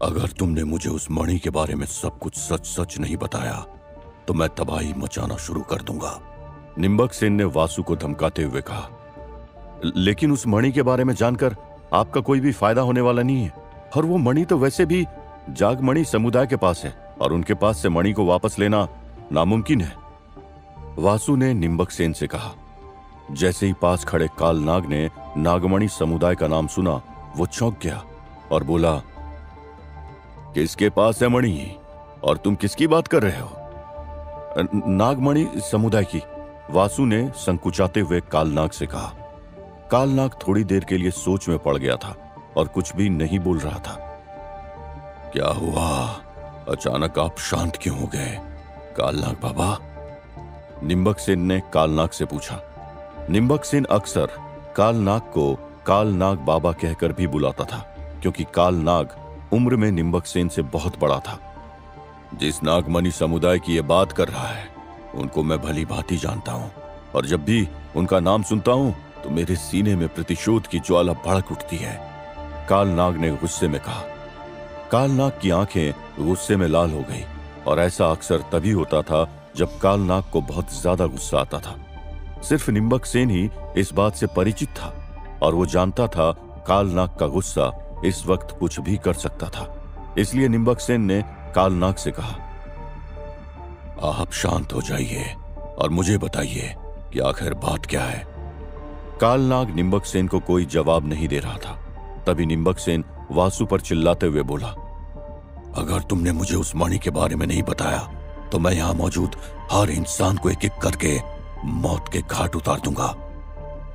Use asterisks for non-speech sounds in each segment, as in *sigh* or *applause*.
अगर तुमने मुझे उस मणि के बारे में सब कुछ सच सच नहीं बताया तो मैं तबाही मचाना शुरू कर दूँगा। निम्बक सेन ने वासु को धमकाते हुए कहा, लेकिन उस मणि के बारे में जानकर आपका कोई भी फ़ायदा होने वाला नहीं है। और वो मणि तो वैसे भी जागमणि समुदाय के पास है, और उनके पास से मणि को वापस लेना नामुमकिन है। वासु ने निम्बक सेन से कहा, जैसे ही पास खड़े काल नाग ने नागमणि समुदाय का नाम सुना, वो चौंक गया और बोला किसके पास है मणि? और तुम किसकी बात कर रहे हो? नागमणि समुदाय की। वासु ने संकुचाते हुए कालनाग से कहा। कालनाग थोड़ी देर के लिए सोच में पड़ गया था और कुछ भी नहीं बोल रहा था। क्या हुआ? अचानक आप शांत क्यों हो गए? कालनाग बाबा? निम्बक सेन ने कालनाग से पूछा। निम्बक सेन अक्सर कालनाग को कालनाग बाबा कहकर भी बुलाता था, क्योंकि कालनाग उम्र में निम्बक सेन से बहुत बड़ा था। जिस नागमणि समुदाय की यह बात कर रहा है, उनको मैं भली भांति जानता हूँ। और जब भी उनका नाम सुनता हूँ तो मेरे सीने में प्रतिशोध की ज्वाला भड़क उठती है। कालनाग ने गुस्से में कहा। कालनाग की आँखें गुस्से में लाल हो गई, और ऐसा अक्सर तभी होता था जब कालनाग को बहुत ज़्यादा गुस्सा आता था। सिर्फ़ निम्बक सेन ही इस बात से परिचित था, और वो जानता था कालनाग का गुस्सा इस वक्त कुछ भी कर सकता था। इसलिए निम्बक सेन ने कालनाग से कहा, आप शांत हो जाइए और मुझे बताइए कि आखिर बात क्या है? कालनाग निम्बक सेन को कोई जवाब नहीं दे रहा था। तभी निम्बक सेन वासु पर चिल्लाते हुए बोला, अगर तुमने मुझे उस मणि के बारे में नहीं बताया तो मैं यहाँ मौजूद हर इंसान को एक एक करके मौत के घाट उतार दूँगा।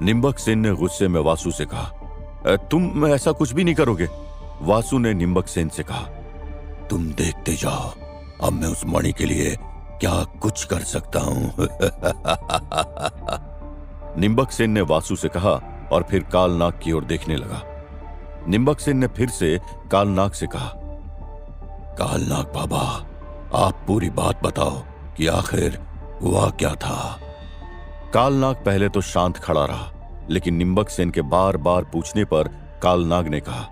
निम्बक सेन ने गुस्से में वासु से कहा तुम ऐसा कुछ भी नहीं करोगे। वासु ने निम्बक सेन से कहा, तुम देखते जाओ, अब मैं उस मणि के लिए क्या कुछ कर सकता हूँ? *laughs* निम्बक सेन ने वासु से कहा और फिर कालनाग की ओर देखने लगा। निम्बक सेन ने फिर से कालनाग से कहा, कालनाग बाबा, आप पूरी बात बताओ कि आखिर हुआ क्या था? कालनाग पहले तो शांत खड़ा रहा। लेकिन निम्बक सेन के बार बार पूछने पर कालनाग ने कहा,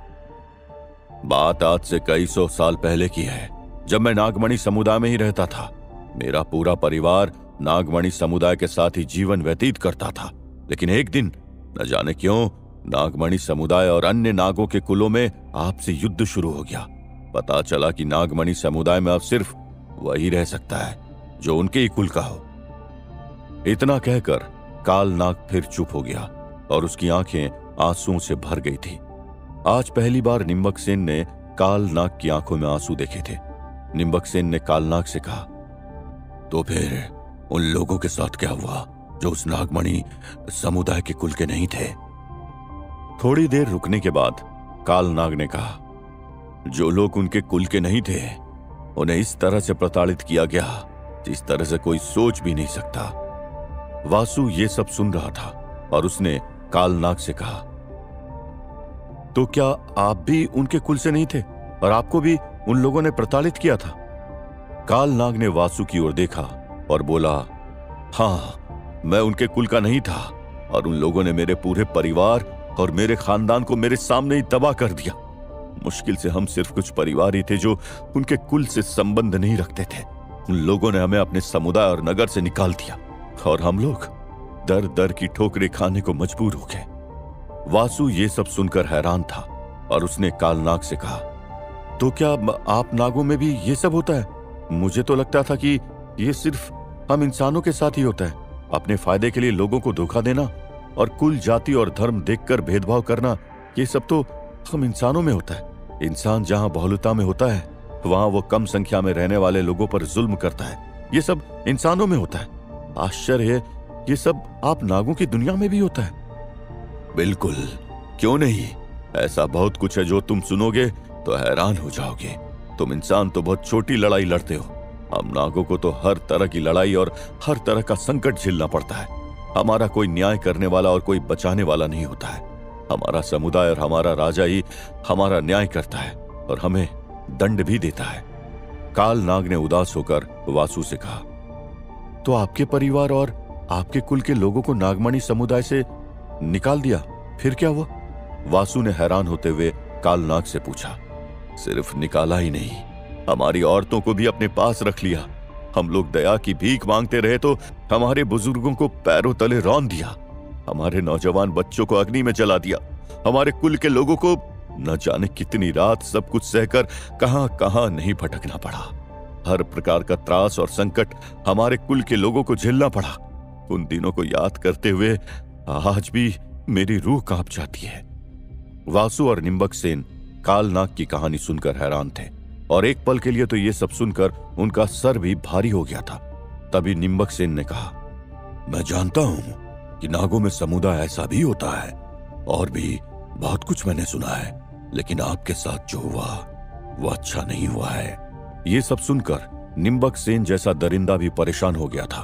बात आज से कई सौ साल पहले की है, जब मैं नागमणि समुदाय में ही रहता था। मेरा पूरा परिवार नागमणि समुदाय के साथ ही जीवन व्यतीत करता था। लेकिन एक दिन, न जाने क्यों, नागमणि समुदाय और अन्य नागों के कुलों में आपसे युद्ध शुरू हो गया। पता चला कि नागमणि समुदाय में अब सिर्फ़ वही रह सकता है, जो उनके ही कुल का हो। इतना कहकर काल नाग फिर चुप हो गया। और उसकी आँखें आंसुओं से भर गई थी। आज पहली बार निम्बक सेन ने काल नाग की आँखों में आँसू देखे थे। निम्बक सेन ने कालनाग से कहा तो फिर उन लोगों के साथ क्या हुआ जो उस नागमणि समुदाय के कुल के नहीं थे? थोड़ी देर रुकने के बाद कालनाग ने कहा, जो लोग उनके कुल के नहीं थे, उन्हें इस तरह से प्रताड़ित किया गया जिस तरह से कोई सोच भी नहीं सकता। वासु ये सब सुन रहा था और उसने कालनाग से कहा तो क्या आप भी उनके कुल से नहीं थे और आपको भी उन लोगों ने प्रताड़ित किया था? कालनाग ने वासु की ओर देखा और बोला हाँ मैं उनके कुल का नहीं था और उन लोगों ने मेरे पूरे परिवार और मेरे खानदान को मेरे सामने ही तबाह कर दिया। मुश्किल से हम सिर्फ़ कुछ परिवार ही थे जो उनके कुल से संबंध नहीं रखते थे। उन लोगों ने हमें अपने समुदाय और नगर से निकाल दिया और हम लोग दर दर की ठोकरे खाने को मजबूर हो गए। वासु ये सब सुनकर हैरान था और उसने कालनाग से कहा तो क्या आप नागों में भी ये सब होता है? मुझे तो लगता था कि ये सिर्फ़ हम इंसानों के साथ ही होता है। अपने फ़ायदे के लिए लोगों को धोखा देना और कुल जाति और धर्म देखकर भेदभाव करना, ये सब तो हम इंसानों में होता है। इंसान जहाँ बहुलता में होता है, वहाँ वो कम संख्या में रहने वाले लोगों पर जुल्म करता है। ये सब इंसानों में होता है। आश्चर्य ये सब आप नागों की दुनिया में भी होता है। बिल्कुल। क्यों नहीं? ऐसा बहुत कुछ है जो तुम सुनोगे तो हैरान हो जाओगे। तुम इंसान तो बहुत छोटी लड़ाई लड़ते हो। हम नागों को तो हर तरह की लड़ाई और हर तरह का संकट झेलना पड़ता है। हमारा कोई न्याय करने वाला और कोई बचाने वाला नहीं होता है। हमारा समुदाय और हमारा राजा ही हमारा न्याय करता है और हमें दंड भी देता है। काल नाग ने उदास होकर वासु से कहा तो आपके परिवार और आपके कुल के लोगों को नागमणि समुदाय से निकाल दिया। फिर क्या हुआ? वासु ने हैरान होते हुए कालनाग से पूछा, सिर्फ़ निकाला ही नहीं, हमारी औरतों को भी अपने पास रख लिया। हम लोग दया की भीख मांगते रहे तो हमारे बुज़ुर्गों को पैरों तले रौन दिया, हमारे नौजवान बच्चों को अग्नि में जला दिया, हमारे कुल के लोगों को न जाने कितनी रात सब कुछ सहकर कहाँ कहाँ नहीं भटकना पड़ा। हर प्रकार का त्रास और संकट हमारे कुल के लोगों को झेलना पड़ा। उन दिनों को याद करते हुए आज भी मेरी रूह काँप जाती है। वासु और निम्बक सेन कालनाग की कहानी सुनकर हैरान थे, और एक पल के लिए तो ये सब सुनकर उनका सर भी भारी हो गया था। तभी निम्बक सेन ने कहा, मैं जानता हूँ कि नागों में समुदाय ऐसा भी होता है, और भी बहुत कुछ मैंने सुना है, लेकिन आपके साथ जो हुआ, वो अच्छा नहीं हुआ है। ये सब सुनकर निम्बक सेन जैसा दरिंदा भी परेशान हो गया था।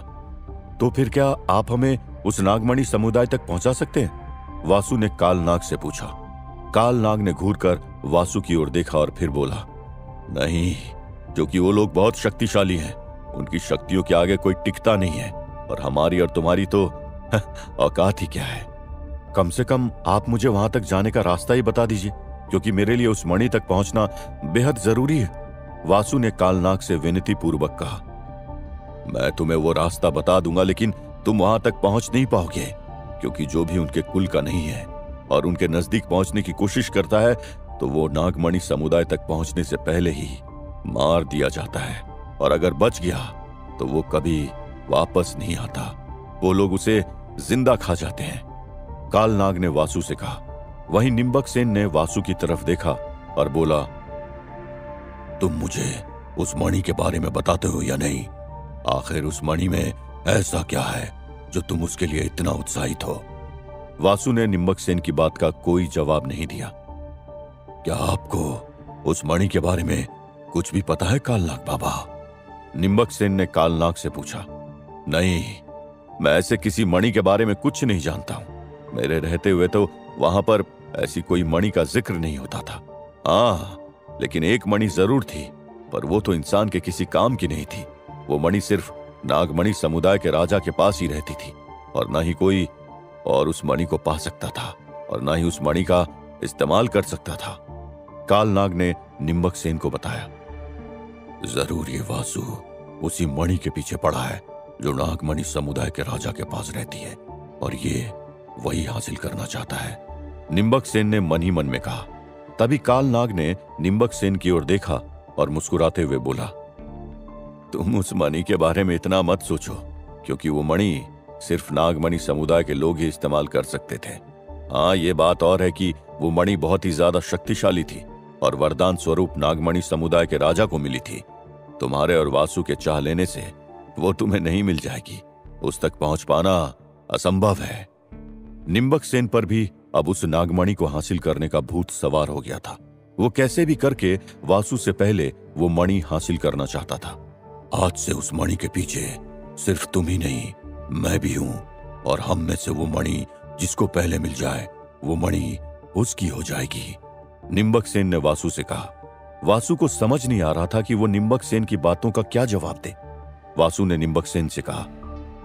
तो फिर क्या आप हमें उस नागमणि समुदाय तक पहुँचा सकते हैं? वासु ने कालनाग से पूछा। कालनाग ने घूरकर वासु की ओर देखा और फिर बोला, नहीं क्योंकि वो लोग बहुत शक्तिशाली हैं। उनकी शक्तियों के आगे कोई टिकता नहीं है। और हमारी और तुम्हारी तो औकात ही क्या है? कम से कम आप मुझे वहाँ तक जाने का रास्ता ही बता दीजिए, क्योंकि मेरे लिए उस मणि तक पहुँचना बेहद ज़रूरी है। वासु ने कालनाग से विनती पूर्वक कहा मैं तुम्हें वो रास्ता बता दूँगा, लेकिन तुम वहाँ तक पहुँच नहीं पाओगे, क्योंकि जो भी उनके कुल का नहीं है, और उनके नज़दीक पहुँचने की कोशिश करता है तो वो नागमणि समुदाय तक पहुँचने से पहले ही मार दिया जाता है, और अगर बच गया तो वो कभी वापस नहीं आता। वो लोग उसे ज़िंदा खा जाते हैं। कालनाग ने वासु से कहा। वहीं निम्बक सेन ने वासु की तरफ़ देखा और बोला, तुम मुझे उस मणि के बारे में बताते हो या नहीं? आखिर उस मणि में ऐसा क्या है जो तुम उसके लिए इतना उत्साहित हो? वासु ने निम्बक सेन की बात का कोई जवाब नहीं दिया। क्या आपको उस मणि के बारे में कुछ भी पता है, कालनाग बाबा? निम्बक सेन ने कालनाग से पूछा, नहीं, मैं ऐसे किसी मणि के बारे में कुछ नहीं जानता हूँ। मेरे रहते हुए तो वहाँ पर ऐसी कोई मणि का ज़िक्र नहीं होता था। हाँ लेकिन एक मणि ज़रूर थी, पर वो तो इंसान के किसी काम की नहीं थी। वो मणि सिर्फ़ नागमणि समुदाय के राजा के पास ही रहती थी, और ना ही कोई और उस मणि को पा सकता था, और ना ही उस मणि का इस्तेमाल कर सकता था। कालनाग ने निम्बक सेन को बताया, ज़रूर ये वासु उसी मणि के पीछे पड़ा है, जो नागमणि समुदाय के राजा के पास रहती है, और ये वही हासिल करना चाहता है। निम्बक सेन ने मन ही मन में कहा। तभी कालनाग ने निम्बक सेन की ओर देखा और मुस्कुराते हुए बोला तुम उस मणि के बारे में इतना मत सोचो, क्योंकि वो मणि सिर्फ़ नागमणि समुदाय के लोग ही इस्तेमाल कर सकते थे। हाँ ये बात और है कि वो मणि बहुत ही ज़्यादा शक्तिशाली थी और वरदान स्वरूप नागमणि समुदाय के राजा को मिली थी। तुम्हारे और वासु के चाह लेने से वो तुम्हें नहीं मिल जाएगी। उस तक पहुँच पाना असंभव है। निम्बक सेन पर भी अब उस नागमणि को हासिल करने का भूत सवार हो गया था। वो कैसे भी करके वासु से पहले वो मणि हासिल करना चाहता था। आज से उस मणि के पीछे सिर्फ़ तुम ही नहीं, मैं भी हूँ, और हम में से वो मणि जिसको पहले मिल जाए, वो मणि उसकी हो जाएगी। निम्बक सेन ने वासु से कहा, वासु को समझ नहीं आ रहा था कि वो निम्बक सेन की बातों का क्या जवाब दे। वासु ने निम्बक सेन से कहा,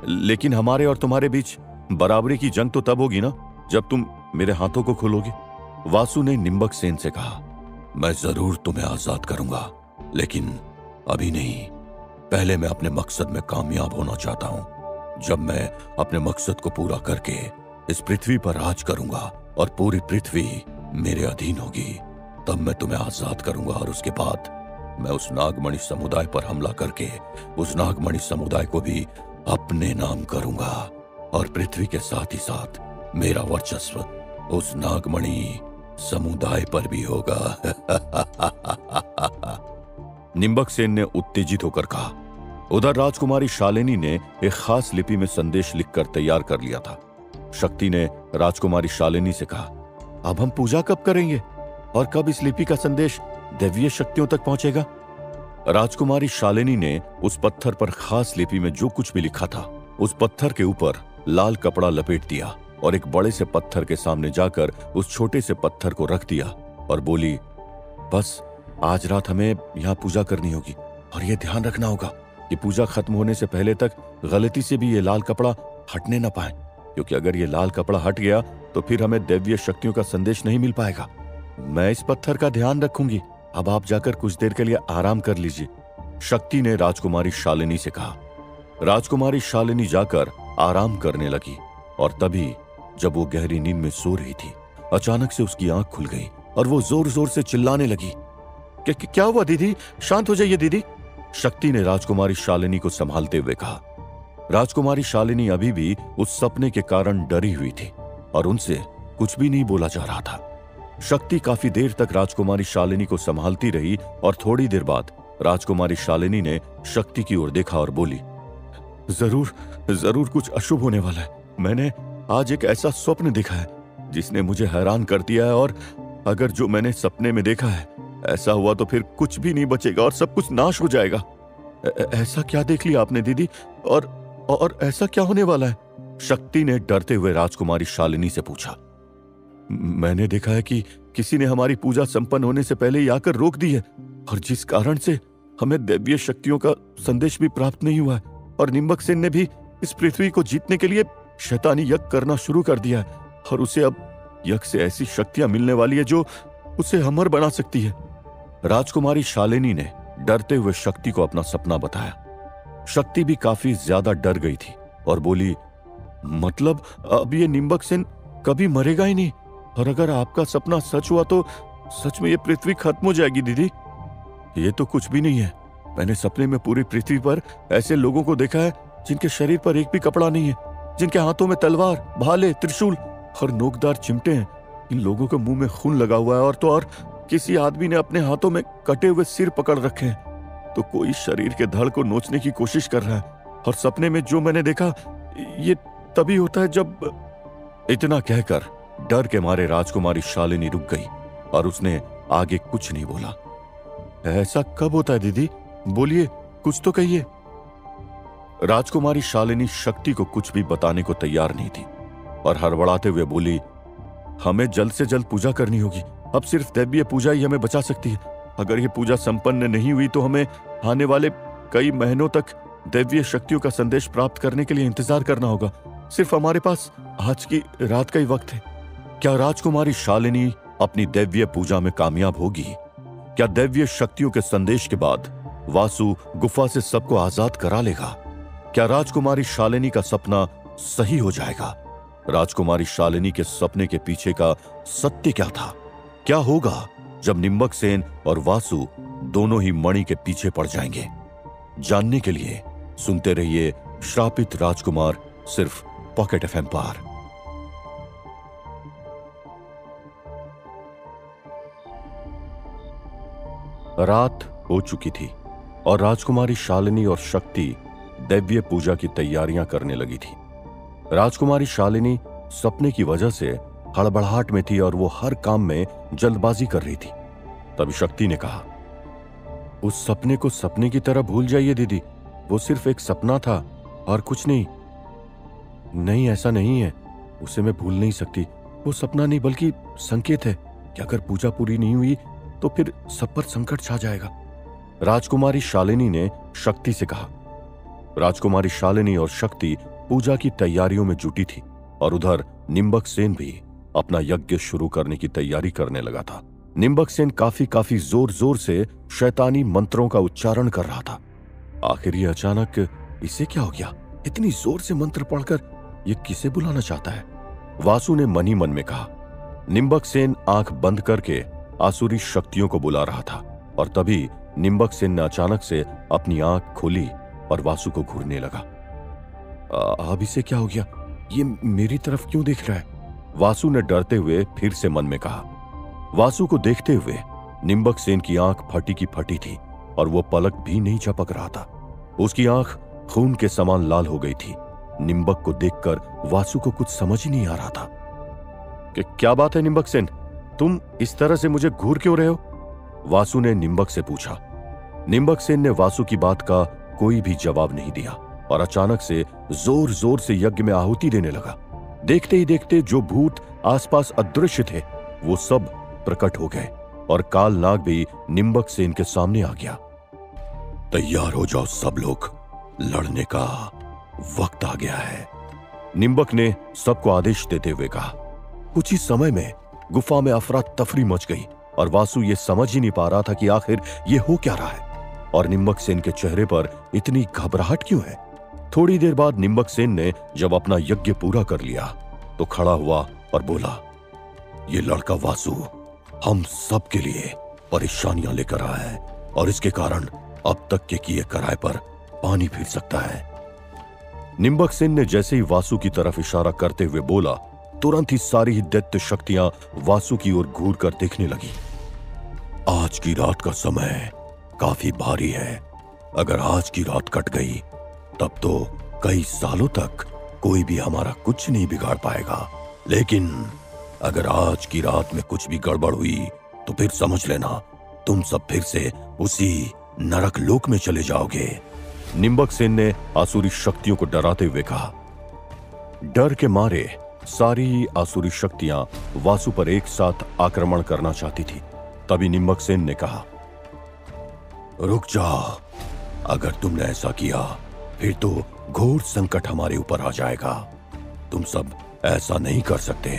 लेकिन हमारे और तुम्हारे बीच बराबरी की जंग तो तब होगी ना, जब तुम मेरे हाथों को खोलोगे? वासु ने निम्बक सेन से कहा, मैं ज़रूर तुम्हें आज़ाद करूँगा, लेकिन अभी नहीं। पहले मैं अपने मकसद में कामयाब होना चाहता हूँ। जब मैं अपने मकसद को पूरा करके इस पृथ्वी पर राज करूँगा और पूरी पृथ्वी मेरे अधीन होगी, तब मैं तुम्हें आज़ाद करूँगा और उसके बाद मैं उस नागमणि समुदाय पर हमला करके उस नागमणि समुदाय को भी अपने नाम करूँगा और पृथ्वी के साथ ही साथ मेरा वर्चस्व उस नागमणि समुदाय पर भी होगा। *laughs* निम्बक सेन ने उत्तेजित होकर कहा उधर राजकुमारी शालिनी ने एक खास लिपि में संदेश लिखकर तैयार कर लिया था। शक्ति ने राजकुमारी शालिनी से कहा, अब हम पूजा कब करेंगे? और कब इस लिपि का संदेश दैवीय शक्तियों तक पहुंचेगा? राजकुमारी शालिनी ने उस पत्थर पर खास लिपि में जो कुछ भी लिखा था, उस पत्थर के ऊपर लाल कपड़ा लपेट दिया और एक बड़े से पत्थर के सामने जाकर उस छोटे से पत्थर को रख दिया और बोली, बस, आज रात हमें यहाँ पूजा करनी होगी और यह ध्यान रखना होगा। कि पूजा खत्म होने से पहले तक गलती से भी ये लाल कपड़ा हटने ना पाए, क्योंकि अगर ये लाल कपड़ा हट गया तो फिर हमें दैवीय शक्तियों का संदेश नहीं मिल पाएगा। मैं इस पत्थर का ध्यान रखूँगी। अब आप जाकर कुछ देर के लिए आराम कर लीजिए, शक्ति ने राजकुमारी शालिनी से कहा। राजकुमारी शालिनी जाकर आराम करने लगी, और तभी जब वो गहरी नींद में सो रही थी, अचानक से उसकी आँख खुल गई, और वो ज़ोर ज़ोर से चिल्लाने लगी। क्या हुआ दीदी? शांत हो जाइए दीदी। शक्ति ने राजकुमारी शालिनी को संभालते हुए कहा। राजकुमारी शालिनी अभी भी उस सपने के कारण डरी हुई थी और उनसे कुछ भी नहीं बोला जा रहा था। शक्ति काफ़ी देर तक राजकुमारी शालिनी को संभालती रही और थोड़ी देर बाद राजकुमारी शालिनी ने शक्ति की ओर देखा और बोली, ज़रूर ज़रूर कुछ अशुभ होने वाला है। मैंने आज एक ऐसा स्वप्न देखा है जिसने मुझे हैरान कर दिया है और अगर जो मैंने सपने में देखा है ऐसा हुआ तो फिर कुछ भी नहीं बचेगा और सब कुछ नाश हो जाएगा। ऐसा क्या देख लिया आपने, दीदी? और और ऐसा क्या होने वाला है? शक्ति ने डरते हुए राजकुमारी शालिनी से पूछा मैंने देखा है कि किसी ने हमारी पूजा संपन्न होने से पहले ही आकर रोक दी है, और जिस कारण से हमें दैवीय शक्तियों का संदेश भी प्राप्त नहीं हुआ है, और निम्बक सेन ने भी इस पृथ्वी को जीतने के लिए शैतानी यज्ञ करना शुरू कर दिया है, और उसे अब यज्ञ से ऐसी शक्तियाँ मिलने वाली है जो उसे हमर बना सकती है। राजकुमारी शालिनी ने डरते हुए शक्ति को अपना सपना बताया। शक्ति भी काफ़ी ज़्यादा डर गई थी और बोली मतलब अब ये निम्बक सेन कभी मरेगा ही नहीं। और अगर आपका सपना सच हुआ तो सच में ये पृथ्वी खत्म हो जाएगी, दीदी। ये तो कुछ भी नहीं है। मैंने सपने में पूरी पृथ्वी पर ऐसे लोगों को देखा है जिनके शरीर पर एक भी कपड़ा नहीं है, जिनके हाथों में तलवार, भाले, त्रिशूल और नोकदार चिमटे हैं। इन लोगों के मुँह में खून लगा हुआ है और तो और किसी आदमी ने अपने हाथों में कटे हुए सिर पकड़ रखे हैं। तो कोई शरीर के धड़ को नोचने की कोशिश कर रहा है। और सपने में जो मैंने देखा, ये तभी होता है जब इतना कहकर डर के मारे राजकुमारी शालिनी रुक गई और उसने आगे कुछ नहीं बोला। ऐसा कब होता है दीदी? बोलिए, कुछ तो कहिए। राजकुमारी शालिनी शक्ति को कुछ भी बताने को तैयार नहीं थी और हड़बड़ाते हुए बोली, हमें जल्द से जल्द पूजा करनी होगी। अब सिर्फ़ दैवीय पूजा ही हमें बचा सकती है। अगर ये पूजा संपन्न नहीं हुई तो हमें आने वाले कई महीनों तक दैवीय शक्तियों का संदेश प्राप्त करने के लिए इंतज़ार करना होगा। सिर्फ़ हमारे पास आज की रात का ही वक्त है। क्या राजकुमारी शालिनी अपनी दैवीय पूजा में कामयाब होगी? क्या दैवीय शक्तियों के संदेश के बाद वासु गुफा से सबको आज़ाद करा लेगा? क्या राजकुमारी शालिनी का सपना सही हो जाएगा? राजकुमारी शालिनी के सपने के पीछे का सत्य क्या था? क्या होगा जब निम्बक सेन और वासु दोनों ही मणि के पीछे पड़ जाएँगे? जानने के लिए सुनते रहिए श्रापित राजकुमार सिर्फ़ पॉकेट एफ़ पार। रात हो चुकी थी और राजकुमारी शालिनी और शक्ति दैव्य पूजा की तैयारियाँ करने लगी थी। राजकुमारी शालिनी सपने की वजह से हड़बड़ाहट में थी और वो हर काम में जल्दबाजी कर रही थी। तभी शक्ति ने कहा, उस सपने को सपने की तरह भूल जाइए दीदी। वो सिर्फ़ एक सपना था और कुछ नहीं। नहीं, ऐसा नहीं है। उसे मैं भूल नहीं सकती। वो सपना नहीं, बल्कि संकेत है कि अगर पूजा पूरी नहीं हुई तो फिर सब पर संकट छा जाएगा। राजकुमारी शालिनी ने शक्ति से कहा। राजकुमारी शालिनी और शक्ति पूजा की तैयारियों में जुटी थी और उधर निम्बक सेन भी। अपना यज्ञ शुरू करने की तैयारी करने लगा था। निम्बक सेन काफ़ी काफ़ी ज़ोर ज़ोर से शैतानी मंत्रों का उच्चारण कर रहा था। आखिर ये अचानक इसे क्या हो गया? इतनी ज़ोर से मंत्र पढ़कर ये किसे बुलाना चाहता है? वासु ने मनी मन में कहा। निम्बक सेन आँख बंद करके आसुरी शक्तियों को बुला रहा था और तभी निम्बक सेन ने अचानक से अपनी आँख खोली और वासु को घूरने लगा। अब इसे क्या हो गया? ये मेरी तरफ़ क्यों देख रहा है? वासु ने डरते हुए फिर से मन में कहा। वासु को देखते हुए निम्बक सेन की आँख फटी की फटी थी और वो पलक भी नहीं चपक रहा था। उसकी आँख खून के समान लाल हो गई थी। निम्बक को देखकर वासु को कुछ समझ ही नहीं आ रहा था। कि क्या बात है निम्बक सेन? तुम इस तरह से मुझे घूर क्यों रहे हो? वासु ने निम्बक से पूछा। निम्बक सेन ने वासु की बात का कोई भी जवाब नहीं दिया और अचानक से ज़ोर ज़ोर से यज्ञ में आहुति देने लगा। देखते ही देखते जो भूत आसपास अदृश्य थे, वो सब प्रकट हो गए और काल नाग भी निम्बक से इनके सामने आ गया। तैयार हो जाओ सब लोग, लड़ने का वक्त आ गया है। निम्बक ने सबको आदेश देते हुए कहा, कुछ ही समय में गुफा में अफरा तफरी मच गई और वासु ये समझ ही नहीं पा रहा था कि आखिर ये हो क्या रहा है? और निम्बक सेन के चेहरे पर इतनी घबराहट क्यों है? थोड़ी देर बाद निम्बक सेन ने जब अपना यज्ञ पूरा कर लिया तो खड़ा हुआ और बोला, ये लड़का वासु हम सब के लिए परेशानियाँ लेकर आया है और इसके कारण अब तक के किए कराए पर पानी फिर सकता है। निम्बक सेन ने जैसे ही वासु की तरफ़ इशारा करते हुए बोला, तुरंत ही सारी ही दैत्य शक्तियाँ वासु की ओर घूर कर देखने लगी। आज की रात का समय काफ़ी भारी है। अगर आज की रात कट गई तब तो कई सालों तक कोई भी हमारा कुछ नहीं बिगाड़ पाएगा। लेकिन अगर आज की रात में कुछ भी गड़बड़ हुई तो फिर समझ लेना, तुम सब फिर से उसी नरक लोक में चले जाओगे। निम्बक सेन ने आसुरी शक्तियों को डराते हुए कहा, डर के मारे सारी आसुरी शक्तियाँ वासु पर एक साथ आक्रमण करना चाहती थी। तभी निम्बक सेन ने कहा, रुक जाओ, अगर तुमने ऐसा किया फिर तो घोर संकट हमारे ऊपर आ जाएगा। तुम सब ऐसा नहीं कर सकते।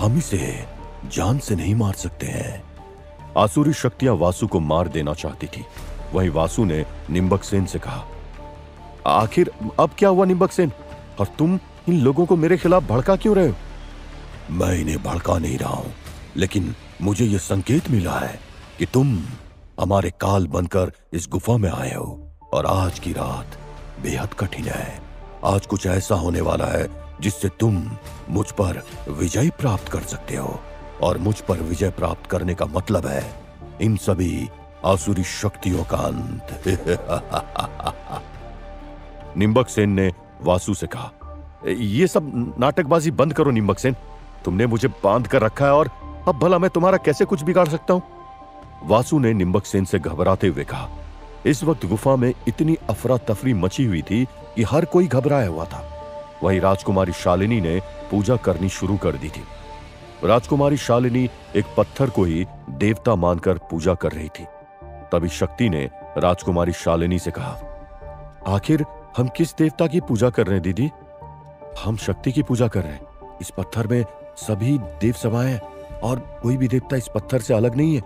हम इसे जान से नहीं मार सकते हैं। आसुरी शक्तियाँ वासु को मार देना चाहती थी। वहीं वासु ने निम्बक सेन से कहा, आखिर अब क्या हुआ निम्बक सेन? और तुम इन लोगों को मेरे खिलाफ भड़का क्यों रहे हो? मैं इन्हें भड़का नहीं रहा हूँ, लेकिन मुझे यह संकेत मिला है कि तुम हमारे काल बनकर इस गुफा में आए हो और आज की रात बेहद कठिन है। आज कुछ ऐसा होने वाला है जिससे तुम मुझ पर विजय प्राप्त कर सकते हो। और मुझ पर विजय प्राप्त करने का मतलब है इन सभी आसुरी शक्तियों का अंत। *laughs* निम्बक सेन ने वासु से कहा, ये सब नाटकबाजी बंद करो निम्बक सेन। तुमने मुझे बाँध कर रखा है और अब भला मैं तुम्हारा कैसे कुछ बिगाड़ सकता हूँ? वासु ने निम्बक सेन से घबराते हुए कहा इस वक्त गुफा में इतनी अफरा तफरी मची हुई थी कि हर कोई घबराया हुआ था। वहीं राजकुमारी शालिनी ने पूजा करनी शुरू कर दी थी। राजकुमारी शालिनी एक पत्थर को ही देवता मानकर पूजा कर रही थी। तभी शक्ति ने राजकुमारी शालिनी से कहा, आखिर हम किस देवता की पूजा कर रहे हैं, दीदी? हम शक्ति की पूजा कर रहे हैं। इस पत्थर में सभी देव सभाएँ हैं और कोई भी देवता इस पत्थर से अलग नहीं है।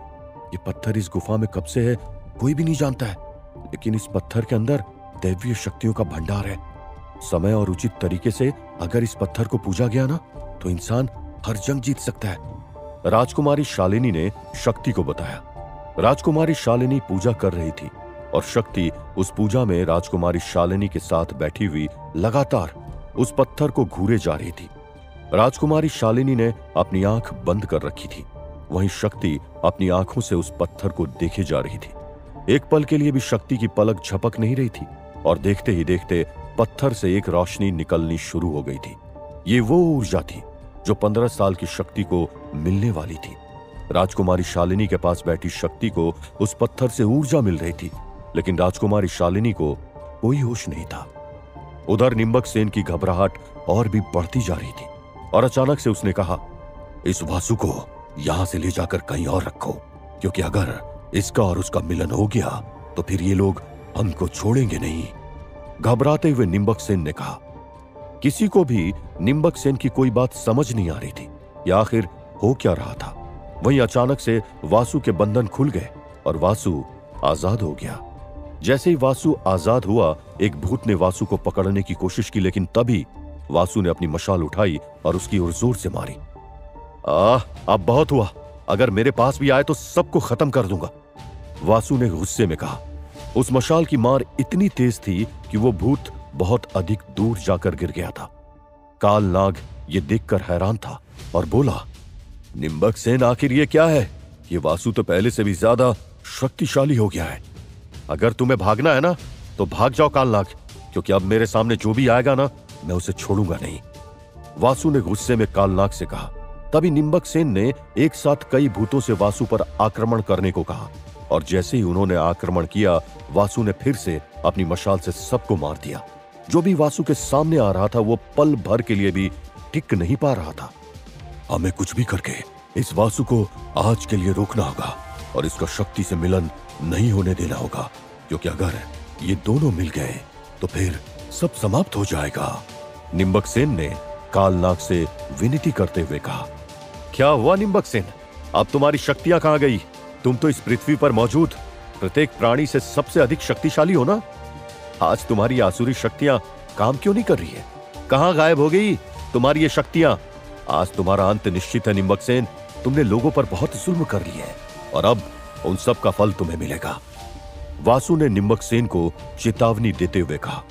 ये पत्थर इस गुफा में कब से है, कोई भी नहीं जानता है। लेकिन इस पत्थर के अंदर दैवीय शक्तियों का भंडार है। समय और उचित तरीके से अगर इस पत्थर को पूजा गया ना तो इंसान हर जंग जीत सकता है। राजकुमारी शालिनी ने शक्ति को बताया। राजकुमारी शालिनी पूजा कर रही थी और शक्ति उस पूजा में राजकुमारी शालिनी के साथ बैठी हुई लगातार उस पत्थर को घूरे जा रही थी। राजकुमारी शालिनी ने अपनी आँख बंद कर रखी थी। वहीं शक्ति अपनी आँखों से उस पत्थर को देखे जा रही थी। एक पल के लिए भी शक्ति की पलक झपक नहीं रही थी और देखते ही देखते पत्थर से एक रोशनी निकलनी शुरू हो गई थी। ये वो ऊर्जा थी जो पंद्रह साल की शक्ति को मिलने वाली थी। राजकुमारी शालिनी के पास बैठी शक्ति को उस पत्थर से ऊर्जा मिल रही थी, लेकिन राजकुमारी शालिनी को कोई होश नहीं था। उधर निम्बक सेन की घबराहट और भी बढ़ती जा रही थी और अचानक से उसने कहा, इस वासु को यहाँ से ले जाकर कहीं और रखो, क्योंकि अगर इसका और उसका मिलन हो गया तो फिर ये लोग हमको छोड़ेंगे नहीं। घबराते हुए निम्बक सेन ने कहा किसी को भी निम्बक सेन की कोई बात समझ नहीं आ रही थी या आखिर हो क्या रहा था? वहीं अचानक से वासु के बंधन खुल गए और वासु आज़ाद हो गया। जैसे ही वासु आज़ाद हुआ एक भूत ने वासु को पकड़ने की कोशिश की लेकिन तभी वासु ने अपनी मशाल उठाई और उसकी ओर ज़ोर से मारी। आ, अब बहुत हुआ। अगर मेरे पास भी आए तो सबको खत्म कर दूँगा। वासु ने गुस्से में कहा, उस मशाल की मार इतनी तेज थी कि वो भूत बहुत अधिक दूर जाकर गिर गया था। काल नाग ये देखकर हैरान था और बोला, निम्बक सेन, आखिर ये क्या है? ये वासु तो पहले से भी ज़्यादा शक्तिशाली हो गया है। अगर तुम्हें भागना है ना तो भाग जाओ कालनाग क्योंकि अब मेरे सामने जो भी आएगा ना, मैं उसे छोड़ूँगा नहीं। वासु ने गुस्से में कालनाग से कहा। तभी निम्बक सेन ने एक साथ कई भूतों से वासु पर आक्रमण करने को कहा। और जैसे ही उन्होंने आक्रमण किया, वासु ने फिर से अपनी मशाल से सबको मार दिया। जो भी वासु के सामने आ रहा था, वो पल भर के लिए भी टिक नहीं पा रहा था। हमें कुछ भी करके इस वासु को आज के लिए रोकना होगा और इसका शक्ति से मिलन नहीं होने देना होगा, क्योंकि अगर ये दोनों मिल गए तो फिर सब समाप्त हो जाएगा। निम्बक सेन ने कालनाग से विनती करते हुए कहा, क्या हुआ निम्बक सेन? अब तुम्हारी शक्तियाँ कहाँ गई? तुम तो इस पृथ्वी पर मौजूद। प्रत्येक प्राणी से सबसे अधिक शक्तिशाली हो ना? आज तुम्हारी आसुरी शक्तियाँ काम क्यों नहीं कर रही है? कहाँ गायब हो गई तुम्हारी ये शक्तियाँ? आज तुम्हारा अंत निश्चित है निम्बक सेन तुमने लोगों पर बहुत जुल्म कर लिया है, और अब उन सब का फल तुम्हें मिलेगा। वासु ने निम्बक सेन को चेतावनी देते हुए कहा।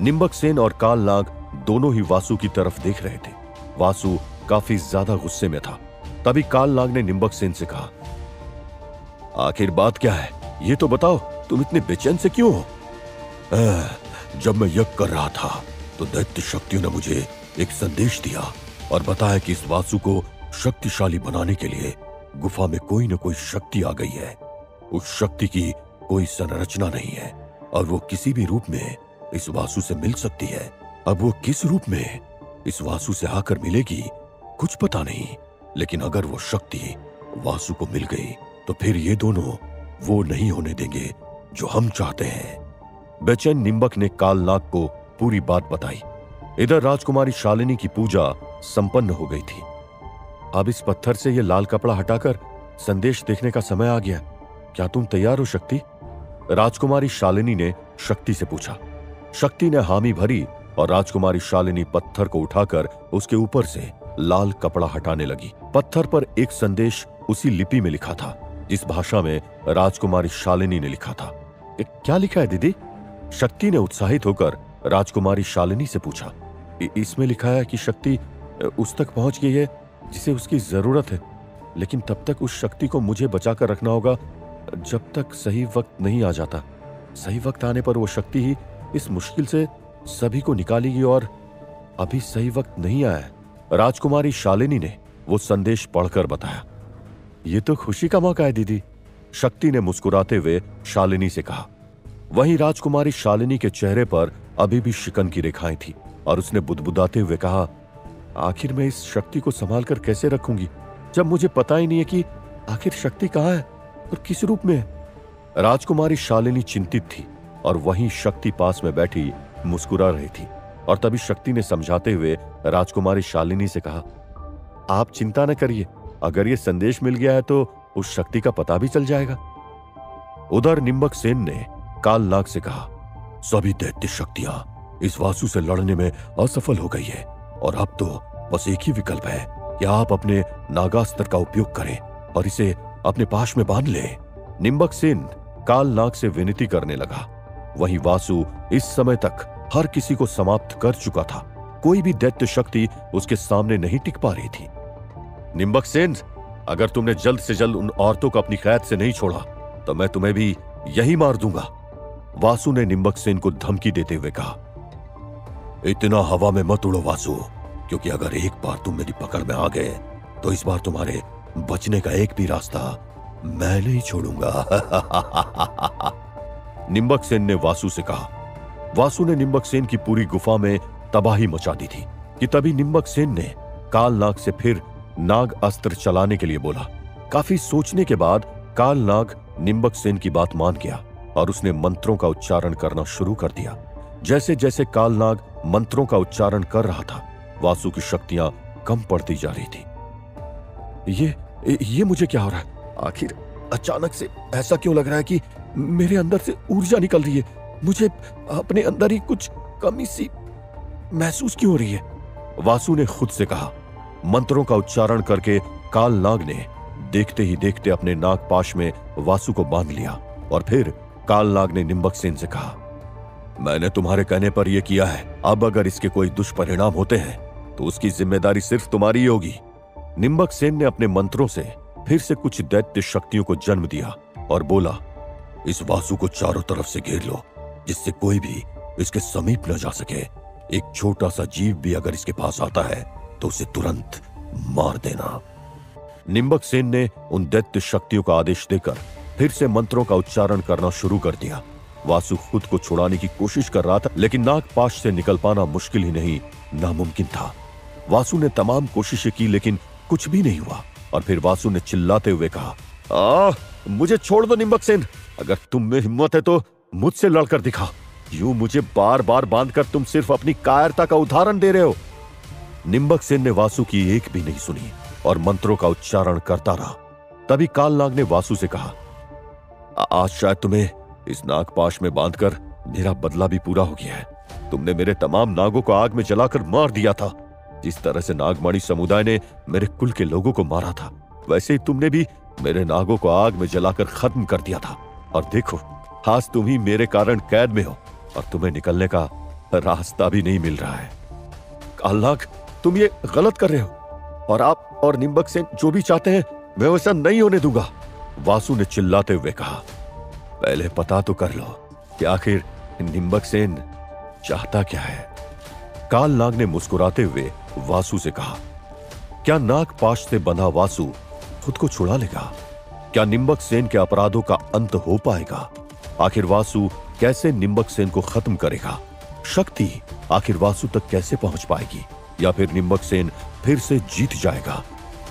निम्बक सेन और काल नाग दोनों ही वासु की तरफ़ देख रहे थे। वासु काफ़ी ज़्यादा गुस्से में था। तभी कालनाग ने निम्बक सेन से कहा आखिर बात क्या है? ये तो बताओ, तुम इतने बेचैन से क्यों हो? जब मैं यज्ञ कर रहा था तो दैत्य शक्तियों ने मुझे एक संदेश दिया और बताया कि इस वासु को शक्तिशाली बनाने के लिए गुफा में कोई न कोई शक्ति आ गई है। उस शक्ति की कोई संरचना नहीं है और वो किसी भी रूप में इस वासु से मिल सकती है। अब वो किस रूप में इस वासु से आकर मिलेगी, कुछ पता नहीं, लेकिन अगर वो शक्ति वासु को मिल गई तो फिर ये दोनों वो नहीं होने देंगे जो हम चाहते हैं। बेचैन निम्बक ने कालनाग को पूरी बात बताई। इधर राजकुमारी शालिनी की पूजा संपन्न हो गई थी। अब इस पत्थर से यह लाल कपड़ा हटाकर संदेश देखने का समय आ गया। क्या तुम तैयार हो शक्ति? राजकुमारी शालिनी ने शक्ति से पूछा। शक्ति ने हामी भरी और राजकुमारी शालिनी पत्थर को उठाकर उसके ऊपर से लाल कपड़ा हटाने लगी। पत्थर पर एक संदेश उसी लिपि में लिखा था। जिस भाषा में राजकुमारी शालिनी ने लिखा था। क्या लिखा है दीदी? शक्ति ने उत्साहित होकर राजकुमारी शालिनी से पूछा। इसमें लिखा है कि शक्ति उस तक पहुँच गई है जिसे उसकी ज़रूरत है। लेकिन तब तक उस शक्ति को मुझे बचाकर रखना होगा, जब तक सही वक्त नहीं आ जाता। सही वक्त आने पर वो शक्ति ही इस मुश्किल से सभी को निकालेगी और अभी सही वक्त नहीं आया राजकुमारी शालिनी ने वो संदेश पढ़कर बताया। ये तो खुशी का मौका है, दीदी। शक्ति ने मुस्कुराते हुए शालिनी से कहा, वहीं राजकुमारी शालिनी के चेहरे पर अभी भी शिकन की रेखाएँ थी और उसने बुदबुदाते हुए कहा, आखिर मैं इस शक्ति को संभाल कर कैसे रखूँगी? जब मुझे पता ही नहीं है कि आखिर शक्ति कहाँ है और किस रूप में है। राजकुमारी शालिनी चिंतित थी और वहीं शक्ति पास में बैठी मुस्कुरा रही थी और तभी शक्ति ने समझाते हुए राजकुमारी शालिनी से कहा, आप चिंता न करिए अगर ये संदेश मिल गया है तो उस शक्ति का पता भी चल जाएगा। उधर निम्बक सेन ने काल कालनाग से कहा, सभी दैत्य शक्तियाँ इस वासु से लड़ने में असफल हो गई है, और अब तो बस एक ही विकल्प है कि आप अपने नागास्त्र का उपयोग करें और इसे अपने पास में बाँध लें। निम्बक सेन काल नाग से विनती करने लगा। वहीं वासु इस समय तक हर किसी को समाप्त कर चुका था। कोई भी दैत्य शक्ति उसके सामने नहीं टिक पा रही थी। निम्बक सेन अगर तुमने जल्द से जल्द उन औरतों को अपनी कैद से नहीं छोड़ा तो मैं तुम्हें भी यही मार दूँगा। वासु ने निम्बक सेन को धमकी देते हुए कहा, इतना हवा में मत उड़ो वासु, क्योंकि अगर एक बार तुम मेरी पकड़ में आ गए तो इस बार तुम्हारे बचने का एक भी रास्ता मैं नहीं छोड़ूँगा। *laughs* निम्बक सेन ने वासु से कहा, वासु ने निम्बक सेन की पूरी गुफा में तबाही मचा दी थी, कि तभी निम्बक सेन ने कालनाग से फिर नाग अस्त्र चलाने के लिए बोला। काफ़ी सोचने के बाद कालनाग निम्बक सेन की बात मान गया और उसने मंत्रों का उच्चारण करना शुरू कर दिया। जैसे जैसे कालनाग मंत्रों का उच्चारण कर रहा था, वासु की शक्तियाँ कम पड़ती जा रही थी। ये ये मुझे क्या हो रहा है? आखिर अचानक से ऐसा क्यों लग रहा है कि मेरे अंदर से ऊर्जा निकल रही है? मुझे अपने अंदर ही कुछ कमी सी महसूस क्यों हो रही है? वासु ने खुद से कहा मंत्रों का उच्चारण करके काल नाग ने देखते ही देखते अपने नागपाश में वासु को बाँध लिया और फिर काल नाग ने निम्बक सेन से कहा, मैंने तुम्हारे कहने पर यह किया है। अब अगर इसके कोई दुष्परिणाम होते हैं तो उसकी ज़िम्मेदारी सिर्फ़ तुम्हारी होगी। निम्बक सेन ने अपने मंत्रों से फिर से कुछ दैत्य शक्तियों को जन्म दिया और बोला, इस वासु को चारों तरफ़ से घेर लो, जिससे कोई भी इसके समीप न जा सके। एक छोटा सा जीव भी अगर इसके पास आता है तो उसे तुरंत मार देना। निम्बक सेन ने उन दैत्य शक्तियों का आदेश देकर फिर से मंत्रों का उच्चारण करना शुरू कर दिया। वासु खुद को छुड़ाने की कोशिश कर रहा था लेकिन नागपाश से निकल पाना मुश्किल ही नहीं नामुमकिन था। वासु ने तमाम कोशिशें की लेकिन कुछ भी नहीं हुआ और फिर वासु ने चिल्लाते हुए कहा आ, मुझे छोड़ दो निम्बक सेन। अगर तुम में हिम्मत है तो मुझसे लड़कर दिखा। यूँ मुझे बार बार बांधकर तुम सिर्फ़ अपनी कायरता का उदाहरण दे रहे हो। निम्बक सेन ने वासु की एक भी नहीं सुनी और मंत्रों का उच्चारण करता रहा। तभी कालनाग ने वासु से कहा आज शायद तुम्हें इस नागपाश में बांधकर मेरा बदला भी पूरा हो गया है। तुमने मेरे तमाम नागों को आग में जलाकर मार दिया था। जिस तरह से नागमणि समुदाय ने मेरे कुल के लोगों को मारा था, वैसे ही तुमने भी मेरे नागों को आग में जलाकर खत्म कर दिया था। और देखो, आज तुम ही मेरे कारण कैद में हो और तुम्हें निकलने का रास्ता भी नहीं मिल रहा है। कालनाग तुम ये गलत कर रहे हो। और आप और निम्बक सेन जो भी चाहते हैं, मैं वैसा नहीं होने दूँगा। वासु ने चिल्लाते हुए कहा, पहले पता तो कर लो कि आखिर निम्बक सेन चाहता क्या है? काल नाग ने मुस्कुराते हुए वासु से कहा, क्या नाग पाश से बंधा वासु खुद को छुड़ा लेगा? क्या निम्बक सेन के अपराधों का अंत हो पाएगा? आखिर वासु कैसे निम्बक सेन को खत्म करेगा? शक्ति आखिर वासु तक कैसे पहुँच पाएगी? या फिर निम्बक सेन फिर से जीत जाएगा।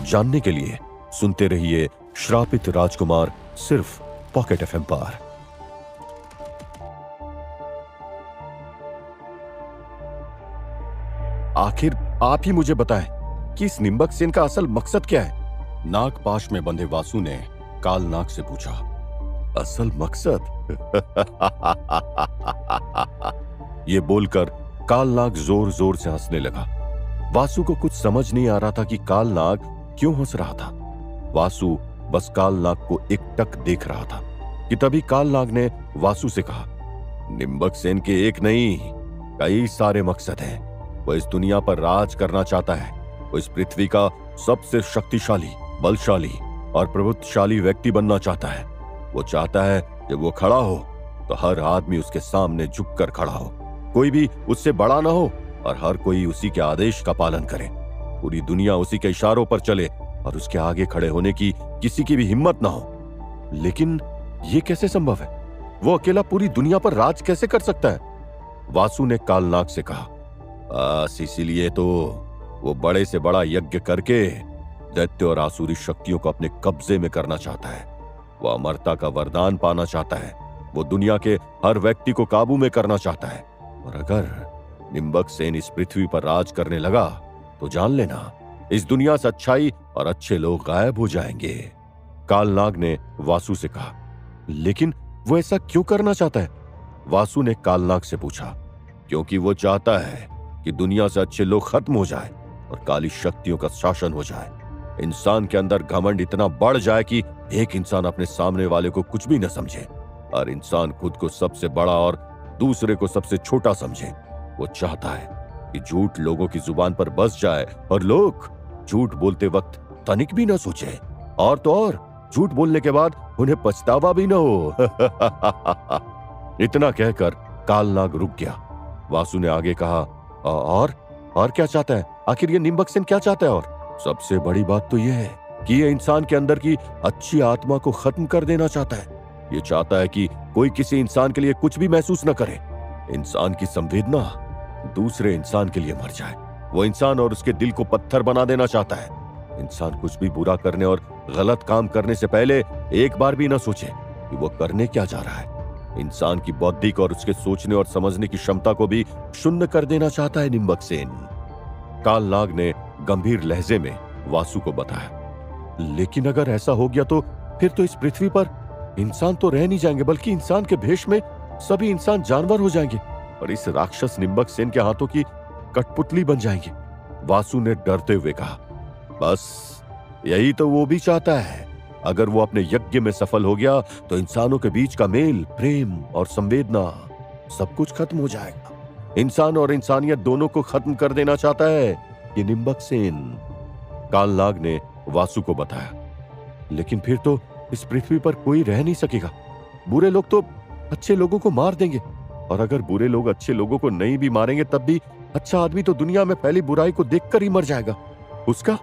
जानने के लिए सुनते रहिए श्रापित राजकुमार सिर्फ़ पॉकेट एफ़ पर। आखिर आप ही मुझे बताएँ कि इस निम्बक सेन का असल मकसद क्या है? नाग पाश में बंधे वासु ने काल नाग से पूछा, असल मकसद? *laughs* ये बोलकर काल नाग ज़ोर ज़ोर से हंसने लगा। वासु को कुछ समझ नहीं आ रहा था कि कालनाग क्यों हंस रहा था। वासु बस कालनाग को एक टक देख रहा था कि तभी काल नाग ने वासु से कहा, निम्बक सेन के एक नहीं, कई सारे मकसद हैं। वो इस दुनिया पर राज करना चाहता है। वो इस पृथ्वी का सबसे शक्तिशाली, बलशाली और प्रभुत्वशाली व्यक्ति बनना चाहता है। वो चाहता है जब वो खड़ा हो तो हर आदमी उसके सामने झुककर खड़ा हो। कोई भी उससे बड़ा ना हो और हर कोई उसी के आदेश का पालन करे। पूरी दुनिया उसी के इशारों पर चले और उसके आगे खड़े होने की किसी की भी हिम्मत ना हो। लेकिन ये कैसे संभव है? वो अकेला पूरी दुनिया पर राज कैसे कर सकता है? वासु ने कालनाग से कहा इसीलिए तो वो बड़े से बड़ा यज्ञ करके दैत्य और आसुरी शक्तियों को अपने कब्जे में करना चाहता है। वो अमरता का वरदान पाना चाहता है। वो दुनिया के हर व्यक्ति को काबू में करना चाहता है। और अगर निम्बक सेन इस पृथ्वी पर राज करने लगा तो जान लेना, इस दुनिया से अच्छाई और अच्छे लोग गायब हो जाएँगे। कालनाग ने वासु से कहा, लेकिन वो ऐसा क्यों करना चाहता है? वासु ने कालनाग से पूछा, क्योंकि वो चाहता है कि दुनिया से अच्छे लोग खत्म हो जाए और काली शक्तियों का शासन हो जाए। इंसान के अंदर घमंड इतना बढ़ जाए कि एक इंसान अपने सामने वाले को कुछ भी न समझे और इंसान खुद को सबसे बड़ा और दूसरे को सबसे छोटा समझे। वो चाहता है कि झूठ लोगों की ज़ुबान पर बस जाए और लोग झूठ बोलते वक्त तनिक भी न सोचे। और तो और, झूठ बोलने के बाद उन्हें पछतावा भी न हो। *laughs* इतना कहकर कालनाग रुक गया। वासु ने आगे कहा और? और क्या चाहता है? आखिर ये निम्बक सेन क्या चाहता है और? सबसे बड़ी बात तो यह है कि ये इंसान के अंदर की अच्छी आत्मा को खत्म कर देना चाहता है। ये चाहता है कि कोई किसी इंसान के लिए कुछ भी महसूस न करे। इंसान की संवेदना दूसरे इंसान के लिए मर जाए। वो इंसान और उसके दिल को पत्थर बना देना चाहता है। इंसान कुछ भी बुरा करने और गलत काम करने से पहले एक बार भी ना सोचे कि वो करने क्या जा रहा है। इंसान की बौद्धिक और उसके सोचने और समझने की क्षमता को भी शून्य कर देना चाहता है निम्बक सेन कालनाग ने गंभीर लहजे में वासु को बताया, लेकिन अगर ऐसा हो गया तो फिर तो इस पृथ्वी पर इंसान तो रह नहीं जाएँगे, बल्कि इंसान के भेष में सभी इंसान जानवर हो जाएँगे। और इस राक्षस निम्बक सेन के हाथों की कठपुतली बन जाएँगे। वासु ने डरते हुए कहा, बस, यही तो वो भी चाहता है। अगर वो अपने यज्ञ में सफल हो गया तो इंसानों के बीच का मेल, प्रेम और संवेदना सब कुछ खत्म हो जाएगा। इंसान और इंसानियत दोनों को खत्म कर देना चाहता है। ये निम्बक सेन कालनाग ने वासु को बताया। लेकिन फिर तो इस पृथ्वी पर कोई रह नहीं सकेगा। बुरे लोग तो अच्छे लोगों को मार देंगे। और अगर बुरे लोग अच्छे लोगों को नहीं भी मारेंगे, तब भी अच्छा आदमी तो दुनिया में फैली बुराई को देखकर ही मर जाएगा। उसका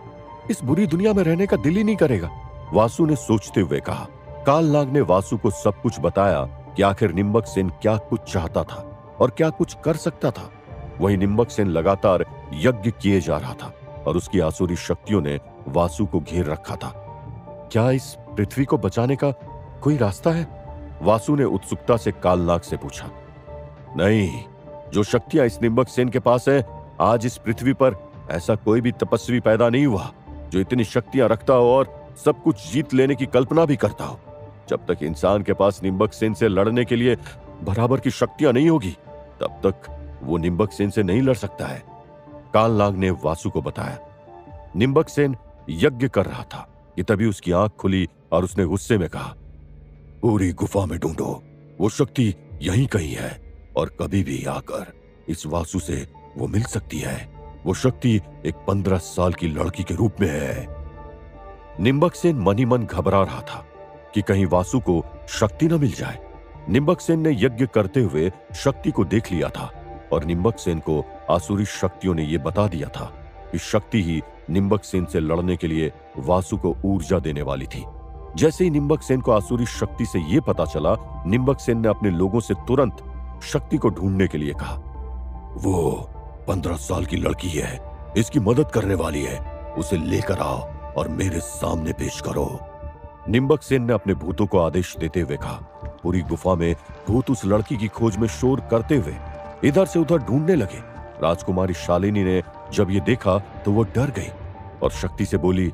इस बुरी दुनिया में रहने का दिल ही नहीं करेगा। वासु ने सोचते हुए कहा कालनाग ने वासु को सब कुछ बताया कि आखिर निम्बक सेन क्या कुछ चाहता था और क्या कुछ कर सकता था। वही निम्बक सेन लगातार यज्ञ किए जा रहा था और उसकी आसुरी शक्तियों ने वासु को घेर रखा था। क्या इस पृथ्वी को बचाने का कोई रास्ता है? वासु ने उत्सुकता से कालनाग से पूछा नहीं, जो शक्तियाँ इस निम्बक सेन के पास है, आज इस पृथ्वी पर ऐसा कोई भी तपस्वी पैदा नहीं हुआ, जो इतनी शक्तियाँ रखता हो और सब कुछ जीत लेने की कल्पना भी करता हो। जब तक इंसान के पास निम्बक सेन से लड़ने के लिए बराबर की शक्तियाँ नहीं होगी, तब तक वो निम्बक सेन से नहीं लड़ सकता है। कालनाग ने वासु को बताया। निम्बक सेन यज्ञ कर रहा था, कि तभी उसकी आँख खुली और उसने गुस्से में कहा, पूरी गुफा में ढूंढो, वो शक्ति यहीं कहीं है। और कभी भी आकर इस वासु से वो मिल सकती है। वो शक्ति एक पंद्रह साल की लड़की के रूप में है। निम्बक सेन मन ही मन घबरा रहा था कि कहीं वासु को शक्ति न मिल जाए। निम्बक सेन ने यज्ञ करते हुए शक्ति को देख लिया था और निम्बक सेन को आसुरी शक्तियों ने यह बता दिया था कि शक्ति ही निम्बक सेन से लड़ने के लिए वासु को ऊर्जा देने वाली थी। जैसे ही निम्बक सेन को आसुरी शक्ति से यह पता चला निम्बक सेन ने अपने लोगों से तुरंत शक्ति को ढूँढने के लिए कहा। वो पंद्रह साल की लड़की है, इसकी मदद करने वाली है। उसे लेकर आओ और मेरे सामने पेश करो। निम्बक सेन ने अपने भूतों को आदेश देते हुए कहा। पूरी गुफा में भूत उस लड़की की खोज में शोर करते हुए इधर से उधर ढूँढने लगे। राजकुमारी शालिनी ने जब ये देखा तो वो डर गई और शक्ति से बोली,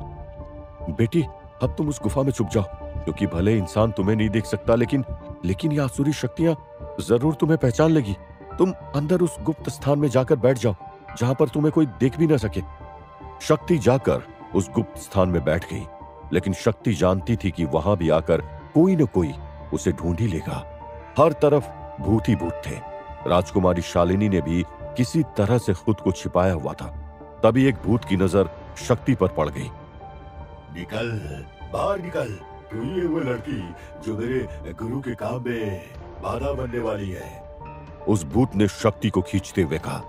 बेटी, अब तुम उस गुफा में छुप जाओ, क्योंकि भले इंसान तुम्हें नहीं देख सकता, लेकिन लेकिन ये आसुरी शक्तियाँ ज़रूर तुम्हें पहचान लेगी। तुम अंदर उस गुप्त स्थान में जाकर बैठ जाओ, जहाँ पर तुम्हें कोई देख भी ना सके। शक्ति जाकर उस गुप्त स्थान में बैठ गई, लेकिन शक्ति जानती थी कि वहाँ भी आकर कोई न कोई उसे ढूंढ ही लेगा। हर तरफ़ भूत ही भूत थे। राजकुमारी शालिनी ने भी किसी तरह से खुद को छिपाया हुआ था। तभी एक भूत की नज़र शक्ति पर पड़ गई। निकल, बाहर निकल, तू है वो लड़की जो मेरे गुरु के काम में बाधा बनने वाली है। उस भूत ने शक्ति को खींचते हुए कहा,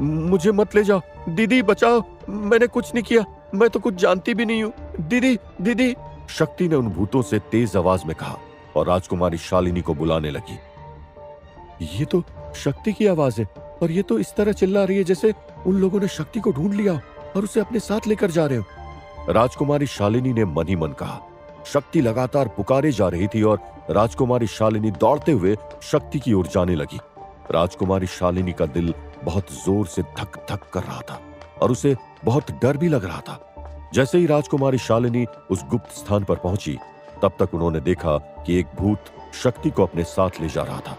मुझे मत ले जाओ। दीदी, बचाओ। मैंने कुछ नहीं किया। मैं तो कुछ जानती भी नहीं हूँ। दीदी दीदी। शक्ति ने उन भूतों से तेज आवाज़ में कहा और राजकुमारी शालिनी को बुलाने लगी। ये तो शक्ति की आवाज़ है और ये तो इस तरह चिल्ला रही है जैसे उन लोगों ने शक्ति को ढूंढ लिया और उसे अपने साथ लेकर जा रहे हो। राजकुमारी शालिनी ने मन ही मन कहा शक्ति लगातार पुकारे जा रही थी और राजकुमारी शालिनी दौड़ते हुए शक्ति की ओर जाने लगी। राजकुमारी शालिनी का दिल बहुत ज़ोर से धक धक कर रहा था और उसे बहुत डर भी लग रहा था। जैसे ही राजकुमारी शालिनी उस गुप्त स्थान पर पहुँची, तब तक उन्होंने देखा कि एक भूत शक्ति को अपने साथ ले जा रहा था।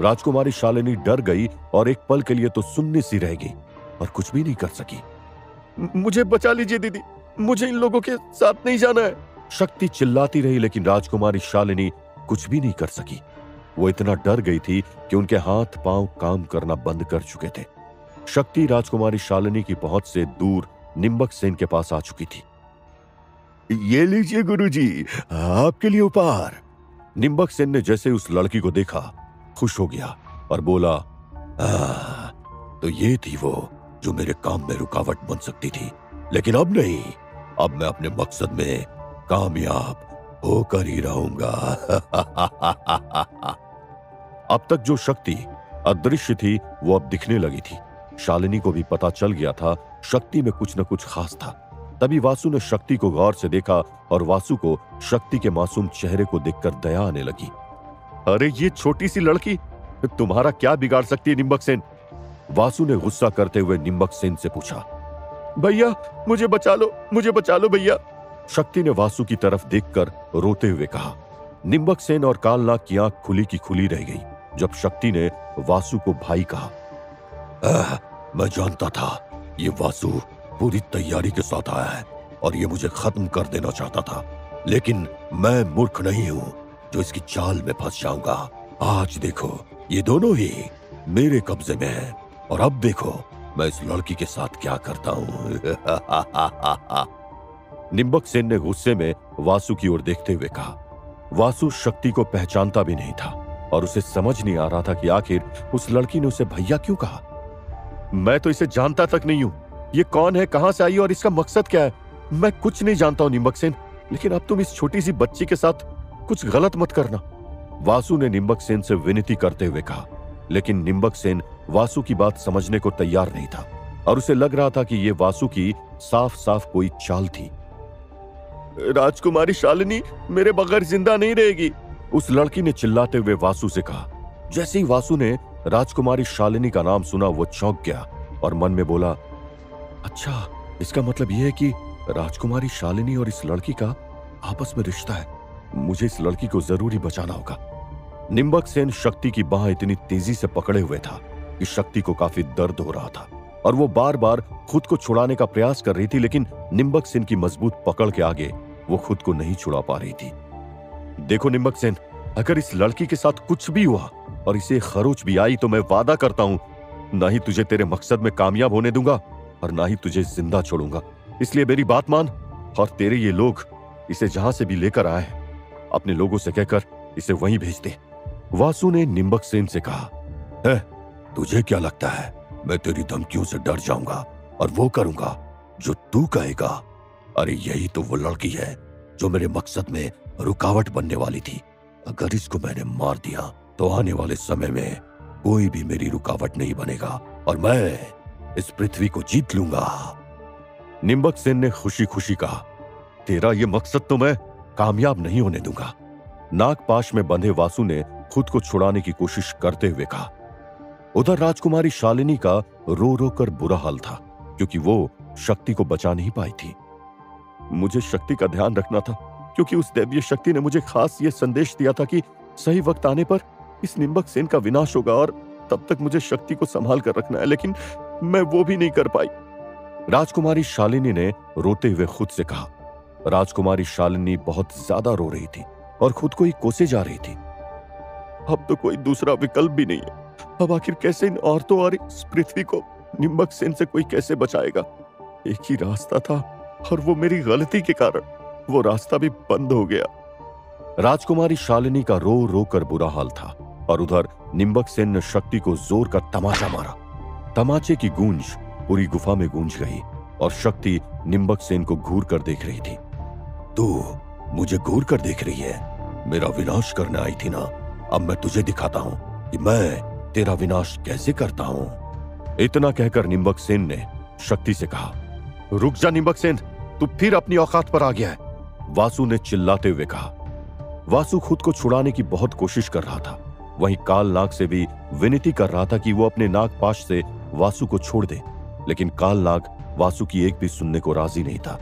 राजकुमारी शालिनी डर गई और एक पल के लिए तो सुनने सी रह गई और कुछ भी नहीं कर सकी। मुझे बचा लीजिए दीदी, मुझे इन लोगों के साथ नहीं जाना है। शक्ति चिल्लाती रही लेकिन राजकुमारी शालिनी कुछ भी नहीं कर सकी। वो इतना डर गई थी कि उनके हाथ पाँव काम करना बंद कर चुके थे। शक्ति राजकुमारी शालिनी की पहुँच से दूर निम्बक सेन के पास आ चुकी थी। ये लीजिए गुरुजी, आपके लिए उपहार। निम्बक सेन ने जैसे उस लड़की को देखा खुश हो गया और बोला आ, तो ये थी वो जो मेरे काम में रुकावट बन सकती थी। लेकिन अब नहीं अब मैं अपने मकसद में कामयाब होकर ही रहूँगा। *laughs* अब तक जो शक्ति अदृश्य थी, वो अब दिखने लगी थी। शालिनी को भी पता चल गया था, शक्ति में कुछ न कुछ खास था। तभी वासु ने शक्ति को गौर से देखा और वासु को शक्ति के मासूम चेहरे को देखकर दया आने लगी। अरे, ये छोटी सी लड़की, तुम्हारा क्या बिगाड़ सकती है, निम्बक सेन? वासु ने गुस्सा करते हुए निम्बक सेन से पूछा, भैया, मुझे बचा लो, मुझे बचा लो, भैया। शक्ति ने वासु की तरफ़ देखकर रोते हुए कहा निम्बक सेन और कालनाग की आँख खुली की खुली रह गई जब शक्ति ने वासु को भाई कहा आ, मैं जानता था ये वासु पूरी तैयारी के साथ आया है और ये मुझे खत्म कर देना चाहता था लेकिन मैं मूर्ख नहीं हूँ जो इसकी चाल में फंस जाऊँगा। आज देखो ये दोनों ही मेरे कब्जे में है और अब देखो मैं इस लड़की के साथ क्या करता हूँ? *laughs* निम्बक सेन ने गुस्से में वासु की ओर देखते हुए कहा, वासु शक्ति को पहचानता भी नहीं था और उसे समझ नहीं आ रहा था कि आखिर उस लड़की ने उसे भैया क्यों कहा। मैं तो इसे जानता तक नहीं हूँ। ये कौन है? कहाँ से आई और इसका मकसद क्या है? मैं कुछ नहीं जानता हूँ निम्बक सेन, लेकिन अब तुम इस छोटी सी बच्ची के साथ कुछ गलत मत करना। वासु ने निम्बक सेन से विनती करते हुए कहा, लेकिन निम्बक सेन वासु की बात समझने को तैयार नहीं था और उसे लग रहा था कि यह वासु की साफ़ साफ़ कोई चाल थी। राजकुमारी शालिनी मेरे बगैर ज़िंदा नहीं रहेगी। उस लड़की ने चिल्लाते हुए वासु से कहा, जैसे ही वासु ने राजकुमारी शालिनी का नाम सुना, वो चौंक गया और मन में बोला अच्छा इसका मतलब यह है कि राजकुमारी शालिनी और इस लड़की का आपस में रिश्ता है। मुझे इस लड़की को ज़रूरी बचाना होगा। निम्बक सेन शक्ति की बाह इतनी तेज़ी से पकड़े हुए था कि शक्ति को काफ़ी दर्द हो रहा था और वो बार बार खुद को छुड़ाने का प्रयास कर रही थी, लेकिन निम्बक सेन की मज़बूत पकड़ के आगे वो खुद को नहीं छुड़ा पा रही थी। देखो निम्बक सेन, अगर इस लड़की के साथ कुछ भी हुआ और इसे खरोच भी आई तो मैं वादा करता हूँ, ना ही तुझे तेरे मकसद में कामयाब होने दूँगा और ना ही तुझे ज़िंदा छोड़ूँगा। इसलिए मेरी बात मान और तेरे ये लोग इसे जहाँ से भी लेकर आए, अपने लोगों से कहकर इसे वहीं भेज दे। वासु ने निम्बक सेन से कहा, है, तुझे क्या लगता है, मैं तेरी धमकियों से डर जाऊँगा और वो करूँगा जो तू कहेगा? अरे, यही तो वो लड़की है जो मेरे मकसद में रुकावट बनने वाली थी। अगर इसको मैंने मार दिया तो आने वाले समय में कोई भी मेरी रुकावट नहीं बनेगा और मैं इस पृथ्वी को जीत लूँगा। निम्बक सेन ने खुशी खुशी कहा, तेरा ये मकसद तो मैं कामयाब नहीं होने दूँगा। नागपाश में बंधे वासु ने खुद को छुड़ाने की कोशिश करते हुए कहा, उधर राजकुमारी शालिनी का रो रो कर बुरा हाल था, क्योंकि वो शक्ति को बचा नहीं पाई थी। मुझे शक्ति का ध्यान रखना था, क्योंकि उस दैवीय शक्ति ने मुझे खास यह संदेश दिया था कि सही वक्त आने पर इस निम्बक सेन का विनाश होगा और तब तक मुझे शक्ति को संभाल कर रखना है, लेकिन मैं वो भी नहीं कर पाई। राजकुमारी शालिनी ने रोते हुए खुद से कहा, राजकुमारी शालिनी बहुत ज़्यादा रो रही थी और खुद को ही कोसे जा रही थी। अब तो कोई दूसरा विकल्प भी नहीं है। अब आखिर कैसे इन औरतों और इस पृथ्वी को निम्बक सेन से कोई कैसे बचाएगा? एक ही रास्ता था। और वो मेरी गलती के कारण वो रास्ता भी बंद हो गया। राजकुमारी शालिनी का रो रो कर बुरा हाल था और उधर निम्बक सेन ने शक्ति को ज़ोर का तमाचा मारा। तमाचे की गूंज पूरी गुफा में गूंज गई और शक्ति निम्बक सेन को घूर कर देख रही थी। तू मुझे घूर कर देख रही है। मेरा विनाश करने आई थी ना। अब मैं तुझे दिखाता हूँ कि मैं तेरा विनाश कैसे करता हूँ। इतना कहकर निम्बक सेन ने शक्ति से कहा, रुक जा निम्बक सेन। तू फिर अपनी औकात पर आ गया है। वासु ने चिल्लाते हुए कहा, वासु खुद को छुड़ाने की बहुत कोशिश कर रहा था। वहीं काल नाग से भी विनती कर रहा था कि वो अपने नाग पाश से वासु को छोड़ दे। लेकिन काल नाग वासु की एक भी सुनने को राज़ी नहीं था।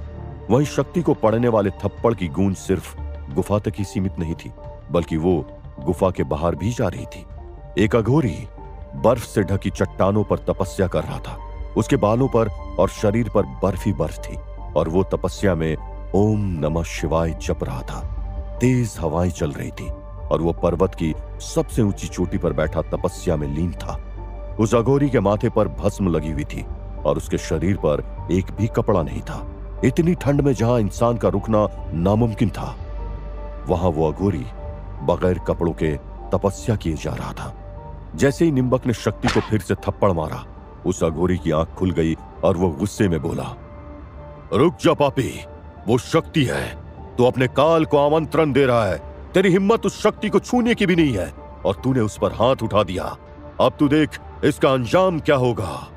वहीं शक्ति को पड़ने वाले थप्पड़ की गूंज सिर्फ़ गुफा तक ही सीमित नहीं थी, बल्कि वो गुफा के बाहर भी जा रही थी। एक अघोरी बर्फ़ से ढकी चट्टानों पर तपस्या कर रहा था। उसके बालों पर और शरीर पर बर्फ़ ही बर्फ़ थी। और वो तपस्या में ओम नमः शिवाय जप रहा था। तेज हवाएँ चल रही थी और वो पर्वत की सबसे ऊँची चोटी पर बैठा तपस्या में लीन था। उस अघोरी के माथे पर भस्म लगी हुई थी और उसके शरीर पर एक भी कपड़ा नहीं था। इतनी ठंड में जहाँ इंसान का रुकना नामुमकिन था, वहाँ वो अघोरी बगैर कपड़ों के तपस्या किए जा रहा था। जैसे ही निम्बक ने शक्ति को फिर से थप्पड़ मारा, उस अघोरी की आँख खुल गई और वो गुस्से में बोला रुक जा पापी। वो शक्ति है। तो अपने काल को आमंत्रण दे रहा है। तेरी हिम्मत उस शक्ति को छूने की भी नहीं है। और तूने उस पर हाथ उठा दिया। अब तू देख, इसका अंजाम क्या होगा।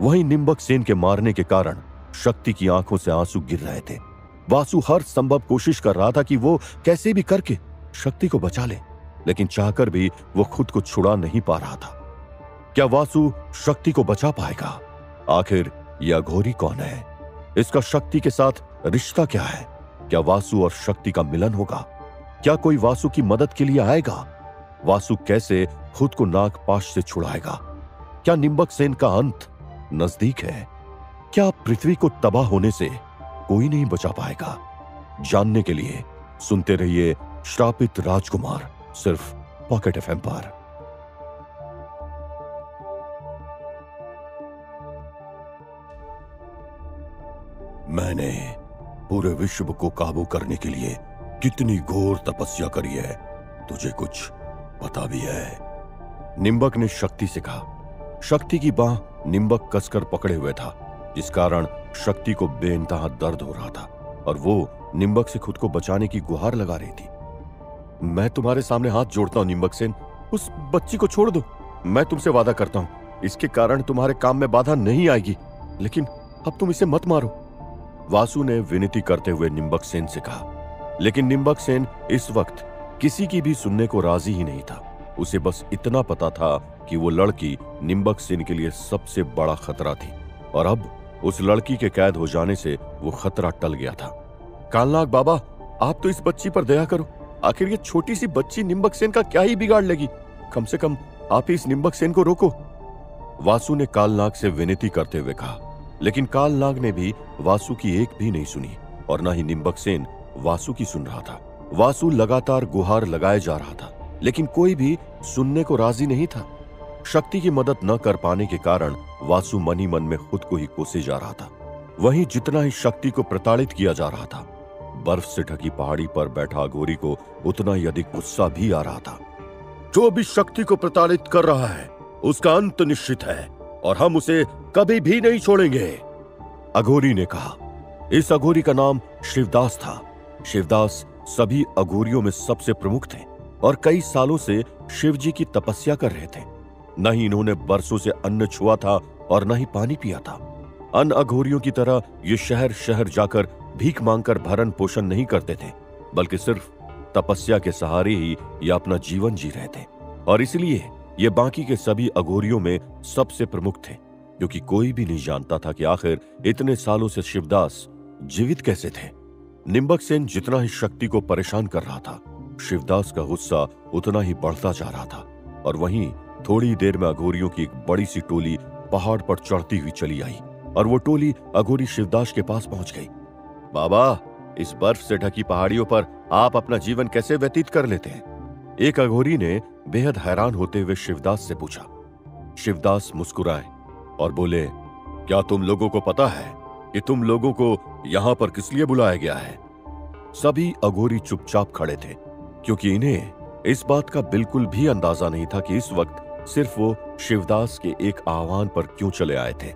वहीं निम्बक सेन के मारने के कारण शक्ति की आँखों से आँसू गिर रहे थे। वासु हर संभव कोशिश कर रहा था कि वो कैसे भी करके शक्ति को बचा ले। लेकिन चाहकर भी वो खुद को छुड़ा नहीं पा रहा था। क्या वासु शक्ति को बचा पाएगा? आखिर यह घोरी कौन है? इसका शक्ति के साथ रिश्ता क्या है? क्या वासु और शक्ति का मिलन होगा? क्या कोई वासु की मदद के लिए आएगा? वासु कैसे खुद को नागपाश से छुड़ाएगा? क्या निम्बक सेन का अंत नज़दीक है? क्या पृथ्वी को तबाह होने से कोई नहीं बचा पाएगा? जानने के लिए सुनते रहिए श्रापित राजकुमार, सिर्फ़ पॉकेट एफ़ पर। मैंने पूरे विश्व को काबू करने के लिए कितनी घोर तपस्या करी है। तुझे कुछ पता भी है? निम्बक ने शक्ति से कहा, शक्ति की बाह निम्बक कसकर पकड़े हुए था, जिस कारण शक्ति को बेनतहा दर्द हो रहा था, और वो निम्बक से खुद को बचाने की गुहार लगा रही थी। मैं तुम्हारे सामने हाथ जोड़ता हूँ, निम्बक सेन। उस बच्ची को छोड़ दो। मैं तुमसे वादा करता हूँ, इसके कारण तुम्हारे काम में बाधा नहीं आएगी। लेकिन अब तुम इसे मत मारो। वासु ने विनती करते हुए निम्बक सेन से कहा, लेकिन निम्बक सेन इस वक्त किसी की भी सुनने को राज़ी ही नहीं था। उसे बस इतना पता था कि वो लड़की निम्बक सेन के लिए सबसे बड़ा खतरा थी और अब उस लड़की के कैद हो जाने से वो खतरा टल गया था। कालनाग बाबा, आप तो इस बच्ची पर दया करो। आखिर ये छोटी सी बच्ची निम्बक सेन का क्या ही बिगाड़ लेगी? कम से कम आप ही इस निम्बक सेन को रोको। वासु ने कालनाग से विनती करते हुए कहा लेकिन कालनाग ने भी वासु की एक भी नहीं सुनी, और न ही निम्बक सेन वासु की सुन रहा था। वासु लगातार गुहार लगाए जा रहा था, लेकिन कोई भी सुनने को राज़ी नहीं था। शक्ति की मदद न कर पाने के कारण वासु मनी मन में खुद को ही कोसे जा रहा था। वहीं जितना ही शक्ति को प्रताड़ित किया जा रहा था, बर्फ़ से ढकी पहाड़ी पर बैठा गोरी को उतना ही अधिक गुस्सा भी आ रहा था। जो भी शक्ति को प्रताड़ित कर रहा है, उसका अंत निश्चित है। और हम उसे कभी भी नहीं छोड़ेंगे। अघोरी ने कहा, इस अघोरी का नाम शिवदास था। शिवदास सभी अघोरियों में सबसे प्रमुख थे और कई सालों से शिवजी की तपस्या कर रहे थे। न ही इन्होंने बरसों से अन्न छुआ था और न ही पानी पिया था। अन अघोरियों की तरह ये शहर शहर जाकर भीख मांगकर भरण पोषण नहीं करते थे, बल्कि सिर्फ़ तपस्या के सहारे ही ये अपना जीवन जी रहे थे। और इसलिए ये बाकी के सभी अघोरियों में सबसे प्रमुख थे, क्योंकि कोई भी नहीं जानता था कि आखिर इतने सालों से शिवदास जीवित कैसे थे। निम्बक सेन जितना ही शक्ति को परेशान कर रहा था, शिवदास का गुस्सा उतना ही बढ़ता जा रहा था, और वहीं थोड़ी देर में अघोरियों की एक बड़ी सी टोली पहाड़ पर चढ़ती हुई चली आई, और वो टोली अघोरी शिवदास के पास पहुँच गई। बाबा, इस बर्फ़ से ढकी पहाड़ियों पर आप अपना जीवन कैसे व्यतीत कर लेते हैं? एक अघोरी ने बेहद हैरान होते हुए शिवदास से पूछा। शिवदास मुस्कुराए और बोले, क्या तुम लोगों को पता है कि तुम लोगों को यहाँ पर किस लिए बुलाया गया है? सभी अघोरी चुपचाप खड़े थे, क्योंकि इन्हें इस बात का बिल्कुल भी अंदाज़ा नहीं था कि इस वक्त सिर्फ़ वो शिवदास के एक आह्वान पर क्यों चले आए थे।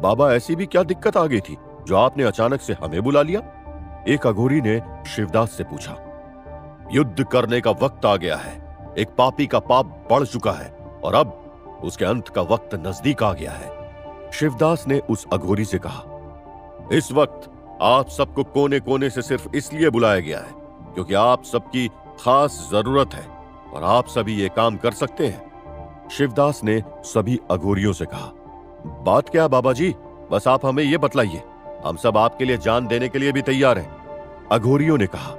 बाबा, ऐसी भी क्या दिक्कत आ गई थी जो आपने अचानक से हमें बुला लिया? एक अघोरी ने शिवदास से पूछा। युद्ध करने का वक्त आ गया है। एक पापी का पाप बढ़ चुका है और अब उसके अंत का वक्त नज़दीक आ गया है। शिवदास ने उस अघोरी से कहा, इस वक्त आप सबको कोने कोने से सिर्फ़ इसलिए बुलाया गया है क्योंकि आप सबकी खास ज़रूरत है और आप सभी ये काम कर सकते हैं। शिवदास ने सभी अघोरियों से कहा, बात क्या बाबा जी बस आप हमें यह बतलाइए। हम सब आपके लिए जान देने के लिए भी तैयार हैं। अघोरियों ने कहा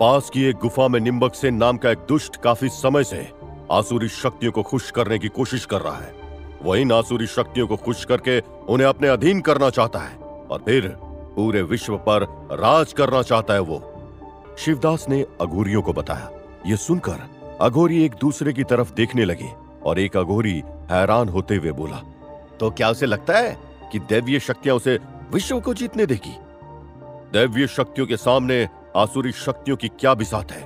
पास की एक गुफा में निम्बक से नाम का एक दुष्ट काफ़ी समय से आसुरी शक्तियों को खुश करने की कोशिश कर रहा है। वही आसुरी शक्तियों को खुश करके उन्हें अपने अधीन करना चाहता है और फिर पूरे विश्व पर राज करना चाहता है वो। शिवदास ने अघोरियों को बताया। ये सुनकर अघोरी एक दूसरे की तरफ़ देखने लगे और एक अघोरी हैरान होते हुए बोला तो क्या उसे लगता है कि दैवीय शक्तियाँ उसे विश्व को जीतने देगी? दैवीय शक्तियों के सामने आसुरी शक्तियों की क्या बिसात है?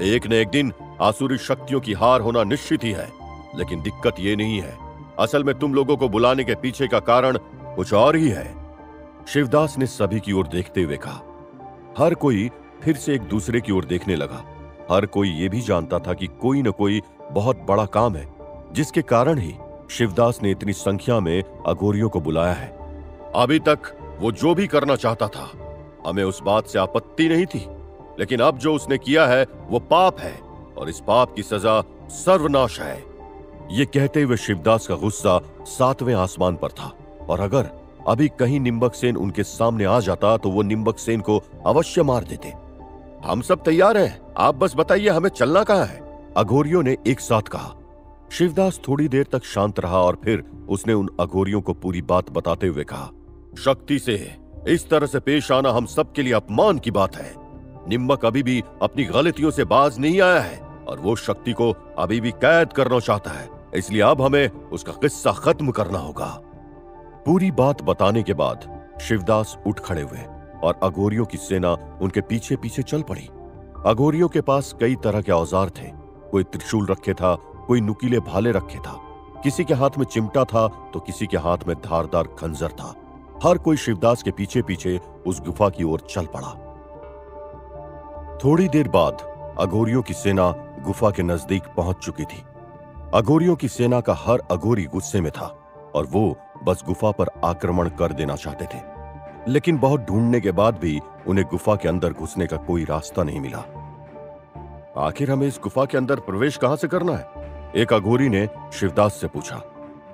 एक न एक दिन आसुरी शक्तियों की हार होना निश्चित ही है, लेकिन दिक्कत ये नहीं है। असल में तुम लोगों को बुलाने के पीछे का कारण कुछ और ही है। शिवदास ने सभी की ओर देखते हुए कहा। हर कोई फिर से एक दूसरे की ओर देखने लगा। हर कोई यह भी जानता था कि कोई न कोई बहुत बड़ा काम है, जिसके कारण ही शिवदास ने इतनी संख्या में अघोरियों को बुलाया है। अभी तक वो जो भी करना चाहता था हमें उस बात से आपत्ति नहीं थी, लेकिन अब जो उसने किया है, वो पाप है, और इस पाप की सजा सर्वनाश है। ये कहते हुए शिवदास का गुस्सा सातवें आसमान पर था, और अगर अभी कहीं निम्बक सेन उनके सामने आ जाता तो वो निम्बक सेन को अवश्य मार देते। हम सब तैयार हैं, आप बस बताइए हमें चलना कहाँ है? अघोरियों ने एक साथ कहा। शिवदास थोड़ी देर तक शांत रहा, और फिर उसने उन अघोरियों को पूरी बात बताते हुए कहा, शक्ति से इस तरह से पेश आना हम सबके लिए अपमान की बात है। निम्बक अभी भी अपनी गलतियों से बाज नहीं आया है और वो शक्ति को अभी भी कैद करना चाहता है। इसलिए अब हमें उसका किस्सा खत्म करना होगा। पूरी बात बताने के बाद शिवदास उठ खड़े हुए और अघोरियों की सेना उनके पीछे पीछे चल पड़ी। अघोरियों के पास कई तरह के औज़ार थे। कोई त्रिशूल रखे था, कोई नुकीले भाले रखे था। किसी के हाथ में चिमटा था तो किसी के हाथ में धारदार खंजर था। हर कोई शिवदास के पीछे पीछे उस गुफा की ओर चल पड़ा। थोड़ी देर बाद अघोरियों की सेना गुफा के नज़दीक पहुँच चुकी थी। अघोरियों की सेना का हर अघोरी गुस्से में था और वो बस गुफा पर आक्रमण कर देना चाहते थे। लेकिन बहुत ढूँढने के बाद भी उन्हें गुफा के अंदर घुसने का कोई रास्ता नहीं मिला। आखिर हमें इस गुफा के अंदर प्रवेश कहाँ से करना है? एक अघोरी ने शिवदास से पूछा,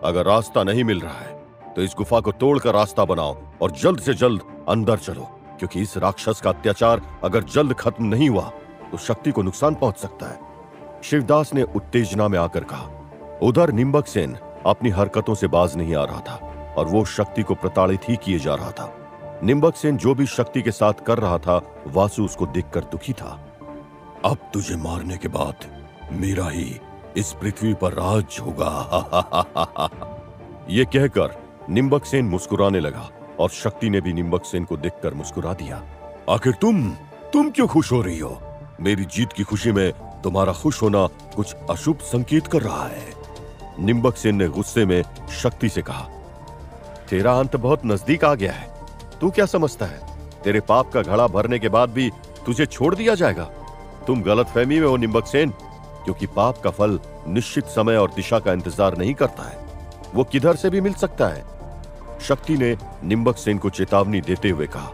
अगर रास्ता नहीं मिल रहा है तो इस गुफा को तोड़कर रास्ता बनाओ और जल्द से जल्द अंदर चलो क्योंकि इस राक्षस का अत्याचार अगर जल्द खत्म नहीं हुआ तो शक्ति को नुकसान पहुँच सकता है। शिवदास ने उत्तेजना में आकर कहा उधर निम्बक सेन अपनी हरकतों से बाज नहीं आ रहा था और वो शक्ति को प्रताड़ित ही किए जा रहा था। निम्बक सेन जो भी शक्ति के साथ कर रहा था वासु उसको देखकर दुखी था। अब तुझे मारने के बाद मेरा ही इस पृथ्वी पर राज होगा। *laughs* ये कहकर निम्बक सेन मुस्कुराने लगा और शक्ति ने भी निम्बक सेन को देखकर मुस्कुरा दिया। आखिर तुम तुम क्यों खुश हो रही हो? मेरी जीत की खुशी में तुम्हारा खुश होना कुछ अशुभ संकेत कर रहा है। निम्बक सेन ने गुस्से में शक्ति से कहा, तेरा अंत बहुत नज़दीक आ गया है। तू क्या समझता है? तेरे पाप का घड़ा भरने के बाद भी तुझे छोड़ दिया जाएगा। तुम गलत फहमी में हो निम्बक सेन क्योंकि पाप का फल निश्चित समय और दिशा का इंतज़ार नहीं करता है। वो किधर से भी मिल सकता है? शक्ति ने निम्बक सेन को चेतावनी देते हुए कहा।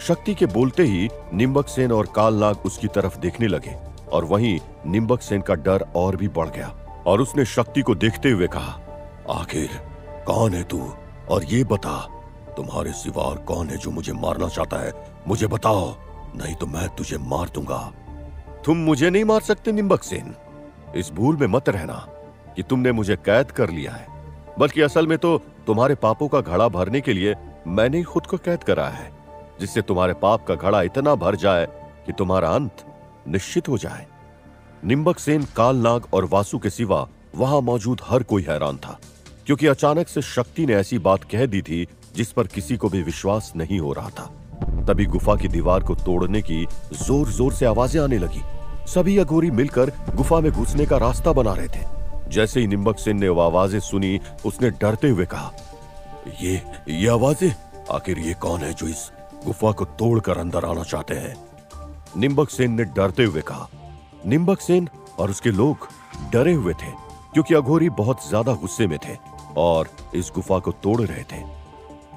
शक्ति के बोलते ही निम्बक सेन और कालनाग उसकी तरफ़ देखने लगे और वहीं निम्बक सेन का डर और भी बढ़ गया और उसने शक्ति को देखते हुए कहा, आखिर कौन है तू? और ये बता, तुम्हारे सिवा और कौन है जो मुझे मारना चाहता है? मुझे बताओ, नहीं तो मैं तुझे मार दूँगा। तुम मुझे नहीं मार सकते निम्बक सेन। इस भूल में मत रहना कि तुमने मुझे कैद कर लिया है, बल्कि असल में तो तुम्हारे पापों का घड़ा भरने के लिए मैंने खुद को कैद करा है, जिससे तुम्हारे पाप का घड़ा इतना भर जाए कि तुम्हारा अंत निश्चित हो जाए। निम्बक सेन कालनाग और वासु के सिवा वहाँ मौजूद हर कोई हैरान था, क्योंकि अचानक से शक्ति ने ऐसी बात कह दी थी जिस पर किसी को भी विश्वास नहीं हो रहा था। तभी गुफा की दीवार को तोड़ने की ज़ोर ज़ोर से आवाज़ें आने लगी। सभी अघोरी मिलकर गुफा में घुसने का रास्ता बना रहे थे। जैसे ही निम्बक सेन ने वो आवाज़ें सुनी, उसने डरते हुए कहा, ये ये आवाज़ें? आखिर ये कौन है जो इस गुफा को तोड़कर अंदर आना चाहते हैं? निम्बक सेन ने डरते हुए कहा, निम्बक सेन और उसके लोग डरे हुए थे, क्योंकि अघोरी बहुत ज़्यादा गुस्से में थे और इस गुफा को तोड़ रहे थे।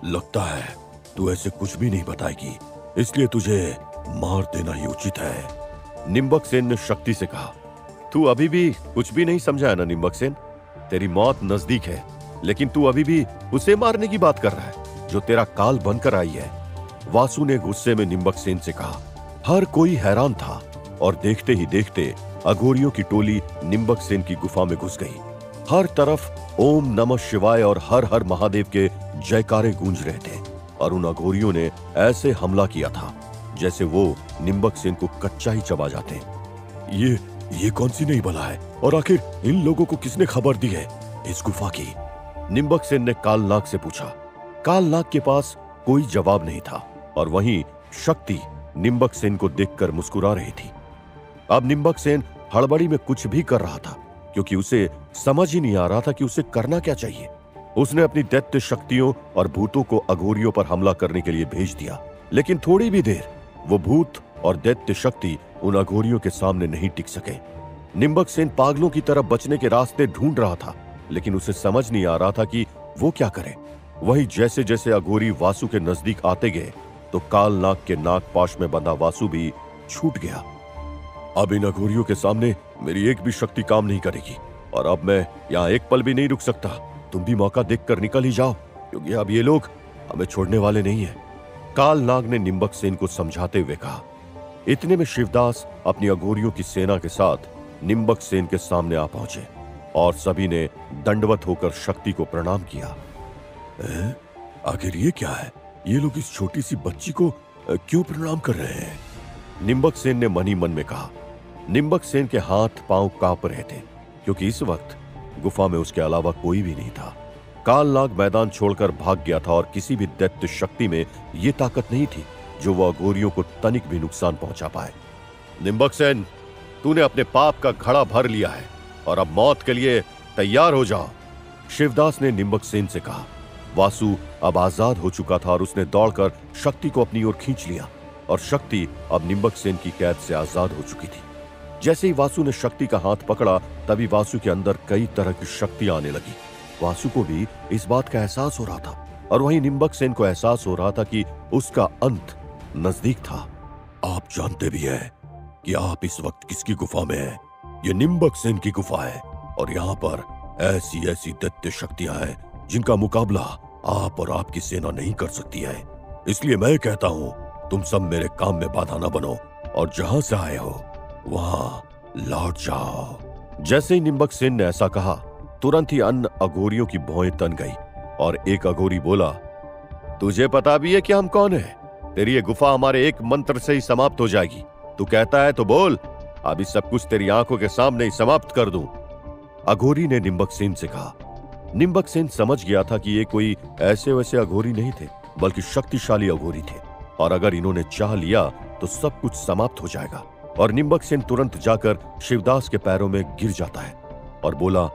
लगता है तू ऐसे कुछ भी नहीं बताएगी, इसलिए तुझे मार देना ही उचित है। निम्बक सेन ने शक्ति से कहा तू अभी भी कुछ भी नहीं समझा है ना निम्बक सेन तेरी मौत नज़दीक है, लेकिन तू अभी भी उसे मारने की बात कर रहा है, जो तेरा काल बनकर आई है। वासु ने गुस्से में निम्बक सेन से कहा, हर कोई हैरान था और देखते ही देखते अघोरियों की टोली निम्बक सेन की गुफा में घुस गई। हर तरफ़ ओम नमः शिवाय और हर हर महादेव के जयकारे गूंज रहे थे और उन अघोरियों ने ऐसे हमला किया था, जैसे वो निम्बक सेन को कच्चा ही चबा जाते ये ये कौन सी नई बला है? और आखिर इन लोगों को किसने खबर दी है? इस गुफा की। निम्बक सेन ने कालनाग से पूछा। कालनाग के पास कोई जवाब नहीं था, और वहीं शक्ति निम्बक सेन को देखकर मुस्कुरा रही थी। अब निम्बक सेन हड़बड़ी में कुछ भी कर रहा था, क्योंकि उसे समझ ही नहीं आ रहा था कि उसे करना क्या चाहिए। उसने अपनी दैत्य शक्तियों और भूतों को अघोरियों पर हमला करने के लिए भेज दिया, लेकिन थोड़ी भी देर वो भूत और दैत्य शक्ति उन अघोरियों के सामने नहीं टिक सके। निम्बक सेन पागलों की तरफ़ बचने के रास्ते ढूंढ रहा था, लेकिन उसे समझ नहीं आ रहा था कि वो क्या करे। वही जैसे जैसे अघोरी वासु के नज़दीक आते गए तो काल नाग के नाग पाश में बंधा वासु भी छूट गया। अब इन अघोरियों के सामने मेरी एक भी शक्ति काम नहीं करेगी, और अब मैं यहाँ एक पल भी नहीं रुक सकता। तुम भी मौका देखकर निकल ही जाओ, क्योंकि अब ये लोग हमें छोड़ने वाले नहीं है। काल नाग ने निम्बक सेन को समझाते हुए कहा इतने में शिवदास अपनी अघोरियों की सेना के साथ निम्बक सेन के सामने आ पहुँचे और सभी ने दंडवत होकर शक्ति को प्रणाम किया। आखिर ये क्या है? ये लोग इस छोटी सी बच्ची को क्यों प्रणाम कर रहे हैं? निम्बक सेन ने मनी मन में कहा। निम्बक सेन के हाथ पाँव काँप रहे थे, क्योंकि इस वक्त गुफा में उसके अलावा कोई भी नहीं था। काल कालनाग मैदान छोड़कर भाग गया था और किसी भी दैत्य शक्ति में ये ताकत नहीं थी। जो वह अघोरियों को तनिक भी नुकसान पहुँचा पाए। निम्बक सेन, तूने अपने पाप का घड़ा भर लिया है और अब मौत के लिए तैयार हो जाओ। शिवदास ने निम्बक सेन से कहा। वासु अब आज़ाद हो चुका था और उसने दौड़कर शक्ति को अपनी ओर खींच लिया और शक्ति अब निम्बक सेन की कैद से आज़ाद हो चुकी थी। जैसे ही वासु ने शक्ति का हाथ पकड़ा, तभी वासु के अंदर कई तरह की शक्ति आने लगी। वासु को भी इस बात का एहसास हो रहा था और वहीं निम्बक सेन को एहसास हो रहा था कि उसका अंत नज़दीक था। आप जानते भी हैं कि आप इस वक्त किसकी गुफा में हैं? ये निम्बक सेन की गुफा है और यहाँ पर ऐसी ऐसी दैत्य शक्तियाँ हैं जिनका मुकाबला आप और आपकी सेना नहीं कर सकती है। इसलिए मैं कहता हूँ, तुम सब मेरे काम में बाधा न बनो और जहाँ से आए हो, वहाँ लौट जाओ। जैसे ही निम्बक सेन ने ऐसा कहा, तुरंत ही अन्य अघोरियों की भौएँ तन गई और एक अघोरी बोला, तुझे पता भी है कि हम कौन है? तेरी ये गुफा हमारे एक मंत्र से ही समाप्त हो जाएगी। तू कहता है तो बोल। अभी सब कुछ तेरी आँखों के सामने ही समाप्त कर दूँ। अघोरी ने निम्बक सेन से कहा, निम्बक सेन समझ गया था कि ये कोई ऐसे वैसे अघोरी नहीं थे, बल्कि शक्तिशाली अघोरी थे। और अगर इन्होंने चाह लिया तो सब कुछ समाप्त हो जाएगा। और निम्बक सेन तुरंत जाकर शिवदास के पैरों में गिर जाता है और बोला,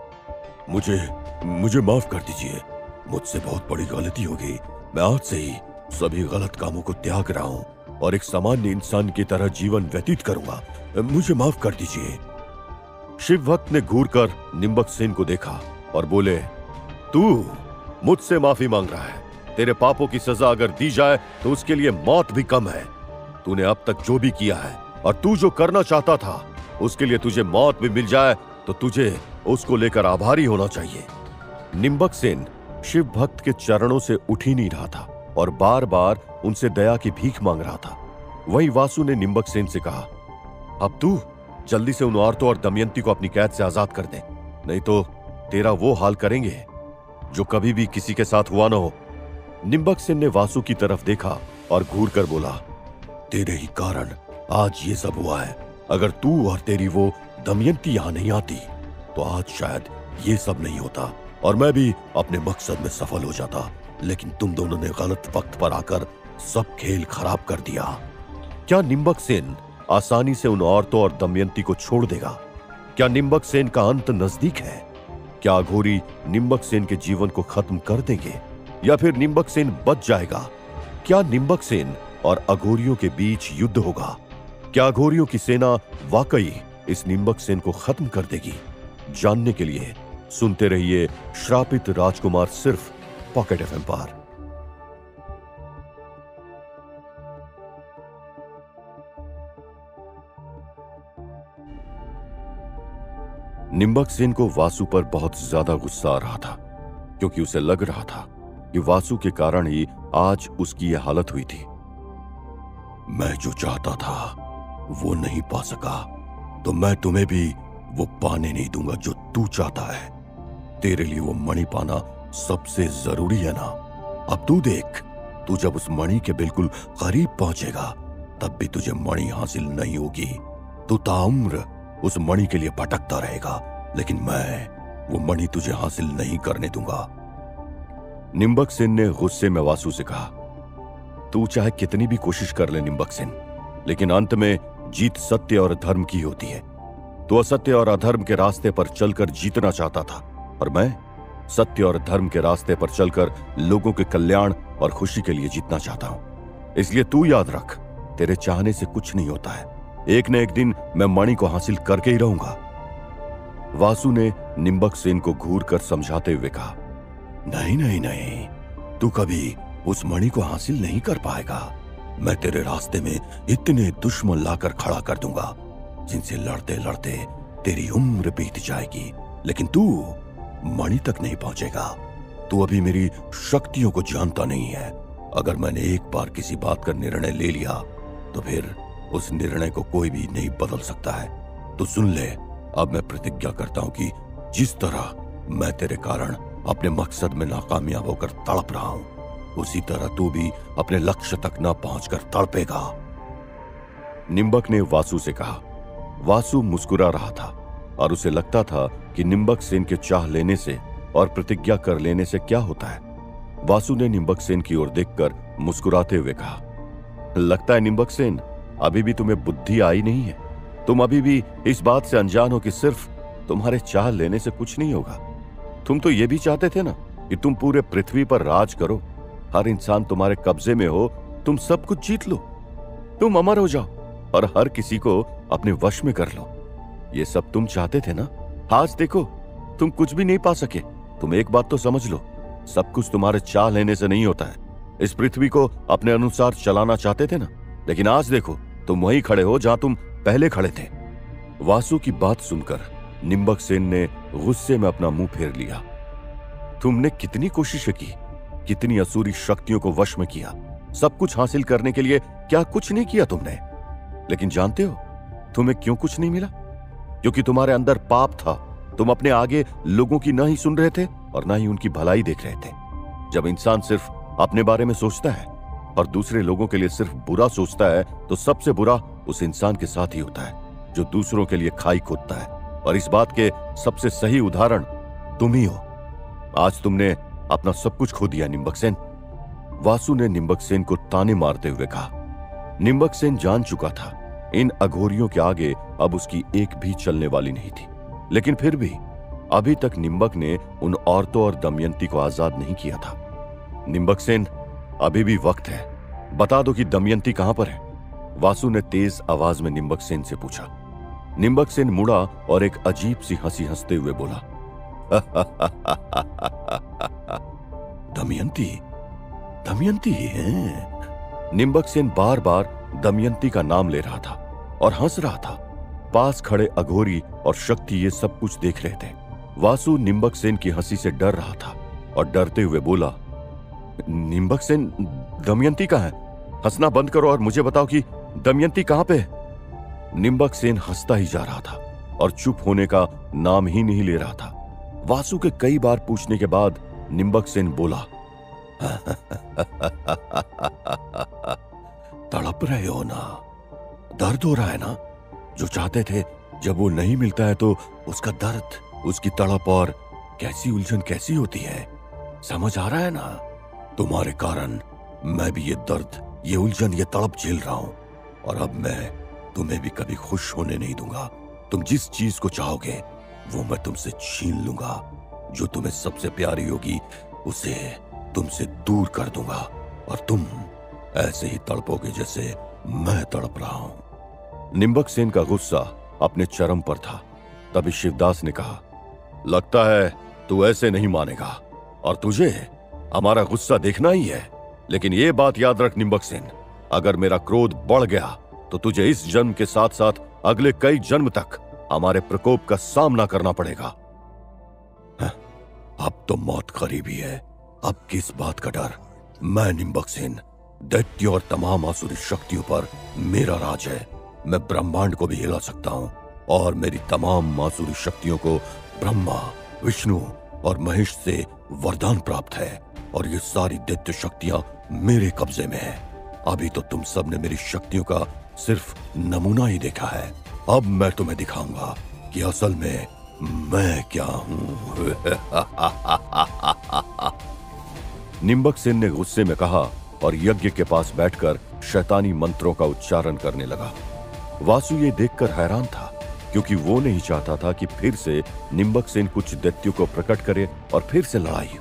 मुझे मुझे माफ़ कर दीजिए। मुझसे बहुत बड़ी गलती हो गई। मैं आज से ही सभी गलत कामों को त्याग रहा हूँ और एक सामान्य इंसान की तरह जीवन व्यतीत करूँगा। मुझे माफ़ कर दीजिए। शिव भक्त ने घूर कर निम्बक सेन को देखा और बोले, तू मुझसे माफ़ी मांग रहा है। तेरे पापों की सजा अगर दी जाए तो उसके लिए मौत भी कम है। तूने अब तक जो भी किया है और तू जो करना चाहता था, उसके लिए तुझे मौत भी मिल जाए तो तुझे उसको लेकर आभारी होना चाहिए। निम्बक सेन शिव भक्त के चरणों से उठ ही नहीं रहा था। और बार बार उनसे दया की भीख मांग रहा था। वही वासु ने निम्बक सेन से कहा, अब तू, जल्दी से उन औरतों और दमयंती को अपनी कैद से आज़ाद कर दे, नहीं तो तेरा वो हाल करेंगे, जो कभी भी किसी के साथ हुआ ना हो। निम्बक सेन ने वासु की तरफ़ देखा और घूर कर बोला, तेरे ही कारण आज ये सब हुआ है। अगर तू और तेरी वो दमयंती यहाँ नहीं आती तो आज शायद ये सब नहीं होता और मैं भी अपने मकसद में सफल हो जाता। लेकिन तुम दोनों ने गलत वक्त पर आकर सब खेल खराब कर दिया। क्या निम्बक सेन आसानी से उन औरतों और दमयंती को छोड़ देगा? क्या निम्बक सेन का अंत नज़दीक है? क्या अघोरी निम्बक सेन के जीवन को खत्म कर देंगे? या फिर निम्बक सेन बच जाएगा? क्या निम्बक सेन और अघोरियों के बीच युद्ध होगा? क्या अघोरियों की सेना वाकई इस निम्बक सेन को खत्म कर देगी? जानने के लिए सुनते रहिए श्रापित राजकुमार सिर्फ़ पॉकेट एफ़ पर निम्बक सेन को वासु पर बहुत ज़्यादा गुस्सा आ रहा था, क्योंकि उसे लग रहा था कि वासु के कारण ही आज उसकी यह हालत हुई थी। मैं जो चाहता था, वो नहीं पा सका तो मैं तुम्हें भी वो पाने नहीं दूँगा जो तू चाहता है। तेरे लिए वो मणि पाना सबसे ज़रूरी है ना। अब तू देख, तू जब उस मणि के बिल्कुल करीब पहुंचेगा, तब भी तुझे मणि हासिल नहीं होगी। तू ताउम्र उस मणि के लिए भटकता रहेगा, लेकिन मैं वो मणि तुझे हासिल नहीं करने दूँगा। निम्बक सेन ने गुस्से में वासु से कहा, तू चाहे कितनी भी कोशिश कर ले निम्बक सेन, लेकिन अंत में जीत सत्य और धर्म की होती है। तू असत्य और अधर्म के रास्ते पर चलकर जीतना चाहता था, और मैं सत्य और धर्म के रास्ते पर चलकर लोगों के कल्याण और खुशी के लिए जीतना चाहता हूँ। इसलिए तू याद रख, तेरे चाहने से कुछ नहीं होता है। एक न एक दिन मैं मणि को हासिल करके ही रहूँगा। वासु ने निम्बक सेन को घूर कर समझाते हुए कहा, नहीं नहीं नहीं, तू कभी उस मणि को हासिल नहीं कर पाएगा। मैं तेरे रास्ते में इतने दुश्मन लाकर खड़ा कर दूँगा, जिनसे लड़ते लड़ते तेरी उम्र बीत जाएगी। लेकिन तू मणि तक नहीं पहुंचेगा। तू अभी मेरी शक्तियों को जानता नहीं है। अगर मैंने एक बार किसी बात का निर्णय ले लिया तो फिर उस निर्णय को कोई भी नहीं बदल सकता है। तो सुन ले, अब मैं प्रतिज्ञा करता हूँ कि जिस तरह मैं तेरे कारण अपने मकसद में नाकामयाब होकर तड़प रहा हूँ, उसी तरह तू भी अपने लक्ष्य तक न पहुंचकर तड़पेगा। निम्बक ने वासु से कहा। वासु मुस्कुरा रहा था और उसे लगता था कि निम्बक सेन के चाह लेने से और प्रतिज्ञा कर लेने से क्या होता है? वासु ने निम्बक सेन की ओर देखकर मुस्कुराते हुए कहा, लगता है निम्बक सेन, अभी भी तुम्हें बुद्धि आई नहीं है। तुम अभी भी इस बात से अनजान हो कि सिर्फ़ तुम्हारे चाह लेने से कुछ नहीं होगा। तुम तो ये भी चाहते थे ना कि तुम पूरे पृथ्वी पर राज करो। हर इंसान तुम्हारे कब्जे में हो, तुम सब कुछ जीत लो। तुम अमर हो जाओ और हर किसी को अपने वश में कर लो। ये सब तुम चाहते थे ना? आज देखो, तुम कुछ भी नहीं पा सके। तुम एक बात तो समझ लो, सब कुछ तुम्हारे चाह लेने से नहीं होता है। इस पृथ्वी को अपने अनुसार चलाना चाहते थे ना? लेकिन आज देखो, तुम वहीं खड़े हो जहाँ तुम पहले खड़े थे। वासु की बात सुनकर निम्बक सेन ने गुस्से में अपना मुँह फेर लिया। तुमने कितनी कोशिशें की, कितनी असुरी शक्तियों को वश में किया। सब कुछ हासिल करने के लिए क्या कुछ नहीं किया तुमने? लेकिन जानते हो, तुम्हें क्यों कुछ नहीं मिला? क्योंकि तुम्हारे अंदर पाप था। तुम अपने आगे लोगों की ना ही सुन रहे थे और ना ही उनकी भलाई देख रहे थे। जब इंसान सिर्फ़ अपने बारे में सोचता है और दूसरे लोगों के लिए सिर्फ़ बुरा सोचता है तो सबसे बुरा उस इंसान के साथ ही होता है, जो दूसरों के लिए खाई खोदता है। और इस बात के सबसे सही उदाहरण तुम ही हो। आज तुमने अपना सब कुछ खो दिया, निम्बक सेन। वासु ने निम्बक सेन को ताने मारते हुए कहा। निम्बक सेन जान चुका था इन अघोरियों के आगे अब उसकी एक भी चलने वाली नहीं थी। लेकिन फिर भी, अभी तक निम्बक ने उन औरतों और दमयंती को आज़ाद नहीं किया था। निम्बक सेन, अभी भी वक्त है। बता दो कि दमयंती कहाँ पर है? वासु ने तेज आवाज़ में निम्बक सेन से पूछा। निम्बक सेन मुड़ा और एक अजीब सी हँसी हँसते हुए बोला *laughs* दमयंती दमयंती है निम्बक सेन बार बार दमयंती का नाम ले रहा था। और हंस रहा था। पास खड़े अघोरी और शक्ति ये सब कुछ देख रहे थे। वासु निम्बक सेन की हँसी से डर रहा था और डरते हुए बोला, निम्बक सेन, दमयंती कहाँ है? हंसना बंद करो और मुझे बताओ कि दमयंती कहाँ पे निम्बक सेन हंसता ही जा रहा था और चुप होने का नाम ही नहीं ले रहा था। वासु के कई बार पूछने के बाद निम्बक सेन बोला, तड़प रहे हो ना। दर्द हो रहा है ना? जो चाहते थे, जब वो नहीं मिलता है तो उसका दर्द, उसकी तड़प और कैसी उलझन कैसी होती है? समझ आ रहा है ना? तुम्हारे कारण मैं भी ये दर्द, ये उलझन, ये तड़प झेल रहा हूँ। और अब मैं तुम्हें भी कभी खुश होने नहीं दूँगा। तुम जिस चीज़ को चाहोगे, वो मैं तुमसे छीन लूँगा। जो तुम्हें सबसे प्यारी होगी, उसे तुमसे दूर कर दूँगा। और तुम ऐसे ही तड़पोगे जैसे मैं तड़प रहा हूँ। निम्बक सेन का गुस्सा अपने चरम पर था। तभी शिवदास ने कहा, लगता है तू ऐसे नहीं मानेगा। और तुझे हमारा गुस्सा देखना ही है। लेकिन ये बात याद रख निम्बक सेन, अगर मेरा क्रोध बढ़ गया तो तुझे इस जन्म के साथ साथ अगले कई जन्म तक हमारे प्रकोप का सामना करना पड़ेगा। अब तो मौत करीबी है। अब किस बात का डर? मैं निम्बक सेन, दैत्य और तमाम आसुरी शक्तियों पर मेरा राज है। मैं ब्रह्मांड को भी हिला सकता हूँ और मेरी तमाम मासूरी शक्तियों को ब्रह्मा, विष्णु और महेश से वरदान प्राप्त है और ये सारी दैत्य शक्तियाँ मेरे कब्जे में है। अभी तो तुम सबने मेरी शक्तियों का सिर्फ़ नमूना ही देखा है। अब मैं तुम्हें दिखाऊँगा कि असल में मैं क्या हूँ। *laughs* निम्बक सेन ने गुस्से में कहा और यज्ञ के पास बैठकर शैतानी मंत्रों का उच्चारण करने लगा। वासु ये देखकर हैरान था, क्योंकि वो नहीं चाहता था कि फिर से निम्बक सेन कुछ दैत्यों को प्रकट करे और फिर से लड़ाई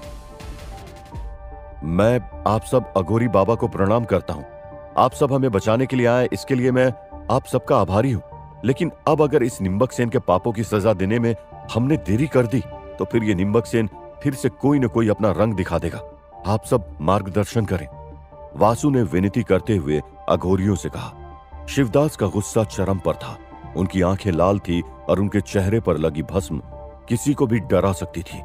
मैं आप सब अघोरी बाबा को प्रणाम करता हूँ। आप सब हमें बचाने के लिए आए, इसके लिए मैं आप सबका आभारी हूँ। लेकिन अब अगर इस निम्बक सेन के पापों की सजा देने में हमने देरी कर दी तो फिर ये निम्बक सेन फिर से कोई न कोई अपना रंग दिखा देगा। आप सब मार्गदर्शन करें। वासु ने विनती करते हुए अघोरियों से कहा शिवदास का गुस्सा चरम पर था। उनकी आँखें लाल थी और उनके चेहरे पर लगी भस्म। किसी को भी डरा सकती थी।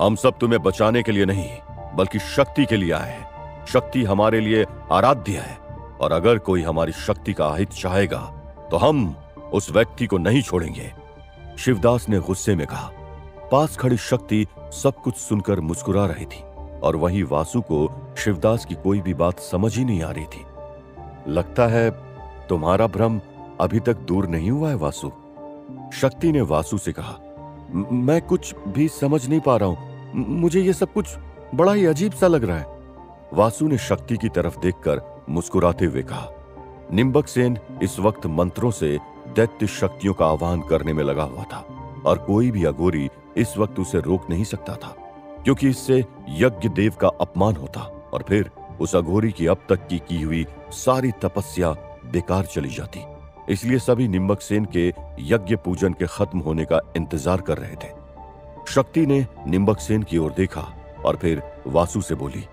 हम सब तुम्हें बचाने के लिए नहीं, बल्कि शक्ति के लिए आए हैं। शक्ति हमारे लिए आराध्य है। और अगर कोई हमारी शक्ति का अहित चाहेगा तो हम उस व्यक्ति को नहीं छोड़ेंगे। शिवदास ने गुस्से में कहा। पास खड़ी शक्ति सब कुछ सुनकर मुस्कुरा रही थी और वही वासु को शिवदास की कोई भी बात समझ ही नहीं आ रही थी। लगता है तुम्हारा भ्रम अभी तक दूर नहीं हुआ है, वासु। शक्ति ने वासु से कहा, मैं कुछ भी समझ नहीं पा रहा हूँ। मुझे यह सब कुछ बड़ा ही अजीब सा लग रहा है। वासु ने शक्ति की तरफ़ देखकर मुस्कुराते हुए कहा, निम्बक सेन इस वक्त मंत्रों से दैत्य शक्तियों का आह्वान करने में लगा हुआ था, और कोई भी अगोरी इस वक्त उसे रोक नहीं सकता था, क्योंकि इससे यज्ञ देव का अपमान होता, और फिर उस अघोरी की अब तक की की हुई सारी तपस्या बेकार चली जाती। इसलिए सभी निम्बक सेन के यज्ञ पूजन के खत्म होने का इंतज़ार कर रहे थे। शक्ति ने निम्बक सेन की ओर देखा और फिर वासु से बोली,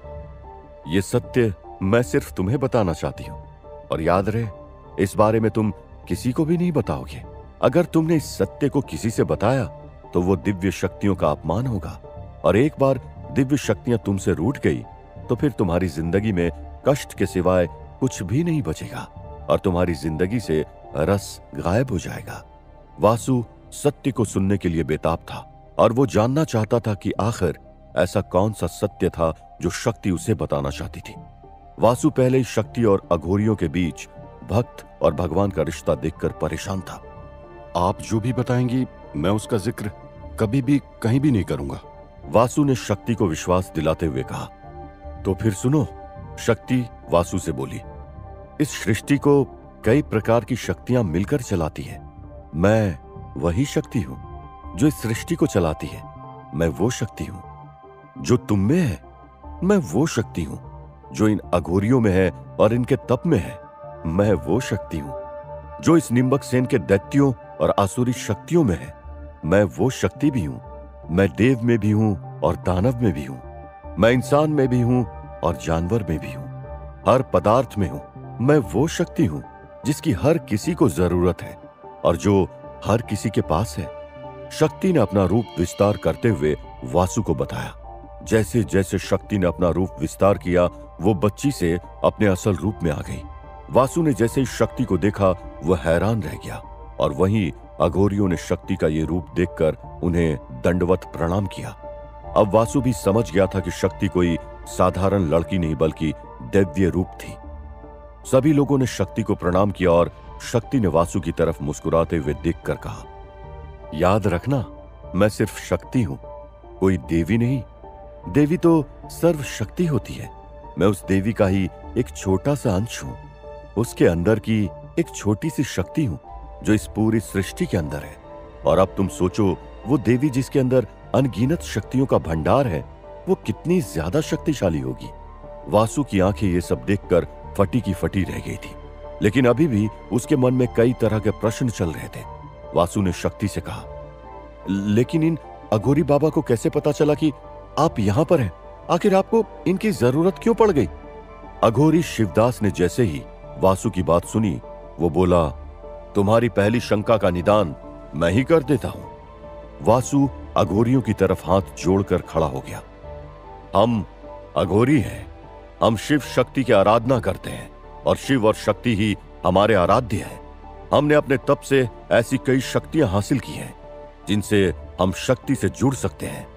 ये सत्य मैं सिर्फ़ तुम्हें बताना चाहती हूँ। और याद रहे, इस बारे में तुम किसी को भी नहीं बताओगे। अगर तुमने इस सत्य को किसी से बताया तो वो दिव्य शक्तियों का अपमान होगा। और एक बार दिव्य शक्तियाँ तुमसे रूट गई तो फिर तुम्हारी ज़िंदगी में कष्ट के सिवाय कुछ भी नहीं बचेगा। और तुम्हारी ज़िंदगी से रस गायब हो जाएगा। वासु सत्य को सुनने के लिए बेताब था और वो जानना चाहता था कि आखिर ऐसा कौन सा सत्य था जो शक्ति उसे बताना चाहती थी। वासु पहले ही शक्ति और अघोरियों के बीच भक्त और भगवान का रिश्ता देखकर परेशान था। आप जो भी बताएँगी, मैं उसका ज़िक्र कभी भी कहीं भी नहीं करूँगा। वासु ने शक्ति को विश्वास दिलाते हुए कहा तो फिर सुनो। शक्ति वासु से बोली इस सृष्टि को कई प्रकार की शक्तियाँ मिलकर चलाती है। मैं वही शक्ति हूँ, जो इस सृष्टि को चलाती है। मैं वो शक्ति हूँ, जो तुम में है। मैं वो शक्ति हूँ, जो इन अघोरियों में है और इनके तप में है। मैं वो शक्ति हूँ, जो इस निम्बक सेन के दैत्यों और आसुरी शक्तियों में है। मैं वो शक्ति भी हूँ। मैं देव में भी हूँ और दानव में भी हूँ। मैं इंसान में भी हूँ और जानवर में भी हूँ। हर पदार्थ में हूँ। मैं वो शक्ति हूँ जिसकी हर किसी को ज़रूरत है और जो हर किसी के पास है। शक्ति ने अपना रूप विस्तार करते हुए वासु को बताया। जैसे जैसे शक्ति ने अपना रूप विस्तार किया, वो बच्ची से अपने असल रूप में आ गई। वासु ने जैसे ही शक्ति को देखा, वह हैरान रह गया और वहीं अघोरियों ने शक्ति का ये रूप देखकर उन्हें दंडवत प्रणाम किया। अब वासु भी समझ गया था कि शक्ति कोई साधारण लड़की नहीं, बल्कि दैव्य रूप थी। सभी लोगों ने शक्ति को प्रणाम किया और शक्ति ने वासु की तरफ़ मुस्कुराते हुए देखकर कहा, याद रखना, मैं सिर्फ़ शक्ति हूँ, कोई देवी नहीं। देवी तो सर्वशक्ति होती है। मैं उस देवी का ही एक छोटा सा अंश हूँ। उसके अंदर की एक छोटी सी शक्ति हूँ, जो इस पूरी सृष्टि के अंदर है। और अब तुम सोचो, वो देवी जिसके अंदर अनगिनत शक्तियों का भंडार है, वो कितनी ज़्यादा शक्तिशाली होगी। वासु की आँखें ये सब देखकर फटी की फटी रह गई थी। लेकिन अभी भी उसके मन में कई तरह के प्रश्न चल रहे थे। वासु ने शक्ति से कहा, लेकिन इन अघोरी बाबा को कैसे पता चला कि आप यहाँ पर हैं? आखिर आपको इनकी ज़रूरत क्यों पड़ गई? अघोरी शिवदास ने जैसे ही वासु की बात सुनी, वो बोला, तुम्हारी पहली शंका का निदान मैं ही कर देता हूँ। वासु अघोरियों की तरफ़ हाथ जोड़कर खड़ा हो गया, हम अघोरी हैं। हम शिव शक्ति की आराधना करते हैं और शिव और शक्ति ही हमारे आराध्य हैं। हमने अपने तप से ऐसी कई शक्तियाँ हासिल की हैं, जिनसे हम शक्ति से जुड़ सकते हैं।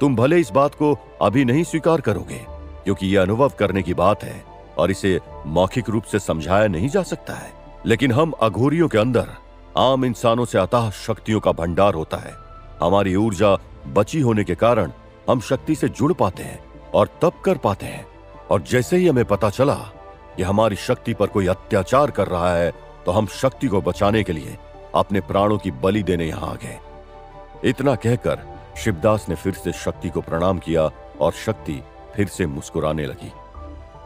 तुम भले इस बात को अभी नहीं स्वीकार करोगे, क्योंकि यह अनुभव करने की बात है और इसे मौखिक रूप से समझाया नहीं जा सकता है। लेकिन हम अघोरियों के अंदर, आम इंसानों से अतः शक्तियों का भंडार होता है। हमारी ऊर्जा बची होने के कारण हम शक्ति से जुड़ पाते हैं और तप कर पाते हैं। और जैसे ही हमें पता चला कि हमारी शक्ति पर कोई अत्याचार कर रहा है तो हम शक्ति को बचाने के लिए अपने प्राणों की बलि देने यहाँ आ गए। इतना कहकर शिवदास ने फिर से शक्ति को प्रणाम किया और शक्ति फिर से मुस्कुराने लगी।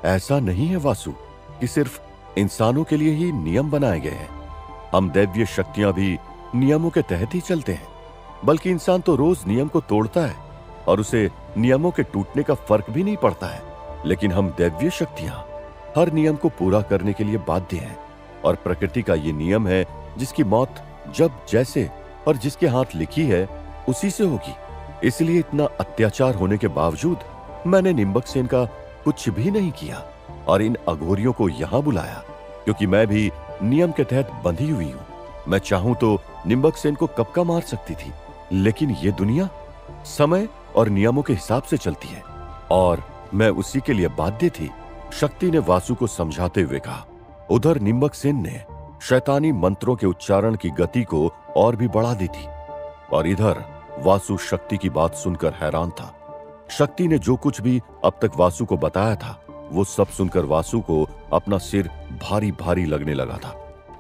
ऐसा नहीं है वासु कि सिर्फ़ इंसानों के लिए ही नियम बनाए गए हैं। हम दैव्य शक्तियाँ भी नियमों के तहत ही चलते हैं, बल्कि इंसान तो रोज नियम को तोड़ता है और उसे नियमों के टूटने का फ़र्क भी नहीं पड़ता है। लेकिन हम दैव्य शक्तियाँ, हर नियम को पूरा करने के लिए बाध्य हैं, और प्रकृति का ये नियम है, जिसकी मौत जब जैसे और जिसके हाथ लिखी है, उसी से होगी। इसलिए इतना अत्याचार होने के बावजूद, मैंने निम्बक सेन का कुछ भी नहीं किया, और इन अघोरियों को यहाँ बुलाया, क्योंकि मैं भी नियम के तहत बंधी हुई हूँ। मैं चाहूँ तो निम्बक सेन को कब का मार सकती थी, लेकिन ये दुनिया समय और नियमों के हिसाब से चलती है, और मैं उसी के लिए बाध्य थी। शक्ति ने वासु को समझाते हुए कहा, उधर निम्बक सेन ने शैतानी मंत्रों के उच्चारण की गति को और भी बढ़ा दी थी। और इधर वासु शक्ति की बात सुनकर हैरान था। शक्ति ने जो कुछ भी अब तक वासु को बताया था, वो सब सुनकर वासु को अपना सिर भारी भारी लगने लगा था।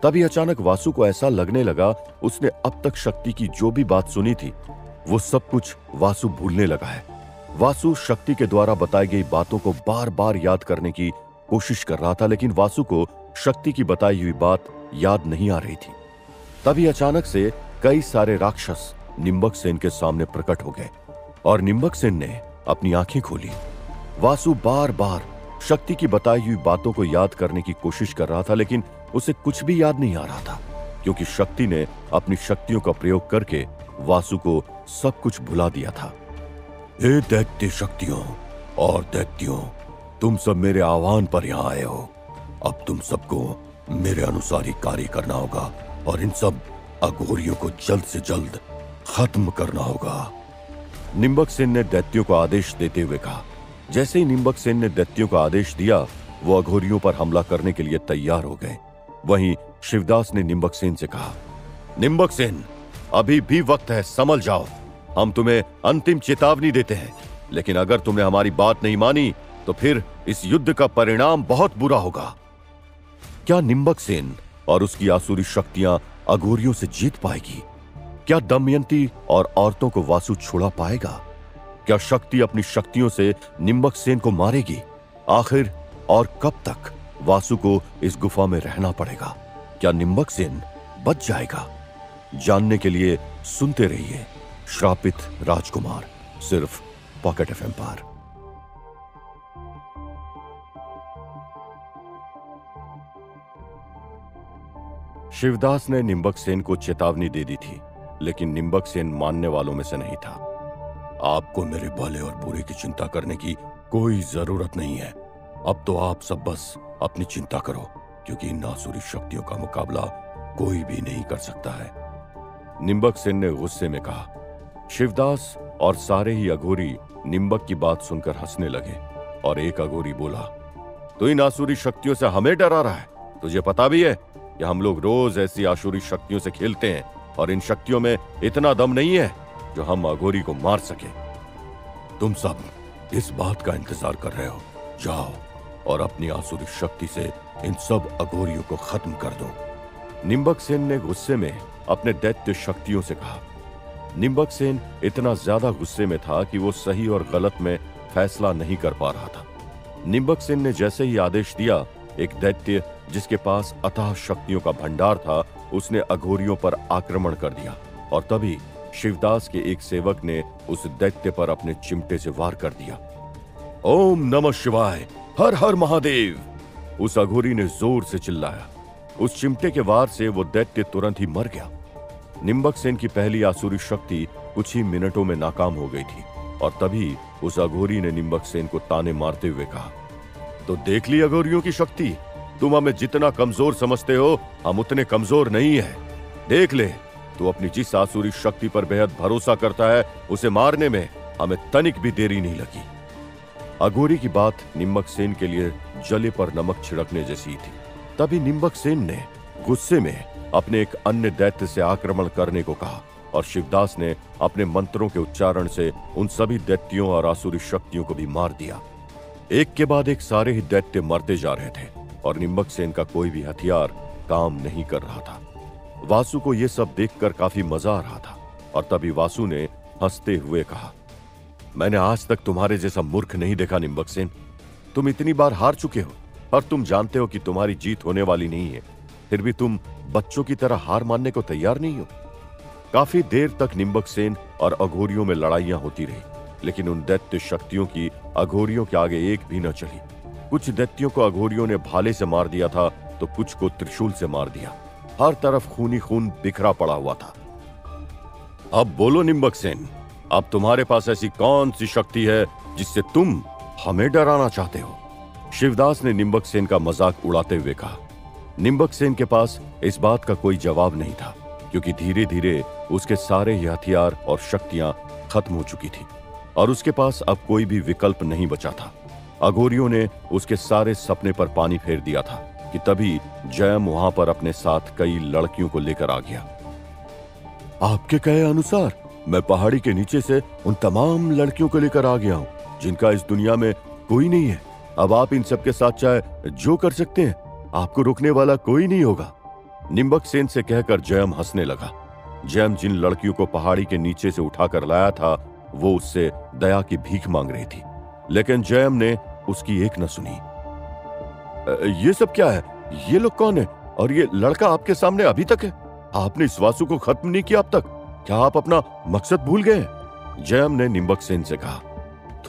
तभी अचानक वासु को ऐसा लगने लगा, उसने अब तक शक्ति की जो भी बात सुनी थी, वो सब कुछ वासु भूलने लगा है। वासु शक्ति के द्वारा बताई गई बातों को बार बार याद करने की कोशिश कर रहा था, लेकिन वासु को शक्ति की बताई हुई बात याद नहीं आ रही थी। तभी अचानक से कई सारे राक्षस निम्बक सेन के सामने प्रकट हो गए और निम्बक सेन ने अपनी आँखें खोली। वासु बार बार शक्ति की बताई हुई बातों को याद करने की कोशिश कर रहा था, लेकिन उसे कुछ भी याद नहीं आ रहा था, क्योंकि शक्ति ने अपनी शक्तियों का प्रयोग करके वासु को सब कुछ भुला दिया था। हे दैत्य शक्तियों और दैत्यों, तुम सब मेरे आह्वान पर यहाँ आए हो। अब तुम सबको मेरे अनुसार ही कार्य करना होगा और इन सब अघोरियों को जल्द से जल्द खत्म करना होगा। निम्बक सेन ने दैत्यों को आदेश देते हुए कहा, जैसे ही निम्बक सेन ने दैत्यों को आदेश दिया, वो अघोरियों पर हमला करने के लिए तैयार हो गए। वहीं शिवदास ने निम्बक सेन से कहा, निम्बक सेन अभी भी वक्त है समझ जाओ। हम तुम्हें अंतिम चेतावनी देते हैं। लेकिन अगर तुमने हमारी बात नहीं मानी तो फिर इस युद्ध का परिणाम बहुत बुरा होगा। क्या निम्बक सेन और उसकी आसुरी शक्तियाँ अघोरियों से जीत पाएगी? क्या दमयंती और औरतों को वासु छुड़ा पाएगा? क्या शक्ति अपनी शक्तियों से निम्बक सेन को मारेगी? आखिर और कब तक वासु को इस गुफा में रहना पड़ेगा? क्या निम्बक सेन बच जाएगा? जानने के लिए सुनते रहिए। श्रापित राजकुमार सिर्फ़ पॉकेट एफ़ पर शिवदास ने निम्बक सेन को चेतावनी दे दी थी लेकिन निम्बक सेन मानने वालों में से नहीं था आपको मेरे भले और बुरे की चिंता करने की कोई ज़रूरत नहीं है अब तो आप सब बस अपनी चिंता करो क्योंकि इन आसुरी शक्तियों का मुकाबला कोई भी नहीं कर सकता है निम्बक सेन ने गुस्से में कहा शिवदास और सारे ही अघोरी निम्बक की बात सुनकर हंसने लगे और एक अघोरी बोला तो इन आसुरी शक्तियों से हमें डरा रहा है। तुझे पता भी है कि हम लोग रोज ऐसी आसुरी शक्तियों से खेलते हैं और इन शक्तियों में इतना दम नहीं है जो हम अघोरी को मार सके। तुम सब इस बात का इंतज़ार कर रहे हो। जाओ और अपनी आसुरी शक्ति से इन सब अघोरियों को खत्म कर दो। निम्बक सेन ने गुस्से में अपने दैत्य शक्तियों से कहा निम्बक सेन इतना ज़्यादा गुस्से में था कि वो सही और गलत में फैसला नहीं कर पा रहा था। निम्बक सेन ने जैसे ही आदेश दिया, एक दैत्य जिसके पास अतः शक्तियों का भंडार था, उसने अघोरियों पर आक्रमण कर दिया और तभी शिवदास के एक सेवक ने उस दैत्य पर अपने चिमटे से वार कर दिया। ओम नमः शिवाय, हर हर महादेव! उस अघोरी ने ज़ोर से चिल्लाया। उस चिमटे के वार से वो दैत्य तुरंत ही मर गया। निम्बक सेन की पहली आसुरी शक्ति कुछ ही मिनटों में नाकाम हो गई थी, और तभी उस अघोरी ने निम्बक सेन को ताने मारते हुए कहा तो देख ली अघोरियों की शक्ति। तुम हमें जितना कमज़ोर समझते हो, हम उतने कमज़ोर नहीं है। देख ले, तू अपनी जिस आसुरी शक्ति पर बेहद भरोसा करता है, उसे मारने में हमें तनिक भी देरी नहीं लगी। अघोरी की बात निम्बक सेन के लिए जले पर नमक छिड़कने जैसी थी। तभी निम्बक सेन ने गुस्से में अपने एक अन्य दैत्य से आक्रमण करने को कहा और शिवदास ने अपने मंत्रों के उच्चारण से उन सभी दैत्यों और आसुरी शक्तियों को भी मार दिया। एक के बाद एक सारे ही दैत्य मरते जा रहे थे और निम्बक सेन का कोई भी हथियार काम नहीं कर रहा था। वासु को यह सब देखकर काफ़ी मज़ा आ रहा था और तभी वासु ने हँसते हुए कहा, मैंने आज तक तुम्हारे जैसा मूर्ख नहीं देखा, निम्बक सेन। तुम इतनी बार हार चुके हो और तुम जानते हो कि तुम्हारी जीत होने वाली नहीं है। फिर भी तुम बच्चों की तरह हार मानने को तैयार नहीं हो। काफ़ी देर तक निम्बक सेन और अघोरियों में लड़ाइयाँ होती रही, लेकिन उन दैत्य शक्तियों की अघोरियों के आगे एक भी न चली। कुछ दैत्यों को अघोरियों ने भाले से मार दिया था तो कुछ को त्रिशूल से मार दिया। हर तरफ़ खूनी खून बिखरा पड़ा हुआ था। अब बोलो निम्बक सेन, अब तुम्हारे पास ऐसी कौन सी शक्ति है जिससे तुम हमें डराना चाहते हो? शिवदास ने निम्बक सेन का मज़ाक उड़ाते हुए कहा। निम्बक सेन के पास इस बात का कोई जवाब नहीं था, क्योंकि धीरे धीरे उसके सारे ही हथियार और शक्तियाँ खत्म हो चुकी थी, और उसके पास अब कोई भी विकल्प नहीं बचा था। अघोरियों ने उसके सारे सपने पर पानी फेर दिया था कि तभी जयम वहाँ पर अपने साथ कई लड़कियों को लेकर आ गया। आपके कहे अनुसार, मैं पहाड़ी के नीचे से उन तमाम लड़कियों को लेकर आ गया हूँ, जिनका इस दुनिया में कोई नहीं है। अब आप इन सबके साथ चाहे जो कर सकते हैं। आपको रोकने वाला कोई नहीं होगा। निम्बक सेन से कहकर जयम हंसने लगा। जयम जिन लड़कियों को पहाड़ी के नीचे से उठाकर लाया था, वो उससे दया की भीख मांग रही थी। लेकिन जयम ने उसकी एक न सुनी। ये सब क्या है? ये लोग कौन है? और ये लड़का आपके सामने अभी तक है? आपने इस वासु को खत्म नहीं किया अब तक। क्या आप अपना मकसद भूल गए जयम ने निम्बक सेन से कहा।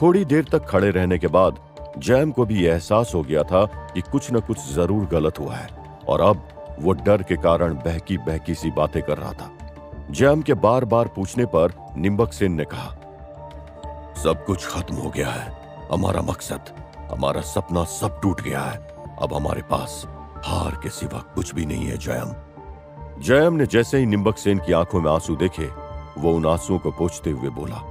थोड़ी देर तक खड़े रहने के बाद जयम को भी एहसास हो गया था कि कुछ न कुछ ज़रूर गलत हुआ है, और अब वो डर के कारण बहकी बहकी सी बातें कर रहा था। जैम के बार बार पूछने पर निम्बक सेन ने कहा, सब कुछ खत्म हो गया है। हमारा मकसद, हमारा सपना सब टूट गया है। अब हमारे पास हार के सिवा कुछ भी नहीं है जयम जयम ने जैसे ही निम्बक सेन की आँखों में आँसू देखे, वो उन आंसुओं को पोछते हुए बोला,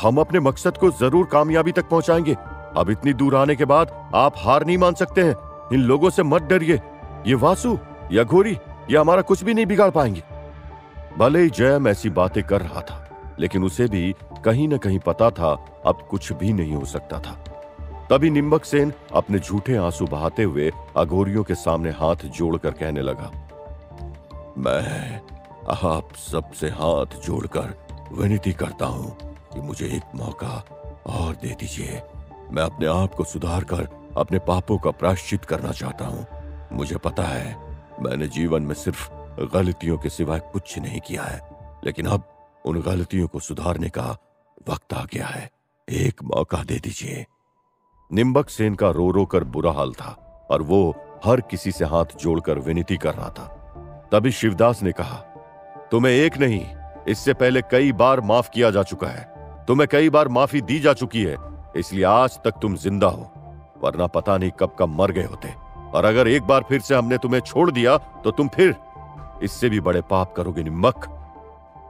हम अपने मकसद को ज़रूर कामयाबी तक पहुंचाएँगे। अब इतनी दूर आने के बाद आप हार नहीं मान सकते हैं। इन लोगों से मत डरिए। ये वासु, या घोरी, ये हमारा कुछ भी नहीं बिगाड़ पाएँगे। भले ही जयम ऐसी बातें कर रहा था, लेकिन उसे भी कहीं न कहीं पता था, अब कुछ भी नहीं हो सकता था। तभी निम्बक सेन अपने झूठे आँसू बहाते हुए अघोरियों के सामने हाथ जोड़कर कहने लगा, मैं आप सबसे हाथ जोड़कर विनती करता हूँ कि मुझे एक मौका और दे दीजिए। मैं अपने आप को सुधार कर अपने पापों का प्राश्चित करना चाहता हूँ। मुझे पता है, मैंने जीवन में सिर्फ़ गलतियों के सिवाय कुछ नहीं किया है, लेकिन अब उन गलतियों को सुधारने का वक्त आ गया है। एक मौका दे दीजिए। निम्बक सेन का रो रो कर बुरा हाल था, और वो हर किसी से हाथ जोड़कर विनती कर रहा था। तभी शिवदास ने कहा, तुम्हें एक नहीं, इससे पहले कई बार माफ़ किया जा चुका है। तुम्हें कई बार माफ़ी दी जा चुकी है इसलिए आज तक तुम ज़िंदा हो, वरना पता नहीं कब कब मर गए होते। और अगर एक बार फिर से हमने तुम्हें छोड़ दिया तो तुम फिर इससे भी बड़े पाप करोगे, निम्बक।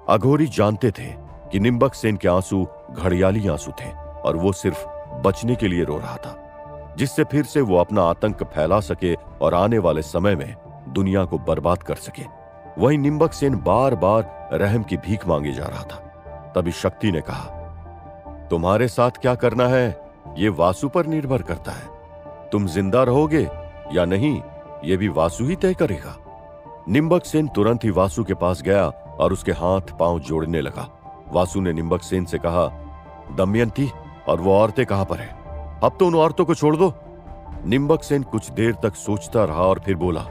अघोरी जानते थे कि निम्बक सेन के आँसू घड़ियाली आँसू थे, और वो सिर्फ़ बचने के लिए रो रहा था, जिससे फिर से वो अपना आतंक फैला सके और आने वाले समय में दुनिया को बर्बाद कर सके। वहीं निम्बक सेन बार बार रहम की भीख मांगे जा रहा था। तभी शक्ति ने कहा तुम्हारे साथ क्या करना है, ये वासु पर निर्भर करता है। तुम ज़िंदा रहोगे या नहीं, ये भी वासु ही तय करेगा। निम्बक सेन तुरंत ही वासु के पास गया और उसके हाथ पाँव जोड़ने लगा। वासु ने निम्बक सेन से कहा, दमयंती, और वो औरतें कहाँ पर है? अब तो उन औरतों को छोड़ दो। निम्बक सेन कुछ देर तक सोचता रहा और फिर बोला,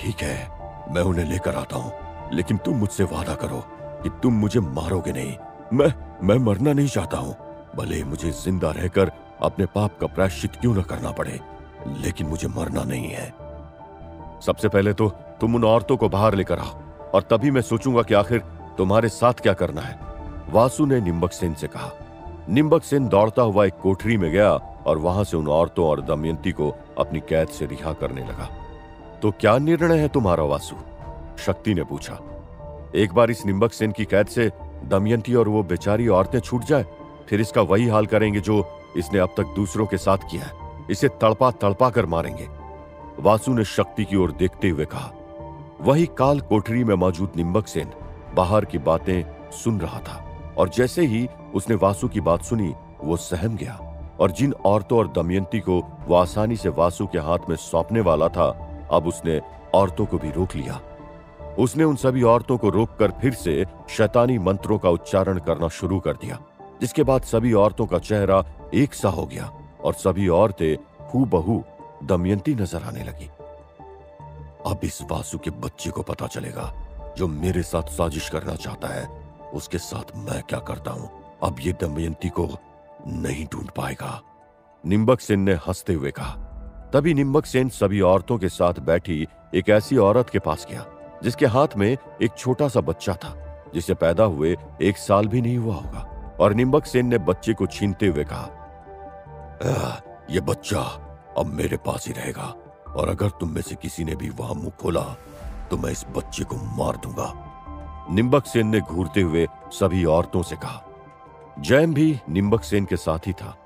ठीक है, मैं उन्हें लेकर आता हूँ, लेकिन तुम मुझसे वादा करो कि तुम मुझे मारोगे नहीं। मैं मैं मरना नहीं चाहता हूँ। भले मुझे ज़िंदा रहकर अपने पाप का प्रायश्चित क्यों न करना पड़े, लेकिन मुझे मरना नहीं है। सबसे पहले तो तुम उन औरतों को बाहर लेकर आओ, और तभी मैं सोचूँगा कि आखिर तुम्हारे साथ क्या करना है। वासु ने निम्बक सेन से कहा, निम्बक सेन दौड़ता हुआ एक कोठरी में गया और वहाँ से उन औरतों और दमयंती को अपनी कैद से रिहा करने लगा। तो क्या निर्णय है तुम्हारा, वासु? शक्ति ने पूछा। एक बार इस निम्बक सेन की कैद से दमयंती और वो बेचारी औरतें छूट जाए, फिर इसका वही हाल करेंगे जो इसने अब तक दूसरों के साथ किया है। इसे तड़पा तड़पा कर मारेंगे। वासु ने शक्ति की ओर देखते हुए कहा, वही काल कोठरी में मौजूद निम्बक सेन बाहर की बातें सुन रहा था, और जैसे ही उसने वासु की बात सुनी, वो सहम गया, और जिन औरतों और दमयंती को वो आसानी से वासु के हाथ में सौंपने वाला था, अब उसने औरतों को भी रोक लिया। उसने उन सभी औरतों को रोककर फिर से शैतानी मंत्रों का उच्चारण करना शुरू कर दिया, जिसके बाद सभी औरतों का चेहरा एक सा हो गया और सभी औरतें हु बहू दमयंती नज़र आने लगी। अब इस वासु के बच्चे को पता चलेगा, जो मेरे साथ साजिश करना चाहता है, उसके साथ मैं क्या करता हूँ? अब ये दमयंती को नहीं ढूंढ पाएगा। निम्बक सेन ने हँसते हुए कहा। तभी निम्बक सेन सभी औरतों के साथ बैठी एक ऐसी औरत के पास गया। जिसके हाथ में एक छोटा सा बच्चा था, जिसे पैदा हुए एक साल भी नहीं हुआ होगा, और निम्बक सेन ने बच्चे को छीनते हुए कहा यह बच्चा अब मेरे पास ही रहेगा, और अगर तुम में से किसी ने भी वहाँ मुँह खोला तो मैं इस बच्चे को मार दूँगा। निम्बक सेन ने घूरते हुए सभी औरतों से कहा, जैम भी निम्बक सेन के साथ ही था,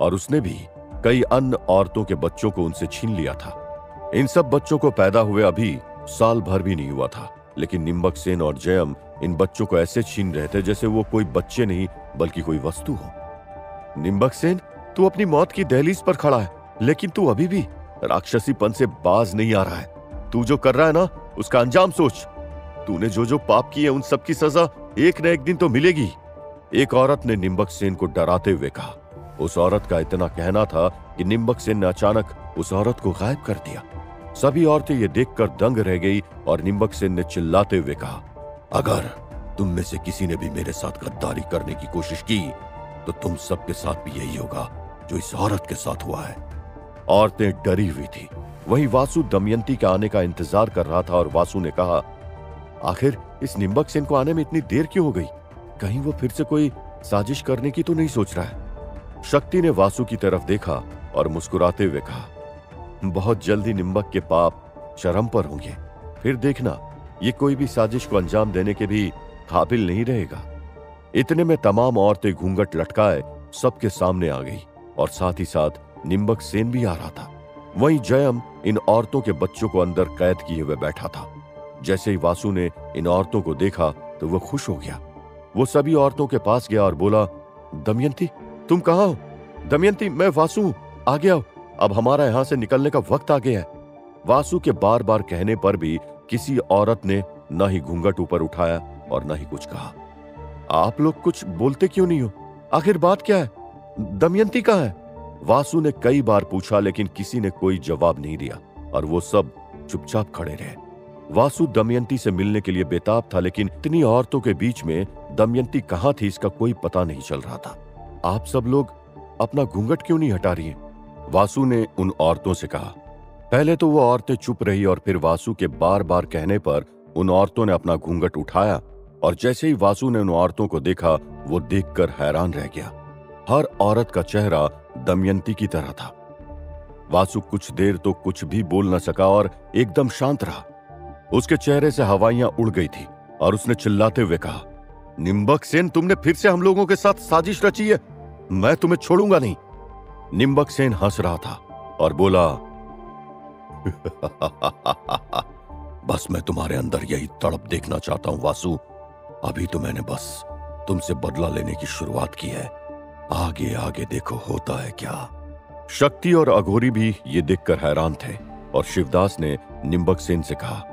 और उसने भी कई अन्य औरतों के बच्चों को उनसे छीन लिया था। इन सब बच्चों को पैदा हुए अभी साल भर भी नहीं हुआ था, लेकिन निम्बक सेन और जयम इन बच्चों को ऐसे छीन रहे थे जैसे वो कोई बच्चे नहीं, बल्कि कोई वस्तु हो। निम्बक सेन, तू अपनी मौत की दहलीज पर खड़ा है, लेकिन तू अभी भी राक्षसीपन से बाज नहीं आ रहा है। तू जो कर रहा है ना, उसका अंजाम सोच। तूने जो जो पाप किए, उन सब की सजा एक न एक दिन तो मिलेगी। एक औरत ने निम्बक सेन को डराते हुए कहा। उस औरत का इतना कहना था कि निम्बक सेन ने अचानक उस औरत को गायब कर दिया। सभी औरतें ये देखकर दंग रह गई और निम्बक सेन ने चिल्लाते हुए कहा, अगर तुम में से किसी ने भी मेरे साथ गद्दारी करने की कोशिश की तो तुम सबके साथ भी यही होगा जो इस औरत के साथ हुआ है। औरतें डरी हुई थी। वही वासु दमयंती के आने का इंतज़ार कर रहा था और वासु ने कहा, आखिर इस निम्बक सेन को आने में इतनी देर क्यों हो गई? कहीं वो फिर से कोई साजिश करने की तो नहीं सोच रहा है? शक्ति ने वासु की तरफ़ देखा और मुस्कुराते हुए कहा बहुत जल्दी निम्बक के पाप चरम पर होंगे। फिर देखना, ये कोई भी साजिश को अंजाम देने के भी काबिल नहीं रहेगा। इतने में तमाम औरतें घूंघट लटकाए सबके सामने आ गई और साथ ही साथ निम्बक सेन भी आ रहा था। वहीं जयम इन औरतों के बच्चों को अंदर कैद किए हुए बैठा था। जैसे ही वासु ने इन औरतों को देखा तो वह खुश हो गया। वो सभी औरतों के पास गया और बोला, दमयंती, तुम कहा हो? दमयंती, मैं वासु आ गया अब हमारा यहाँ से निकलने का वक्त आ गया है। वासु के बार बार कहने पर भी किसी औरत ने न ही घूंघट ऊपर उठाया और न ही कुछ कहा। आप लोग कुछ बोलते क्यों नहीं हो? आखिर बात क्या है? दमयंती कहाँ है? वासु ने कई बार पूछा, लेकिन किसी ने कोई जवाब नहीं दिया और वो सब चुपचाप खड़े रहे। वासु दमयंती से मिलने के लिए बेताब था, लेकिन इतनी औरतों के बीच में दमयंती कहाँ थी, इसका कोई पता नहीं चल रहा था। आप सब लोग अपना घूंघट क्यों नहीं हटा रही हैं? वासु ने उन औरतों से कहा, पहले तो वो औरतें चुप रही और फिर वासु के बार बार कहने पर उन औरतों ने अपना घूंघट उठाया और जैसे ही वासु ने उन औरतों को देखा, वो देखकर हैरान रह गया। हर औरत का चेहरा दमयंती की तरह था। वासु कुछ देर तो कुछ भी बोल न सका और एकदम शांत रहा। उसके चेहरे से हवाइयाँ उड़ गई थी और उसने चिल्लाते हुए कहा, निम्बक सेन, तुमने फिर से हम लोगों के साथ साजिश रची है। मैं तुम्हें छोड़ूँगा नहीं। निम्बक सेन हंस रहा था और बोला, *laughs* बस मैं तुम्हारे अंदर यही तड़प देखना चाहता हूँ, वासु। अभी तो मैंने बस तुमसे बदला लेने की शुरुआत की है। आगे आगे देखो, होता है क्या। शक्ति और अघोरी भी ये देखकर हैरान थे और शिवदास ने निम्बक सेन से कहा,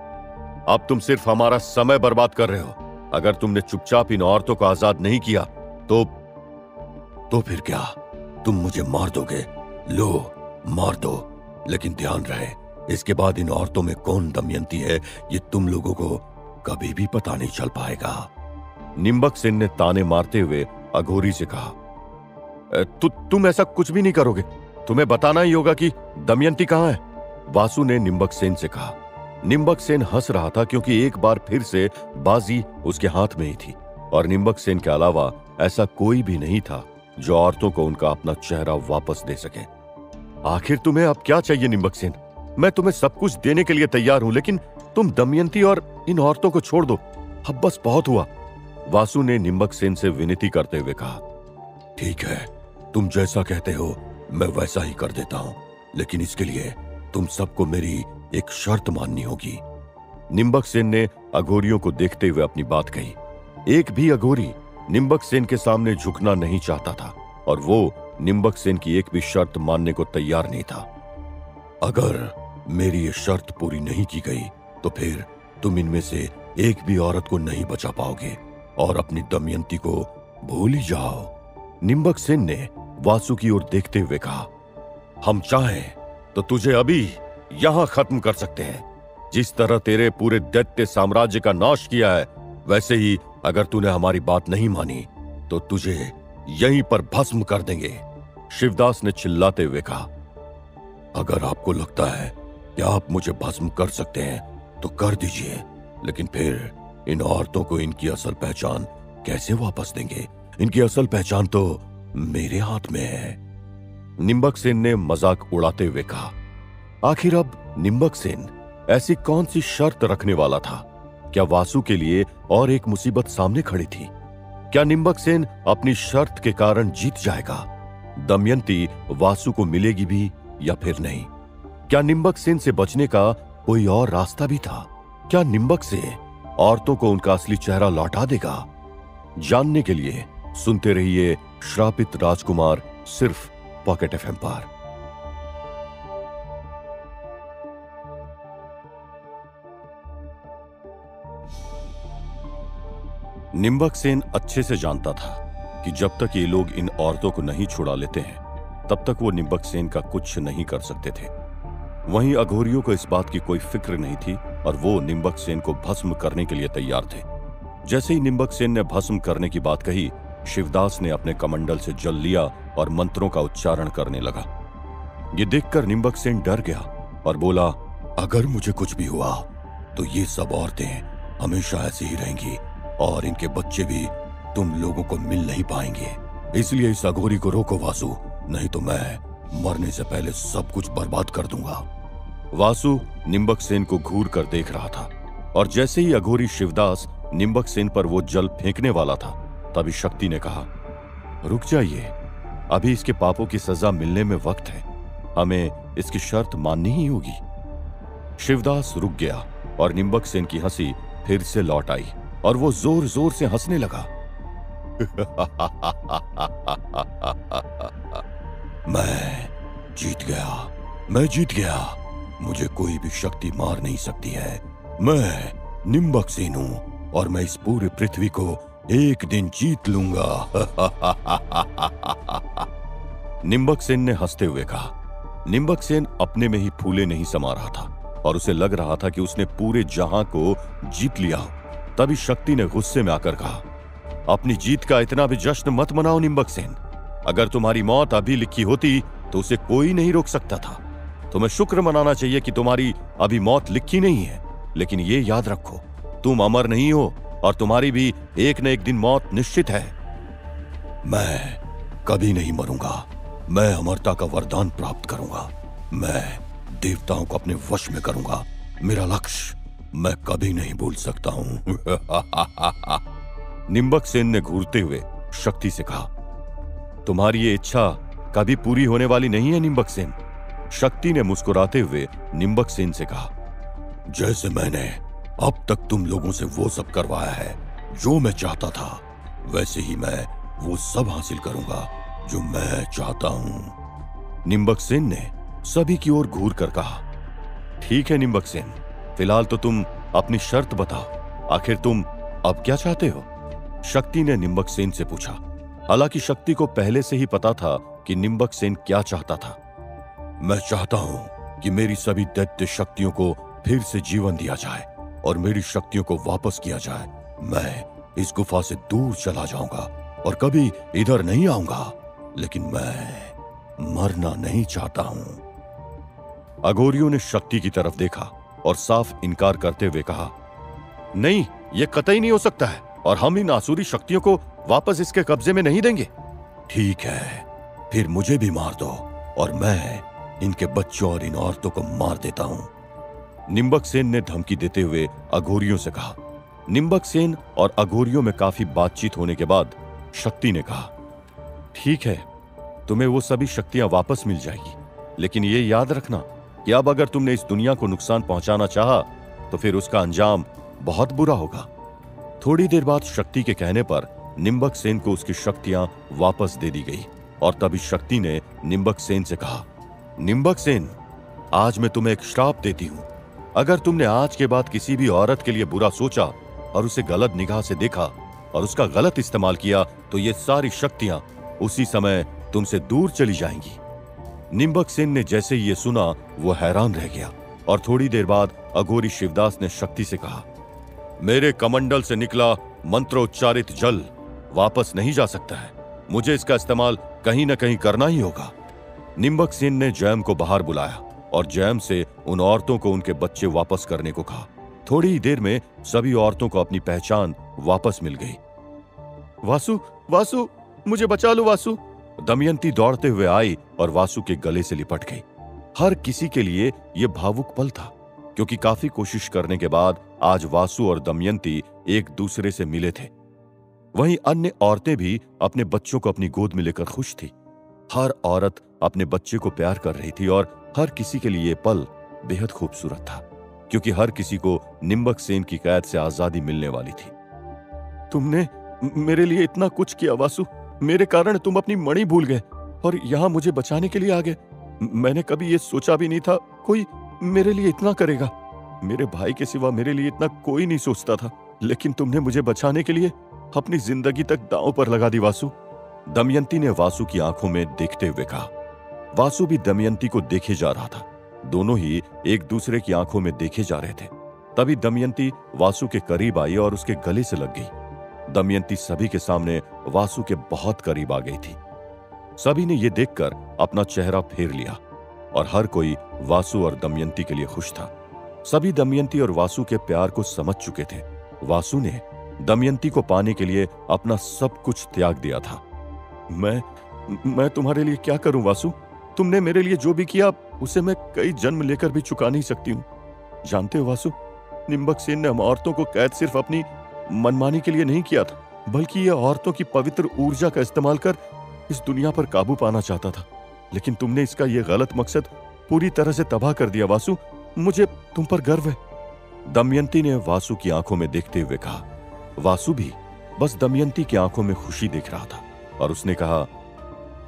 अब तुम सिर्फ़ हमारा समय बर्बाद कर रहे हो। अगर तुमने चुपचाप इन औरतों को आज़ाद नहीं किया तो तो फिर क्या? तुम मुझे मार दोगे। लो मार दो। लेकिन ध्यान रहे इसके बाद इन औरतों में कौन दमयंती है ये तुम लोगों को कभी भी पता नहीं चल पाएगा। निम्बक सेन ने ताने मारते हुए अघोरी से कहा तु, तुम ऐसा कुछ भी नहीं करोगे। तुम्हें बताना ही होगा कि दमयंती कहाँ है? वासु ने निम्बक सेन से कहा निम्बक सेन हंस रहा था क्योंकि एक बार फिर से बाजी उसके हाथ में ही थी। और निम्बक सेन के अलावा ऐसा कोई भी नहीं था। जो औरतों को उनका अपना चेहरा वापस दे सके। आखिर तुम्हें अब क्या चाहिए, निम्बक सेन? मैं तुम्हें सब कुछ देने के लिए तैयार हूँ, लेकिन तुम दमयंती और इन औरतों को छोड़ दो। अब बस बहुत हुआ। वासु ने निम्बक सेन से विनती करते हुए कहा, ठीक है, तुम जैसा कहते हो, मैं वैसा ही कर देता हूँ। लेकिन इसके लिए तुम सबको मेरी एक शर्त माननी होगी। निम्बक सेन ने अघोरियों को देखते हुए अपनी बात कही। एक भी अघोरी निम्बक सेन के सामने झुकना नहीं चाहता था, और वो निम्बक सेन की एक भी शर्त मानने को तैयार नहीं था। अगर मेरी ये शर्त पूरी नहीं की गई तो फिर तुम इनमें से एक भी औरत को नहीं बचा पाओगे, और अपनी दमयंती को भूल ही जाओ। निम्बक सेन ने वासु की ओर देखते हुए कहा, हम चाहें तो तुझे अभी यहाँ खत्म कर सकते हैं। जिस तरह तेरे पूरे दैत्य साम्राज्य का नाश किया है, वैसे ही अगर तूने हमारी बात नहीं मानी तो तुझे यहीं पर भस्म कर देंगे, शिवदास ने चिल्लाते हुए कहा। अगर आपको लगता है कि आप मुझे भस्म कर सकते हैं तो कर दीजिए, लेकिन फिर इन औरतों को इनकी असल पहचान कैसे वापस देंगे? इनकी असल पहचान तो मेरे हाथ में है। निम्बक सेन ने मज़ाक उड़ाते हुए कहा, आखिर अब निम्बक सेन ऐसी कौन सी शर्त रखने वाला था? क्या वासु के लिए और एक मुसीबत सामने खड़ी थी? क्या निम्बक सेन अपनी शर्त के कारण जीत जाएगा? दमयंती वासु को मिलेगी भी या फिर नहीं? क्या निम्बक सेन से बचने का कोई और रास्ता भी था? क्या निम्बक से औरतों को उनका असली चेहरा लौटा देगा? जानने के लिए सुनते रहिए श्रापित राजकुमार सिर्फ़ पॉकेट एफ़ पर। निम्बक सेन अच्छे से जानता था कि जब तक ये लोग इन औरतों को नहीं छुड़ा लेते हैं, तब तक वो निम्बक सेन का कुछ नहीं कर सकते थे। वहीं अघोरियों को इस बात की कोई फ़िक्र नहीं थी और वो निम्बक सेन को भस्म करने के लिए तैयार थे। जैसे ही निम्बक सेन ने भस्म करने की बात कही, शिवदास ने अपने कमंडल से जल लिया और मंत्रों का उच्चारण करने लगा। ये देखकर निम्बक सेन डर गया और बोला, अगर मुझे कुछ भी हुआ तो ये सब औरतें हमेशा ऐसी ही रहेंगी। और इनके बच्चे भी तुम लोगों को मिल नहीं पाएँगे। इसलिए इस अघोरी को रोको, वासु। नहीं तो मैं मरने से पहले सब कुछ बर्बाद कर दूँगा। वासु निम्बक सेन को घूर कर देख रहा था। और जैसे ही अघोरी शिवदास निम्बक सेन पर वो जल फेंकने वाला था, तभी शक्ति ने कहा, रुक जाइए। अभी इसके पापों की सजा मिलने में वक्त है। हमें इसकी शर्त माननी ही होगी। शिवदास रुक गया और निम्बक सेन की हँसी फिर से लौट आई। और वो ज़ोर ज़ोर से हंसने लगा। मैं जीत गया। मैं जीत गया। मुझे कोई भी शक्ति मार नहीं सकती है। मैं निम्बक सेन हूँ और मैं इस पूरी पृथ्वी को एक दिन जीत लूँगा। निम्बक सेन ने हँसते हुए कहा। निम्बक सेन अपने में ही फूले नहीं समा रहा था और उसे लग रहा था कि उसने पूरे जहाँ को जीत लिया तभी शक्ति ने गुस्से में आकर कहा, अपनी जीत का इतना भी जश्न मत मनाओ निम्बक सेन। अगर तुम्हारी मौत अभी लिखी होती तो उसे कोई नहीं रोक सकता था। तुम्हें शुक्र मनाना चाहिए कि तुम्हारी अभी मौत लिखी नहीं है, लेकिन ये याद रखो, तुम अमर नहीं हो और तुम्हारी भी एक न एक दिन मौत निश्चित है। मैं कभी नहीं मरूँगा। मैं अमरता का वरदान प्राप्त करूँगा। मैं देवताओं को अपने वश में करूँगा। मेरा लक्ष्य मैं कभी नहीं भूल सकता हूँ। *laughs* निम्बक सेन ने घूरते हुए शक्ति से कहा, तुम्हारी ये इच्छा कभी पूरी होने वाली नहीं है, निम्बक सेन? शक्ति ने मुस्कुराते हुए निम्बक सेन से कहा, जैसे मैंने अब तक तुम लोगों से वो सब करवाया है, जो मैं चाहता था, वैसे ही मैं वो सब हासिल करूँगा, जो मैं चाहता हूँ। निम्बक सेन ने सभी की ओर घूर कर कहा, ठीक है, निम्बक सेन फ़िलहाल तो तुम अपनी शर्त बताओ। आखिर तुम अब क्या चाहते हो? शक्ति ने निम्बक सेन से पूछा। हालाँकि शक्ति को पहले से ही पता था कि निम्बक सेन क्या चाहता था। मैं चाहता हूँ कि मेरी सभी दैत्य शक्तियों को फिर से जीवन दिया जाए और मेरी शक्तियों को वापस किया जाए। मैं इस गुफा से दूर चला जाऊँगा और कभी इधर नहीं आऊँगा। लेकिन मैं मरना नहीं चाहता हूँ। अगोरियो ने शक्ति की तरफ़ देखा। और साफ़ इनकार करते हुए कहा नहीं ये कतई नहीं हो सकता है और हम इन आसुरी शक्तियों को वापस इसके कब्जे में नहीं देंगे। ठीक है फिर मुझे भी मार दो और मैं इनके बच्चों और इन औरतों को मार देता हूँ। निम्बक सेन ने धमकी देते हुए अघोरियों से कहा निम्बक सेन और अघोरियों में काफ़ी बातचीत होने के बाद शक्ति ने कहा ठीक है तुम्हें वो सभी शक्तियाँ वापस मिल जाएगी लेकिन ये याद रखना कि अब अगर तुमने इस दुनिया को नुकसान पहुंचाना चाहा तो फिर उसका अंजाम बहुत बुरा होगा। थोड़ी देर बाद शक्ति के कहने पर निम्बक सेन को उसकी शक्तियाँ वापस दे दी गई, और तभी शक्ति ने निम्बक सेन से कहा, निम्बक सेन, आज मैं तुम्हें एक श्राप देती हूँ। अगर तुमने आज के बाद किसी भी औरत के लिए बुरा सोचा और उसे गलत निगाह से देखा और उसका गलत इस्तेमाल किया तो ये सारी शक्तियाँ उसी समय तुमसे दूर चली जाएँगी। निम्बक सेन ने जैसे ये सुना, वो हैरान रह गया और थोड़ी देर बाद अघोरी शिवदास ने शक्ति से कहा, मेरे कमंडल से निकला मंत्रोच्चारित जल वापस नहीं जा सकता है। मुझे इसका इस्तेमाल कहीं ना कहीं करना ही होगा। निम्बक सेन ने जैम को बाहर बुलाया और जैम से उन औरतों को उनके बच्चे वापस करने को कहा। थोड़ी ही देर में सभी औरतों को अपनी पहचान वापस मिल गई। वासु वासु, मुझे बचा लो, वासु। दमयंती दौड़ते हुए आई और वासु के गले से लिपट गई। हर किसी के लिए यह भावुक पल था, क्योंकि काफ़ी कोशिश करने के बाद आज वासु और दमयंती एक दूसरे से मिले थे। वहीं अन्य औरतें भी अपने बच्चों को अपनी गोद में लेकर खुश थी। हर औरत अपने बच्चे को प्यार कर रही थी और हर किसी के लिए पल बेहद खूबसूरत था, क्योंकि हर किसी को निम्बक सेन की कैद से आज़ादी मिलने वाली थी। तुमने मेरे लिए इतना कुछ किया, वासु? मेरे कारण तुम अपनी मणि भूल गए और यहाँ मुझे बचाने के लिए आ गए। मैंने कभी ये सोचा भी नहीं था कोई मेरे लिए इतना करेगा। मेरे भाई के सिवा मेरे लिए इतना कोई नहीं सोचता था, लेकिन तुमने मुझे बचाने के लिए अपनी ज़िंदगी तक दांव पर लगा दी, वासु। दमयंती ने वासु की आँखों में देखते हुए कहा। वासु भी दमयंती को देखे जा रहा था। दोनों ही एक दूसरे की आँखों में देखे जा रहे थे। तभी दमयंती वासु के करीब आई और उसके गले से लग गई। दमयंती सभी के सामने वासु के बहुत करीब आ गई थी। सभी ने यह देखकर अपना चेहरा फेर लिया और हर कोई वासु और दमयंती के लिए खुश था। सभी दमयंती और वासु के प्यार को समझ चुके थे। वासु ने दमयंती को पाने के लिए अपना सब कुछ त्याग दिया था। मैं मैं तुम्हारे लिए क्या करूँ वासु? तुमने मेरे लिए जो भी किया, उसे मैं कई जन्म लेकर भी चुका नहीं सकती हूँ। जानते हो वासु, निम्बक सेन ने हम औरतों को कैद सिर्फ़ अपनी मनमानी के लिए नहीं किया था, बल्कि यह औरतों की पवित्र ऊर्जा का इस्तेमाल कर इस दुनिया पर काबू पाना चाहता था। लेकिन तुमने इसका यह गलत मकसद पूरी तरह से तबाह कर दिया, वासु। मुझे तुम पर गर्व है। दमयंती ने वासु की आँखों में देखते हुए कहा, वासु भी बस दमयंती की आँखों में खुशी देख रहा था। और उसने कहा,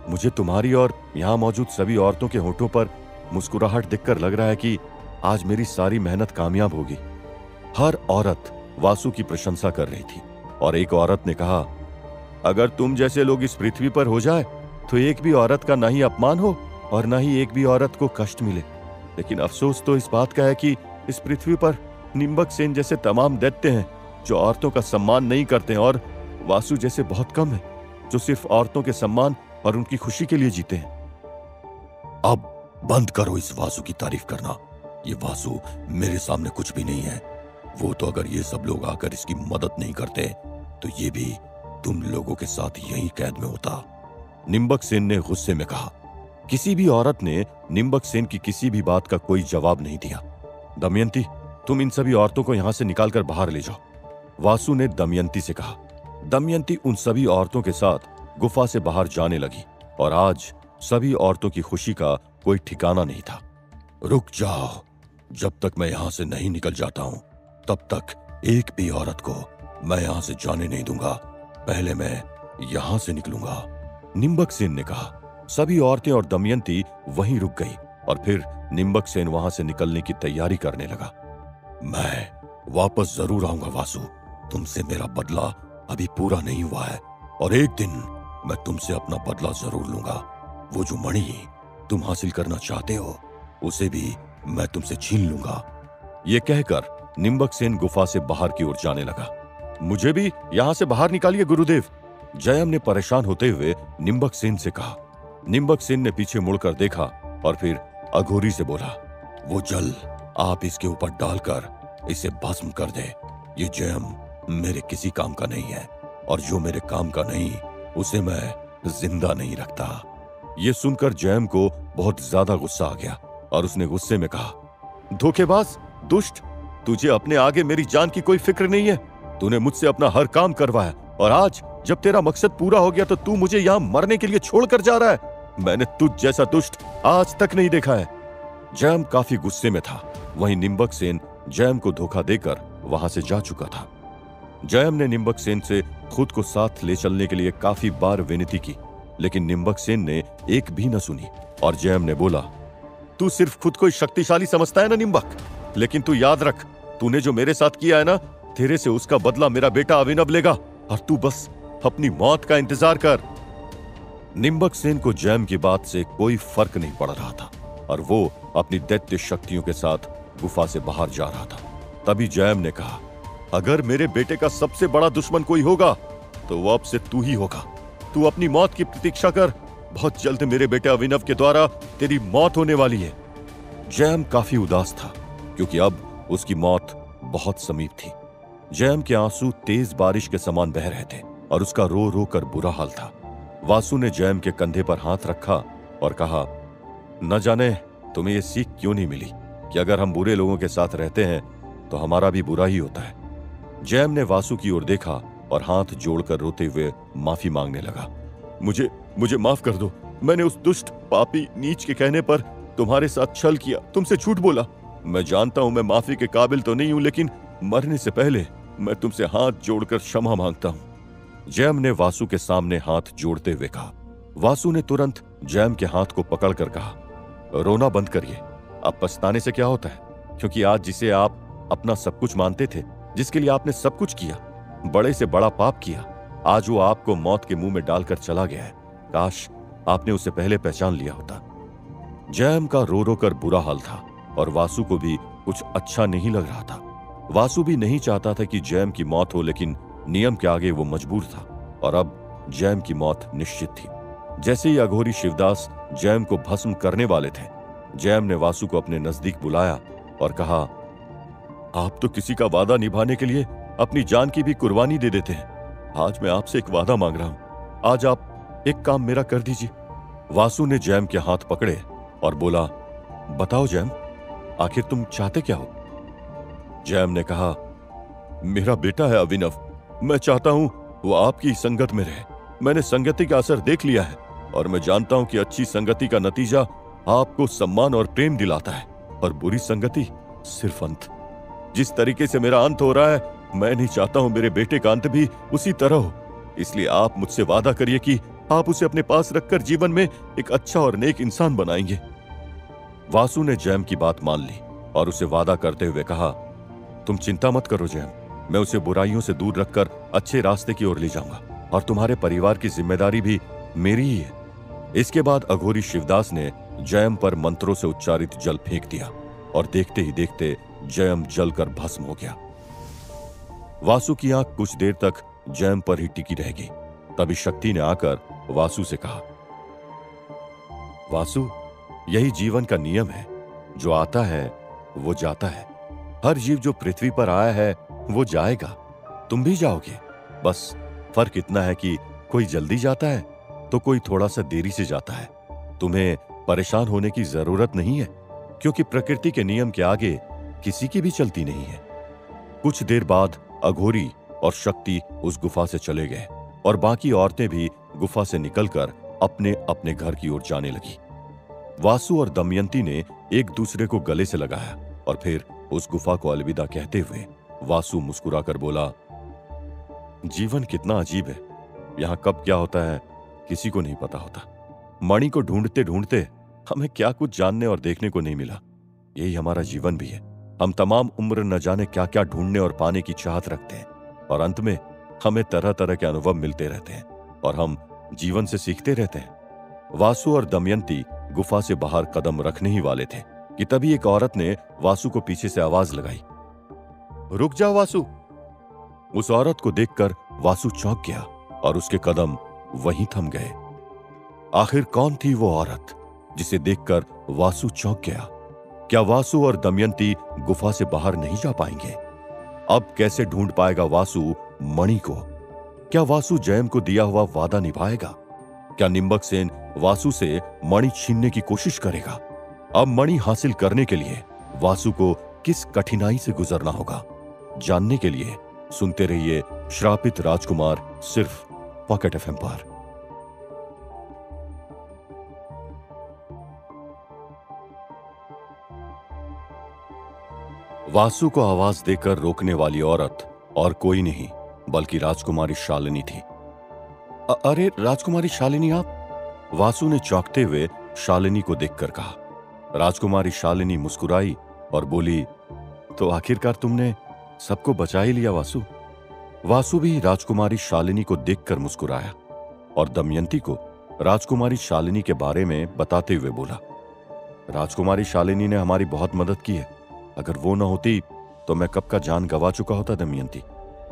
मुझे तुम्हारी और यहाँ मौजूद सभी औरतों के होठों पर मुस्कुराहट देखकर लग रहा है कि आज मेरी सारी मेहनत कामयाब होगी। हर औरत वासु की प्रशंसा कर रही थी और एक औरत ने कहा, अगर तुम जैसे लोग इस पृथ्वी पर हो जाए तो एक भी औरत का ना ही अपमान हो और ना ही एक भी औरत को कष्ट मिले। लेकिन अफसोस तो इस बात का है कि इस पृथ्वी पर निम्बक सेन जैसे तमाम दैत्य हैं, जो औरतों का सम्मान नहीं करते और वासु जैसे बहुत कम है, जो सिर्फ़ औरतों के सम्मान और उनकी खुशी के लिए जीते हैं। अब बंद करो इस वासु की तारीफ़ करना। ये वासु मेरे सामने कुछ भी नहीं है। वो तो अगर ये सब लोग आकर इसकी मदद नहीं करते तो ये भी तुम लोगों के साथ यही कैद में होता। निम्बक सेन ने गुस्से में कहा, किसी भी औरत ने निम्बक सेन की किसी भी बात का कोई जवाब नहीं दिया। दमयंती, तुम इन सभी औरतों को यहाँ से निकालकर बाहर ले जाओ। वासु ने दमयंती से कहा, दमयंती उन सभी औरतों के साथ गुफा से बाहर जाने लगी, और आज सभी औरतों की खुशी का कोई ठिकाना नहीं था। रुक जाओ, जब तक मैं यहाँ से नहीं निकल जाता हूँ। तब तक एक भी औरत को मैं यहाँ से जाने नहीं दूँगा। पहले मैं यहाँ से निकलूँगा। निम्बक सेन ने कहा, सभी औरतें और दमयंती वहीं रुक गई और फिर निम्बक सेन वहाँ से निकलने की तैयारी करने लगा। मैं वापस ज़रूर आऊँगा वासु, तुमसे मेरा बदला अभी पूरा नहीं हुआ है और एक दिन मैं तुमसे अपना बदला ज़रूर लूँगा। वो जो मणि तुम हासिल करना चाहते हो, उसे भी मैं तुमसे छीन लूँगा। ये कहकर निम्बक सेन गुफा से बाहर की ओर जाने लगा। मुझे भी यहाँ से बाहर निकालिए, गुरुदेव। जयम ने परेशान होते हुए निम्बक सेन से कहा। निम्बक सेन ने पीछे मुड़कर देखा और फिर अघोरी से बोला, वो जल आप इसके ऊपर डालकर इसे भस्म कर दे। ये जयम मेरे किसी काम का नहीं है और जो मेरे काम का नहीं, उसे मैं ज़िंदा नहीं रखता। ये सुनकर जयम को बहुत ज़्यादा गुस्सा आ गया और उसने गुस्से में कहा, धोखेबाज, दुष्ट तुझे अपने आगे मेरी जान की कोई फ़िक्र नहीं है। तूने मुझसे अपना हर काम करवाया और आज, जब तेरा मकसद पूरा हो गया तो तू मुझे यहाँ मरने के लिए छोड़कर जा रहा है। मैंने तुझ जैसा दुष्ट आज तक नहीं देखा है। जैम काफ़ी गुस्से में था। वहीं निम्बक सेन जैम को धोखा देकर वहाँ से जा चुका था। जयम ने निम्बक सेन से खुद को साथ ले चलने के लिए काफ़ी बार विनती की, लेकिन निम्बक सेन ने एक भी न सुनी। और जयम ने बोला, तू सिर्फ़ खुद को शक्तिशाली समझता है ना निम्बक? लेकिन तू याद रख, तूने जो मेरे साथ किया है ना, तेरे से उसका बदला मेरा बेटा अभिनव लेगा। और तू बस अपनी मौत का इंतज़ार कर। निम्बक सेन को जैम की बात से कोई फ़र्क नहीं पड़ रहा था, और वो अपनी दैत्य शक्तियों के साथ गुफा से बाहर जा रहा था। तभी जैम ने कहा, अगर मेरे बेटे का सबसे बड़ा दुश्मन कोई होगा तो वो अब से तू ही होगा। तू अपनी मौत की प्रतीक्षा कर। बहुत जल्द मेरे बेटे अभिनव के द्वारा तेरी मौत होने वाली है। जैम काफ़ी उदास था। क्योंकि अब उसकी मौत बहुत समीप थी। जैम के आँसू तेज बारिश के समान बह रहे थे और उसका रो रो कर बुरा हाल था। वासु ने जैम के कंधे पर हाथ रखा और कहा, न जाने तुम्हें यह सीख क्यों नहीं मिली कि अगर हम बुरे लोगों के साथ रहते हैं तो हमारा भी बुरा ही होता है। जैम ने वासु की ओर देखा और हाथ जोड़कर रोते हुए माफ़ी मांगने लगा, मुझे मुझे माफ़ कर दो। मैंने उस दुष्ट पापी नीच के कहने पर तुम्हारे साथ छल किया, तुमसे झूठ बोला। मैं जानता हूँ मैं माफ़ी के काबिल तो नहीं हूँ, लेकिन मरने से पहले मैं तुमसे हाथ जोड़कर क्षमा माँगता हूँ। जैम ने वासु के सामने हाथ जोड़ते हुए कहा। वासु ने तुरंत जैम के हाथ को पकड़कर कहा, रोना बंद करिए। अब पछताने से क्या होता है? क्योंकि आज जिसे आप अपना सब कुछ मानते थे, जिसके लिए आपने सब कुछ किया, बड़े से बड़ा पाप किया, आज वो आपको मौत के मुँह में डालकर चला गया है। काश आपने उसे पहले पहचान लिया होता। जैम का रो रो कर बुरा हाल था। और वासु को भी कुछ अच्छा नहीं लग रहा था। वासु भी नहीं चाहता था कि जैम की मौत हो, लेकिन नियम के आगे वो मजबूर था और अब जैम की मौत निश्चित थी। जैसे ही अघोरी शिवदास जैम को भस्म करने वाले थे, जैम ने वासु को अपने नज़दीक बुलाया और कहा, आप तो किसी का वादा निभाने के लिए अपनी जान की भी कुर्बानी दे देते हैं। आज मैं आपसे एक वादा मांग रहा हूँ। आज आप एक काम मेरा कर दीजिए। वासु ने जैम के हाथ पकड़े और बोला, बताओ जैम आखिर तुम चाहते क्या हो? जैम ने कहा, मेरा बेटा है अभिनव। मैं चाहता हूँ वो आपकी संगत में रहे। मैंने संगति का असर देख लिया है और मैं जानता हूँ कि अच्छी संगति का नतीजा आपको सम्मान और प्रेम दिलाता है। और बुरी संगति सिर्फ़ अंत। जिस तरीके से मेरा अंत हो रहा है, मैं नहीं चाहता हूँ मेरे बेटे का अंत भी उसी तरह हो। इसलिए आप मुझसे वादा करिए कि आप उसे अपने पास रखकर जीवन में एक अच्छा और नेक इंसान बनाएँगे। वासु ने जैम की बात मान ली और उसे वादा करते हुए कहा, तुम चिंता मत करो, जैम। मैं उसे बुराइयों से दूर रखकर अच्छे रास्ते की ओर ले जाऊँगा और तुम्हारे परिवार की ज़िम्मेदारी भी मेरी ही है। इसके बाद अघोरी शिवदास ने जयम पर मंत्रों से उच्चारित जल फेंक दिया और देखते ही देखते जयम जलकर भस्म हो गया। वासु की आँख कुछ देर तक जयम पर ही टिकी रहेगी। तभी शक्ति ने आकर वासु से कहा, वासु यही जीवन का नियम है। जो आता है, वो जाता है। हर जीव जो पृथ्वी पर आया है, वो जाएगा। तुम भी जाओगे। बस, फ़र्क इतना है कि कोई जल्दी जाता है तो कोई थोड़ा सा देरी से जाता है। तुम्हें परेशान होने की ज़रूरत नहीं है, क्योंकि प्रकृति के नियम के आगे किसी की भी चलती नहीं है। कुछ देर बाद अघोरी और शक्ति उस गुफा से चले गए, और बाकी औरतें भी गुफा से निकलकर अपने अपने घर की ओर जाने लगी। वासु और दमयंती ने एक दूसरे को गले से लगाया और फिर उस गुफा को अलविदा कहते हुए वासु मुस्कुराकर बोला, जीवन कितना अजीब है। यहाँ कब क्या होता है, किसी को नहीं पता होता। मणि को ढूंढते ढूंढते हमें क्या कुछ जानने और देखने को नहीं मिला। यही हमारा जीवन भी है। हम तमाम उम्र न जाने क्या क्या ढूँढने और पाने की चाहत रखते हैं और अंत में हमें तरह तरह के अनुभव मिलते रहते हैं और हम जीवन से सीखते रहते हैं। वासु और दमयंती गुफा से बाहर कदम रखने ही वाले थे कि तभी एक औरत ने वासु को पीछे से आवाज़ लगाई। रुक जाओ वासु! उस औरत को देखकर वासु चौंक गया और उसके कदम वहीं थम गए। आखिर कौन थी वो औरत जिसे देखकर वासु चौंक गया? क्या वासु और दमयंती गुफा से बाहर नहीं जा पाएँगे? अब कैसे ढूंढ पाएगा वासु मणि को? क्या वासु जयम को दिया हुआ वादा निभाएगा? क्या निम्बक सेन वासु से मणि छीनने की कोशिश करेगा? अब मणि हासिल करने के लिए वासु को किस कठिनाई से गुजरना होगा? जानने के लिए सुनते रहिए श्रापित राजकुमार सिर्फ़ पॉकेट एफ़ पर। वासु को आवाज़ देकर रोकने वाली औरत और कोई नहीं, बल्कि राजकुमारी शालिनी थी। अरे, राजकुमारी शालिनी, आप वासु ने चौंकते हुए शालिनी को देखकर कहा। राजकुमारी शालिनी मुस्कुराई और बोली तो आखिरकार तुमने सबको बचा ही लिया वासु? वासु भी राजकुमारी शालिनी को देखकर मुस्कुराया और दमयंती को राजकुमारी शालिनी के बारे में बताते हुए बोला, राजकुमारी शालिनी ने हमारी बहुत मदद की है। अगर वो न होती तो मैं कब का जान गवा चुका होता दमयंती।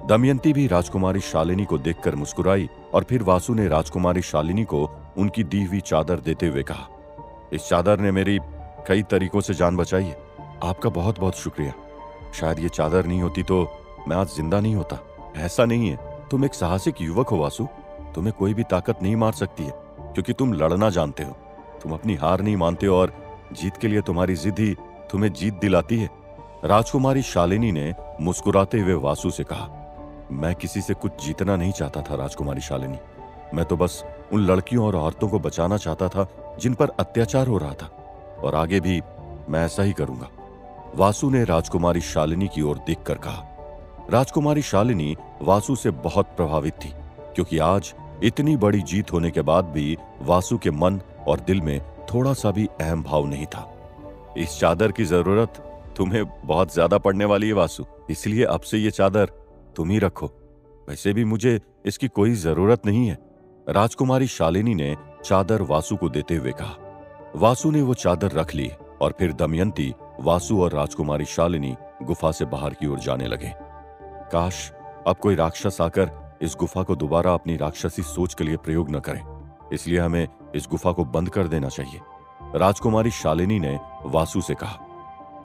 दमयंती भी राजकुमारी शालिनी को देखकर मुस्कुराई और फिर वासु ने राजकुमारी शालिनी को उनकी दी हुई चादर देते हुए कहा, इस चादर ने मेरी कई तरीकों से जान बचाई है। आपका बहुत बहुत शुक्रिया। शायद ये चादर नहीं होती तो मैं आज ज़िंदा नहीं होता। ऐसा नहीं है। तुम एक साहसिक युवक हो, वासु। तुम्हें कोई भी ताकत नहीं मार सकती है, क्योंकि तुम लड़ना जानते हो। तुम अपनी हार नहीं मानते हो और जीत के लिए तुम्हारी जिद ही तुम्हें जीत दिलाती है। राजकुमारी शालिनी ने मुस्कुराते हुए वासु से कहा मैं किसी से कुछ जीतना नहीं चाहता था, राजकुमारी शालिनी। मैं तो बस उन लड़कियों और औरतों को बचाना चाहता था, जिन पर अत्याचार हो रहा था। और आगे भी मैं ऐसा ही करूँगा। वासु ने राजकुमारी शालिनी की ओर देखकर कहा, राजकुमारी शालिनी वासु से बहुत प्रभावित थी, क्योंकि आज इतनी बड़ी जीत होने के बाद भी वासु के मन और दिल में थोड़ा सा भी अहम भाव नहीं था। इस चादर की ज़रूरत तुम्हें बहुत ज़्यादा पड़ने वाली है, वासु, इसलिए अब से ये चादर तुम ही रखो। वैसे भी मुझे इसकी कोई ज़रूरत नहीं है। राजकुमारी शालिनी ने चादर वासु को देते हुए कहा। वासु ने वो चादर रख ली और फिर दमयंती, वासु और राजकुमारी शालिनी गुफा से बाहर की ओर जाने लगे। काश अब कोई राक्षस आकर इस गुफा को दोबारा अपनी राक्षसी सोच के लिए प्रयोग न करे। इसलिए हमें इस गुफा को बंद कर देना चाहिए। राजकुमारी शालिनी ने वासु से कहा।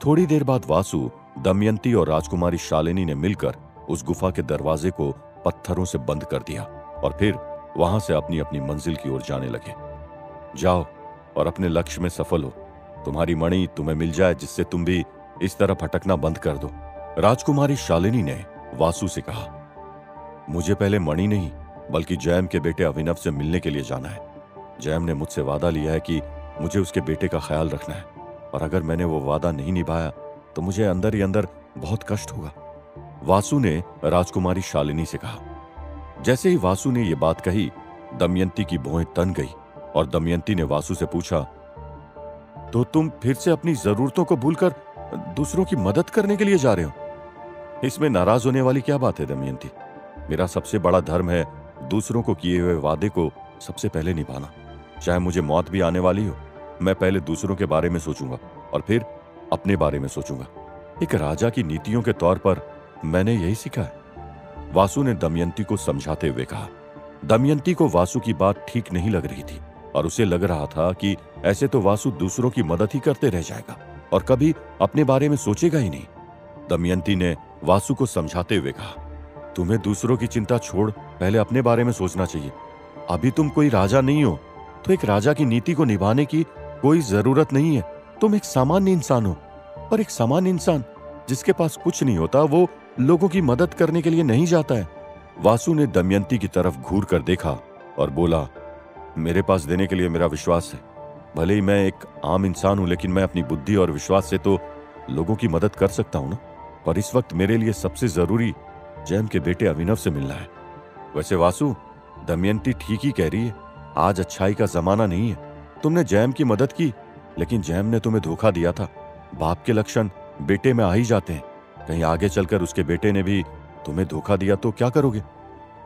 थोड़ी देर बाद वासु, दमयंती और राजकुमारी शालिनी ने मिलकर उस गुफा के दरवाजे को पत्थरों से बंद कर दिया और फिर वहाँ से अपनी अपनी मंजिल की ओर जाने लगे। जाओ और अपने लक्ष्य में सफल हो। तुम्हारी मणि तुम्हें मिल जाए जिससे तुम भी इस तरह भटकना बंद कर दो। राजकुमारी शालिनी ने वासु से कहा, मुझे पहले मणि नहीं, बल्कि जैम के बेटे अभिनव से मिलने के लिए जाना है। जैम ने मुझसे वादा लिया है कि मुझे उसके बेटे का ख्याल रखना है, और अगर मैंने वो वादा नहीं निभाया तो मुझे अंदर ही अंदर बहुत कष्ट होगा। वासु ने राजकुमारी शालिनी से कहा, जैसे ही वासु ने यह बात कही, दमयंती की भौएँ तन गई और दमयंती ने वासु से पूछा तो तुम फिर से अपनी जरूरतों को भूलकर दूसरों की मदद करने के लिए जा रहे हो? इसमें नाराज़ होने वाली क्या बात है, दमयंती? मेरा सबसे बड़ा धर्म है दूसरों को किए हुए वादे को सबसे पहले निभाना। चाहे मुझे मौत भी आने वाली हो, मैं पहले दूसरों के बारे में सोचूँगा और फिर अपने बारे में सोचूँगा। एक राजा की नीतियों के तौर पर मैंने यही सीखा है। वासु ने दमयंती को समझाते हुए कहा, दमयंती को वासु की बात ठीक नहीं लग रही थी और उसे लग रहा था कि ऐसे तो वासु दूसरों की मदद ही करते रह जाएगा और कभी अपने बारे में सोचेगा ही नहीं। दमयंती ने वासु को समझाते हुए कहा, तुम्हें दूसरों की चिंता छोड़ पहले अपने बारे में सोचना चाहिए। अभी तुम कोई राजा नहीं हो तो एक राजा की नीति को निभाने की कोई ज़रूरत नहीं है। तुम एक सामान्य इंसान हो और एक सामान्य इंसान जिसके पास कुछ नहीं होता, वो लोगों की मदद करने के लिए नहीं जाता है। वासु ने दमयंती की तरफ़ घूर कर देखा और बोला, मेरे पास देने के लिए मेरा विश्वास है। भले ही मैं एक आम इंसान हूँ, लेकिन मैं अपनी बुद्धि और विश्वास से तो लोगों की मदद कर सकता हूँ ना? पर इस वक्त मेरे लिए सबसे ज़रूरी जैम के बेटे अभिनव से मिलना है। वैसे वासु, दमयंती ठीक ही कह रही है, आज अच्छाई का जमाना नहीं है। तुमने जैम की मदद की, लेकिन जैम ने तुम्हें धोखा दिया था। बाप के लक्षण बेटे में आ ही जाते हैं। कहीं आगे चलकर उसके बेटे ने भी तुम्हें धोखा दिया तो क्या करोगे?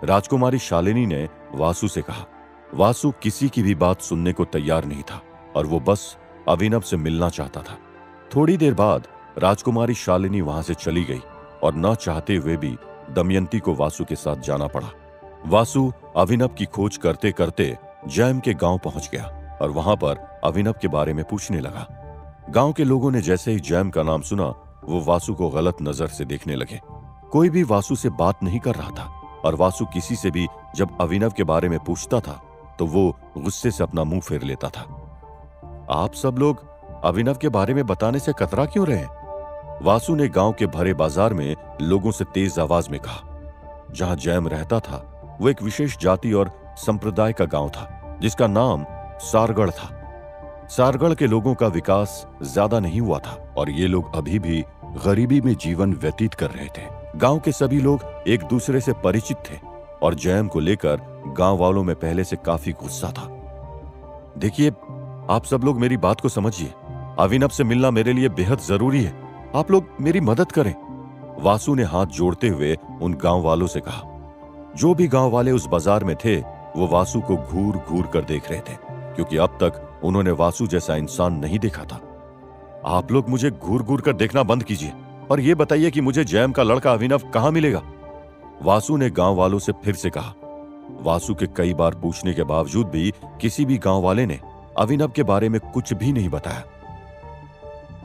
राजकुमारी शालिनी ने वासु से कहा, वासु किसी की भी बात सुनने को तैयार नहीं था और वो बस अभिनव से मिलना चाहता था। थोड़ी देर बाद राजकुमारी शालिनी वहाँ से चली गई और न चाहते हुए भी दमयंती को वासु के साथ जाना पड़ा। वासु अभिनव की खोज करते करते जैम के गाँव पहुँच गया और वहाँ पर अभिनव के बारे में पूछने लगा। गाँव के लोगों ने जैसे ही जैम का नाम सुना वो वासु को गलत नज़र से देखने लगे। कोई भी वासु से बात नहीं कर रहा था, और वासु किसी से भी जब अभिनव के बारे में पूछता था तो वो गुस्से से अपना मुँह फेर लेता था। आप सब लोग अभिनव के बारे में बताने से कतरा क्यों रहे वासु ने गाँव के भरे बाज़ार में लोगों से तेज आवाज़ में कहा। जहाँ जैम रहता था, वो एक विशेष जाति और संप्रदाय का गाँव था, जिसका नाम सारगढ़ था। सारगढ़ के लोगों का विकास ज़्यादा नहीं हुआ था, और ये लोग अभी भी गरीबी में जीवन व्यतीत कर रहे थे। गाँव के सभी लोग एक दूसरे से परिचित थे और जयम को लेकर गाँव वालों में पहले से काफ़ी गुस्सा था। देखिए, आप सब लोग मेरी बात को समझिए। अविनब से मिलना मेरे लिए बेहद ज़रूरी है। आप लोग मेरी मदद करें। वासु ने हाथ जोड़ते हुए उन गाँव वालों से कहा। जो भी गाँव वाले उस बाज़ार में थे, वो वासु को घूर घूर कर देख रहे थे, क्योंकि अब तक उन्होंने वासु जैसा इंसान नहीं देखा था। आप लोग मुझे घूर घूर कर देखना बंद कीजिए। और ये बताइए कि मुझे जैम का लड़का अभिनव कहाँ मिलेगा? वासु ने गाँव वालों से फिर से कहा। वासु के कई बार पूछने के बावजूद भी किसी भी गाँव वाले ने अभिनव के बारे में कुछ भी नहीं बताया।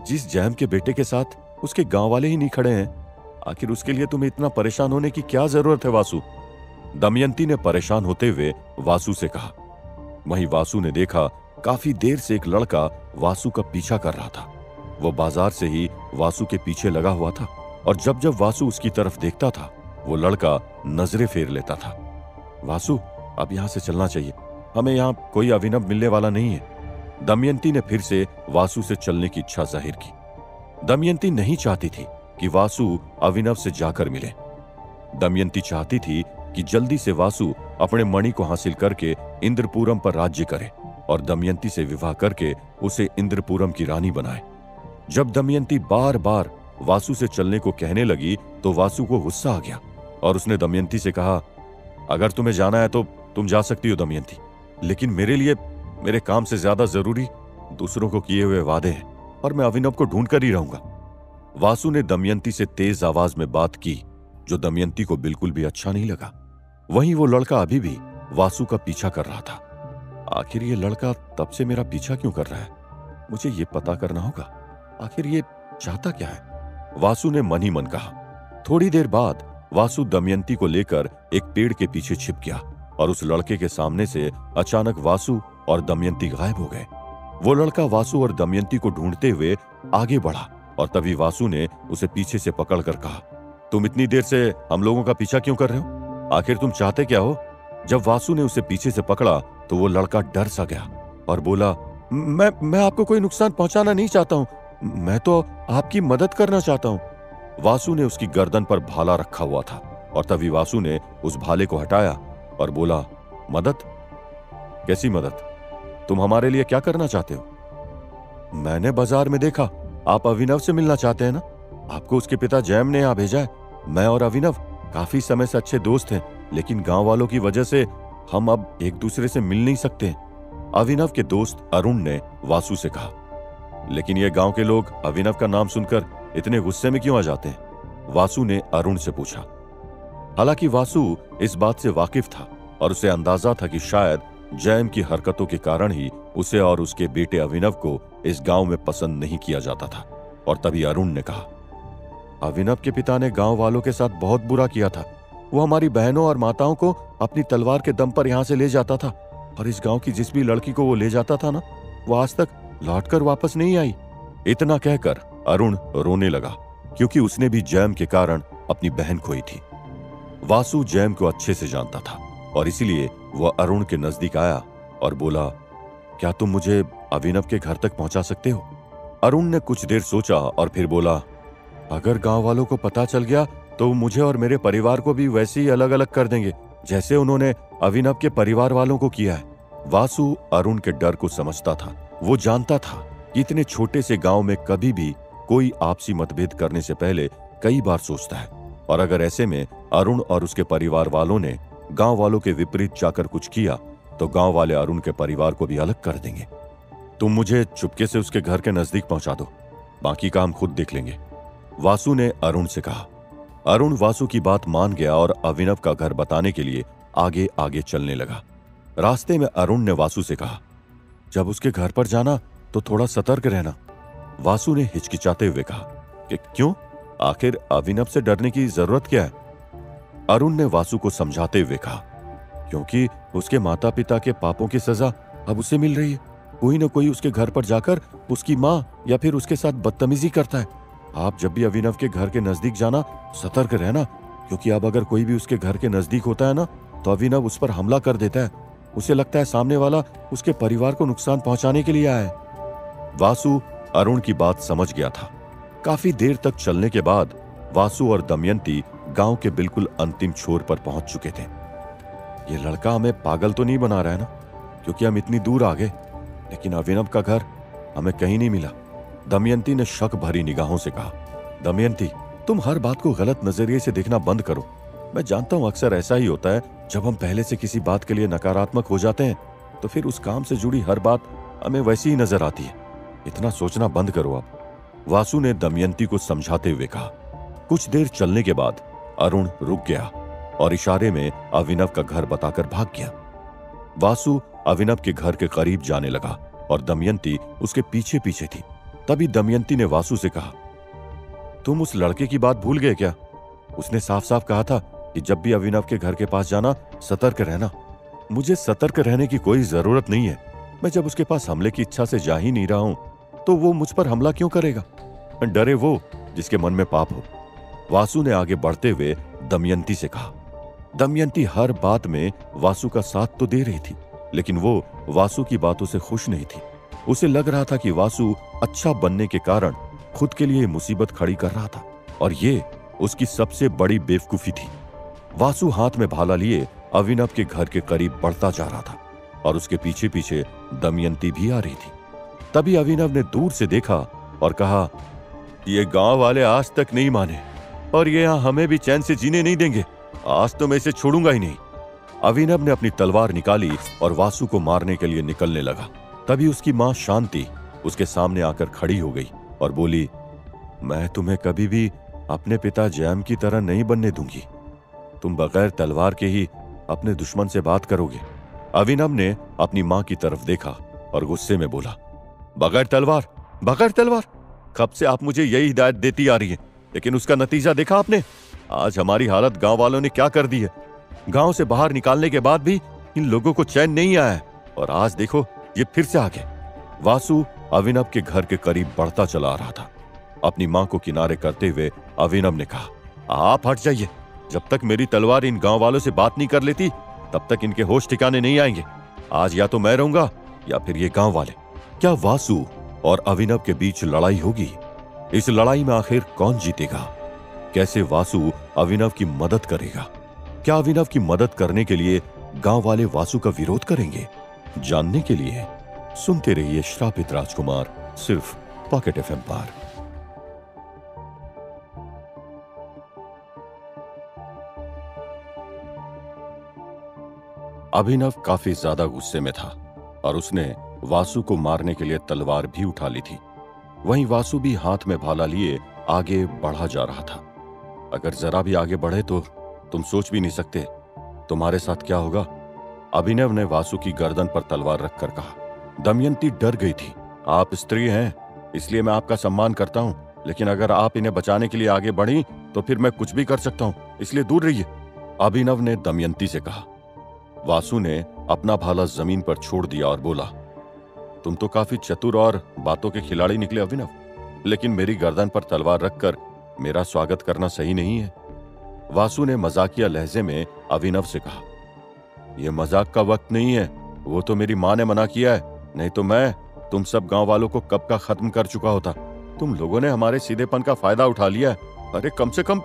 जिस जैम के बेटे के साथ उसके गाँव वाले ही नहीं खड़े हैं, आखिर उसके लिए तुम्हें इतना परेशान होने की क्या ज़रूरत है वासु? दमयंती ने परेशान होते हुए वासु से कहा। वहीं वासु ने देखा, काफ़ी देर से एक लड़का वासु का पीछा कर रहा था। वो बाज़ार से ही वासु के पीछे लगा हुआ था और जब जब वासु उसकी तरफ़ देखता था, वो लड़का नज़रें फेर लेता था। वासु अब यहाँ से चलना चाहिए। हमें यहाँ कोई अभिनव मिलने वाला नहीं है। दमयंती ने फिर से वासु से चलने की इच्छा ज़ाहिर की। दमयंती नहीं चाहती थी कि वासु अभिनव से जाकर मिले। दमयंती चाहती थी कि जल्दी से वासु अपने मणि को हासिल करके इंद्रपुरम पर राज्य करे और दमयंती से विवाह करके उसे इंद्रपुरम की रानी बनाए। जब दमयंती बार बार वासु से चलने को कहने लगी तो वासु को गुस्सा आ गया और उसने दमयंती से कहा, अगर तुम्हें जाना है तो तुम जा सकती हो दमयंती, लेकिन मेरे लिए, मेरे काम से ज़्यादा ज़रूरी दूसरों को किए हुए वादे हैं और मैं अभिनव को ढूंढ कर ही रहूँगा। वासु ने दमयंती से तेज आवाज़ में बात की, जो दमयंती को बिल्कुल भी अच्छा नहीं लगा। वहीं वो लड़का अभी भी वासु का पीछा कर रहा था। आखिर ये लड़का तब से मेरा पीछा क्यों कर रहा है? मुझे ये पता करना होगा। आखिर ये चाहता क्या है? वासु ने मन ही मन कहा। थोड़ी देर बाद वासु दमयंती को लेकर एक पेड़ के पीछे छिप गया और उस लड़के के सामने से अचानक वासु और दमयंती गायब हो गए। वो लड़का वासु और दमयंती को ढूंढते हुए आगे बढ़ा और तभी वासु ने उसे पीछे से पकड़कर कहा, तुम इतनी देर से हम लोगों का पीछा क्यों कर रहे हो? आखिर तुम चाहते क्या हो? जब वासु ने उसे पीछे से पकड़ा तो वो लड़का डर सा गया और बोला, मैं मैं आपको कोई नुकसान पहुंचाना नहीं चाहता हूँ। मैं तो आपकी मदद करना चाहता हूँ। वासु ने उसकी गर्दन पर भाला रखा हुआ था और तभी वासु ने उस भाले को हटाया और बोला, मदद? कैसी मदद? तुम हमारे लिए क्या करना चाहते हो? मैंने बाज़ार में देखा, आप अभिनव से मिलना चाहते हैं ना? आपको उसके पिता जैम ने यहाँ भेजा है। मैं और अभिनव काफ़ी समय से अच्छे दोस्त हैं, लेकिन गाँव वालों की वजह से हम अब एक दूसरे से मिल नहीं सकते अभिनव के दोस्त अरुण ने वासु से कहा लेकिन ये गाँव के लोग अभिनव का नाम सुनकर इतने गुस्से में क्यों आ जाते हैं? वासु ने अरुण से पूछा। हालाँकि वासु इस बात से वाकिफ था और उसे अंदाज़ा था कि शायद जैम की हरकतों के कारण ही उसे और उसके बेटे अभिनव को इस गाँव में पसंद नहीं किया जाता था, और तभी अरुण ने कहा, अभिनव के पिता ने गाँव वालों के साथ बहुत बुरा किया था। वो हमारी बहनों और माताओं को अपनी तलवार के दम पर यहाँ से ले जाता था, और इस गाँव की जिस भी लड़की को वो ले जाता था ना, वो आज तक लौटकर वापस नहीं आई। इतना कहकर अरुण रोने लगा, क्योंकि उसने भी जैम के कारण अपनी बहन खोई थी। वासु जैम को अच्छे से जानता था, और इसीलिए वह अरुण के नज़दीक आया और बोला, क्या तुम मुझे अभिनव के घर तक पहुँचा सकते हो? अरुण ने कुछ देर सोचा और फिर बोला, अगर गाँव वालों को पता चल गया तो मुझे और मेरे परिवार को भी वैसे ही अलग अलग कर देंगे, जैसे उन्होंने अभिनव के परिवार वालों को किया है। वासु अरुण के डर को समझता था। वो जानता था कि इतने छोटे से गाँव में कभी भी कोई आपसी मतभेद करने से पहले कई बार सोचता है। और अगर ऐसे में अरुण और उसके परिवार वालों ने गाँव वालों के विपरीत जाकर कुछ किया तो गाँव वाले अरुण के परिवार को भी अलग कर देंगे। तुम मुझे चुपके से उसके घर के नज़दीक पहुँचा दो। बाकी काम खुद देख लेंगे। वासु ने अरुण से कहा। अरुण वासु की बात मान गया और अभिनव का घर बताने के लिए आगे आगे चलने लगा। रास्ते में अरुण ने वासु से कहा। जब उसके घर पर जाना तो थोड़ा सतर्क रहना। वासु ने हिचकिचाते हुए कहा, कि क्यों? आखिर अभिनव से डरने की ज़रूरत क्या है? अरुण ने वासु को समझाते हुए कहा, क्योंकि उसके माता पिता के पापों की सजा अब उसे मिल रही है। कोई ना कोई उसके घर पर जाकर उसकी माँ या फिर उसके साथ बदतमीजी करता है। आप जब भी अभिनव के घर के नज़दीक जाना, सतर्क रहना, क्योंकि अब अगर कोई भी उसके घर के नज़दीक होता है ना तो अभिनव उस पर हमला कर देता है। उसे लगता है सामने वाला उसके परिवार को नुकसान पहुँचाने के लिए आया है। वासु अरुण की बात समझ गया था। काफ़ी देर तक चलने के बाद वासु और दमयंती गाँव के बिल्कुल अंतिम छोर पर पहुँच चुके थे। ये लड़का हमें पागल तो नहीं बना रहा है ना? क्योंकि हम इतनी दूर आ गए, लेकिन अभिनव का घर हमें कहीं नहीं मिला। दमयंती ने शक भरी निगाहों से कहा, दमयंती, तुम हर बात को गलत नज़रिए से देखना बंद करो। मैं जानता हूँ अक्सर ऐसा ही होता है, जब हम पहले से किसी बात के लिए नकारात्मक हो जाते हैं तो फिर उस काम से जुड़ी हर बात हमें वैसी ही नज़र आती है। इतना सोचना बंद करो आप। वासु ने दमयंती को समझाते हुए कहा, कुछ देर चलने के बाद अरुण रुक गया और इशारे में अभिनव का घर बताकर भाग गया। वासु अभिनव के घर के करीब जाने लगा और दमयंती उसके पीछे पीछे थी। तभी दमयंती ने वासु से कहा, तुम उस लड़के की बात भूल गए क्या? उसने साफ़ साफ़ कहा था कि जब भी अभिनव के घर के पास जाना, सतर्क रहना। मुझे सतर्क रहने की कोई ज़रूरत नहीं है। मैं जब उसके पास हमले की इच्छा से जा ही नहीं रहा हूँ तो वो मुझ पर हमला क्यों करेगा? डरे वो, जिसके मन में पाप हो। वासु ने आगे बढ़ते हुए दमयंती से कहा, दमयंती हर बात में वासु का साथ तो दे रही थी, लेकिन वो वासु की बातों से खुश नहीं थी। उसे लग रहा था कि वासु अच्छा बनने के कारण खुद के लिए मुसीबत खड़ी कर रहा था, और ये उसकी सबसे बड़ी बेवकूफ़ी थी। वासु हाथ में भाला लिए अभिनव के घर के करीब बढ़ता जा रहा था और उसके पीछे पीछे दमयंती भी आ रही थी। तभी अभिनव ने दूर से देखा और कहा, ये गाँव वाले आज तक नहीं माने और ये यहाँ हमें भी चैन से जीने नहीं देंगे। आज तो मैं इसे छोड़ूँगा ही नहीं। अभिनव ने अपनी तलवार निकाली और वासु को मारने के लिए निकलने लगा। तभी उसकी माँ शांति उसके सामने आकर खड़ी हो गई और बोली, मैं तुम्हें कभी भी अपने पिता जैम की तरह नहीं बनने दूँगी। तुम बगैर तलवार के ही अपने दुश्मन से बात करोगे। अभिनव ने अपनी माँ की तरफ़ देखा और गुस्से में बोला, बगैर तलवार बगैर तलवार, कब से आप मुझे यही हिदायत देती आ रही है? लेकिन उसका नतीजा देखा आपने? आज हमारी हालत गाँव वालों ने क्या कर दी है? गाँव से बाहर निकालने के बाद भी इन लोगों को चैन नहीं आया और आज देखो, ये फिर से आ गए वासु अविनव के घर के करीब बढ़ता चला आ रहा था। अपनी माँ को किनारे करते हुए अविनव ने कहा, आप हट जाइए। जब तक मेरी तलवार इन गाँव वालों से बात नहीं कर लेती, तब तक इनके होश ठिकाने नहीं आएँगे। आज या तो मैं रहूँगा, या फिर ये गाँव वाले क्या वासु और अभिनव के बीच लड़ाई होगी? इस लड़ाई में आखिर कौन जीतेगा? कैसे वासु अभिनव की मदद करेगा? क्या अभिनव की मदद करने के लिए गाँव वाले वासु का विरोध करेंगे? जानने के लिए सुनते रहिए श्रापित राजकुमार, सिर्फ़ पॉकेट एफ़ पर। अभिनव काफ़ी ज़्यादा गुस्से में था और उसने वासु को मारने के लिए तलवार भी उठा ली थी। वहीं वासु भी हाथ में भाला लिए आगे बढ़ा जा रहा था। अगर जरा भी आगे बढ़े तो तुम सोच भी नहीं सकते। तुम्हारे साथ क्या होगा? अभिनव ने वासु की गर्दन पर तलवार रखकर कहा, दमयंती डर गई थी। आप स्त्री हैं, इसलिए मैं आपका सम्मान करता हूँ। लेकिन अगर आप इन्हें बचाने के लिए आगे बढ़ी तो फिर मैं कुछ भी कर सकता हूँ, इसलिए दूर रहिए। अभिनव ने दमयंती से कहा वासु ने अपना भाला ज़मीन पर छोड़ दिया और बोला, तुम तो काफ़ी चतुर और बातों के खिलाड़ी निकले अभिनव, लेकिन मेरी गर्दन पर तलवार रखकर मेरा स्वागत करना सही नहीं है। वासु ने मजाकिया लहजे में अभिनव से कहा यह मज़ाक का वक्त नहीं है, वो तो मेरी माँ ने मना किया है, नहीं तो मैं तुम सब गाँव वालों को कब का खत्म कर चुका होता। तुम लोगों ने हमारे सीधेपन का फ़ायदा उठा लिया है। अरे, कम से कम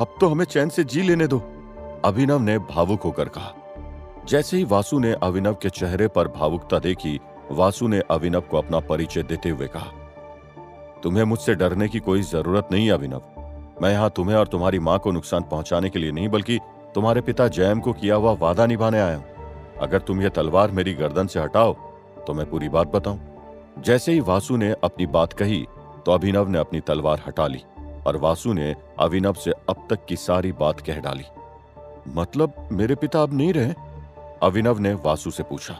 अब तो हमें चैन से जी लेने दो। अभिनव ने भावुक होकर कहा जैसे ही वासु ने अभिनव के चेहरे पर भावुकता देखी, वासु ने अभिनव को अपना परिचय देते हुए कहा, तुम्हें मुझसे डरने की कोई ज़रूरत नहीं, अभिनव। मैं यहाँ तुम्हें और तुम्हारी माँ को नुकसान पहुँचाने के लिए नहीं, बल्कि तुम्हारे पिता जयम को किया हुआ वादा निभाने आया हूँ। अगर तुम यह तलवार मेरी गर्दन से हटाओ तो मैं पूरी बात बताऊँ। जैसे ही वासु ने अपनी बात कही तो अभिनव ने अपनी तलवार हटा ली और वासु ने अभिनव से अब तक की सारी बात कह डाली। मतलब मेरे पिता अब नहीं रहे? अभिनव ने वासु से पूछा,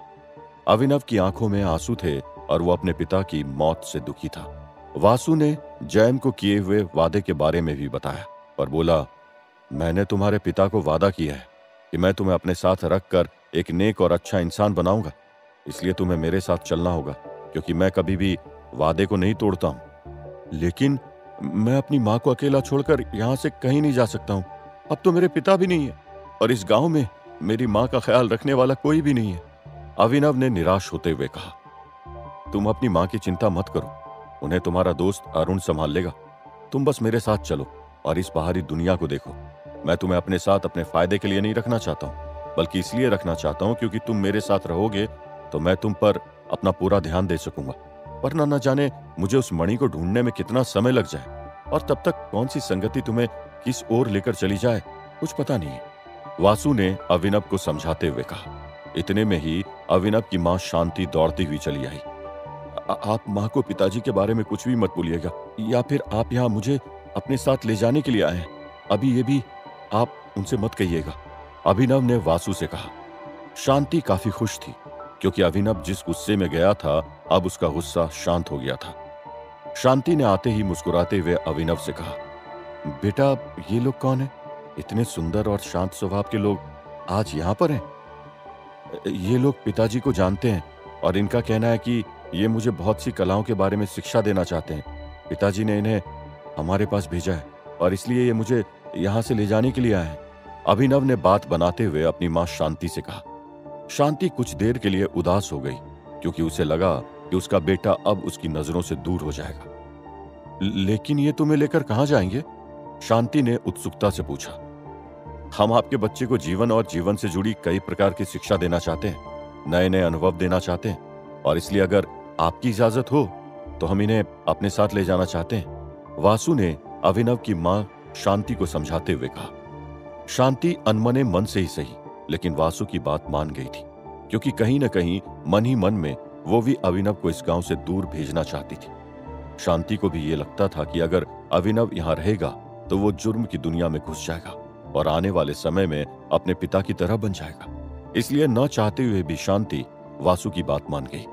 अभिनव की आँखों में आँसू थे और वो अपने पिता की मौत से दुखी था। वासु ने जैम को किए हुए वादे के बारे में भी बताया और बोला, मैंने तुम्हारे पिता को वादा किया है कि मैं तुम्हें अपने साथ रखकर एक नेक और अच्छा इंसान बनाऊँगा। इसलिए तुम्हें मेरे साथ चलना होगा, क्योंकि मैं कभी भी वादे को नहीं तोड़ता हूँ। लेकिन मैं अपनी माँ को अकेला छोड़कर यहाँ से कहीं नहीं जा सकता हूँ। अब तो मेरे पिता भी नहीं है और इस गाँव में मेरी माँ का ख्याल रखने वाला कोई भी नहीं है। अभिनव ने निराश होते हुए कहा, तुम अपनी माँ की चिंता मत करो। उन्हें तुम्हारा दोस्त अरुण संभाल लेगा। तुम बस मेरे साथ चलो और इस बाहरी दुनिया को देखो। मैं तुम्हें अपने साथ अपने फ़ायदे के लिए नहीं रखना चाहता हूँ, बल्कि इसलिए रखना चाहता हूँ क्योंकि तुम मेरे साथ रहोगे तो मैं तुम पर अपना पूरा ध्यान दे सकूँगा। वरना न जाने मुझे उस मणि को ढूँढने में कितना समय लग जाए। और तब तक कौन सी संगति तुम्हें किस ओर लेकर चली जाए, कुछ पता नहीं है। वासु ने अविनव को समझाते हुए कहा, इतने में ही अविनव की माँ शांति दौड़ती हुई चली आई। आप माँ को पिताजी के बारे में कुछ भी मत बोलिएगा, या फिर आप यहाँ मुझे अपने साथ ले जाने के लिए आए हैं। अभी ये भी आप उनसे मत कहिएगा। अभिनव ने वासु से कहा, शांति काफ़ी खुश थी, क्योंकि अभिनव जिस गुस्से में गया था, अब उसका गुस्सा शांत हो गया था। शांति ने आते ही मुस्कुराते हुए अभिनव से कहा, बेटा, ये लोग कौन है? इतने सुंदर और शांत स्वभाव के लोग आज यहाँ पर हैं। ये लोग पिताजी को जानते हैं और इनका कहना है कि ये मुझे बहुत सी कलाओं के बारे में शिक्षा देना चाहते हैं। पिताजी ने इन्हें हमारे पास भेजा है और इसलिए ये मुझे यहाँ से ले जाने के लिए आए हैं। अभिनव ने बात बनाते हुए अपनी माँ शांति से कहा। शांति कुछ देर के लिए उदास हो गई, क्योंकि उसे लगा कि उसका बेटा अब उसकी नज़रों से दूर हो जाएगा। लेकिन ये तुम्हें लेकर कहाँ जाएँगे? शांति ने उत्सुकता से पूछा। हम आपके बच्चे को जीवन और जीवन से जुड़ी कई प्रकार की शिक्षा देना चाहते हैं नए नए अनुभव देना चाहते हैं, और इसलिए अगर आपकी इजाज़त हो तो हम इन्हें अपने साथ ले जाना चाहते हैं। वासु ने अभिनव की माँ शांति को समझाते हुए कहा, शांति अनमने मन से ही सही, लेकिन वासु की बात मान गई थी, क्योंकि कहीं ना कहीं मन ही मन में वो भी अभिनव को इस गाँव से दूर भेजना चाहती थी। शांति को भी ये लगता था कि अगर अभिनव यहाँ रहेगा तो वो जुर्म की दुनिया में घुस जाएगा। और आने वाले समय में अपने पिता की तरह बन जाएगा। इसलिए न चाहते हुए भी शांति वासु की बात मान गई।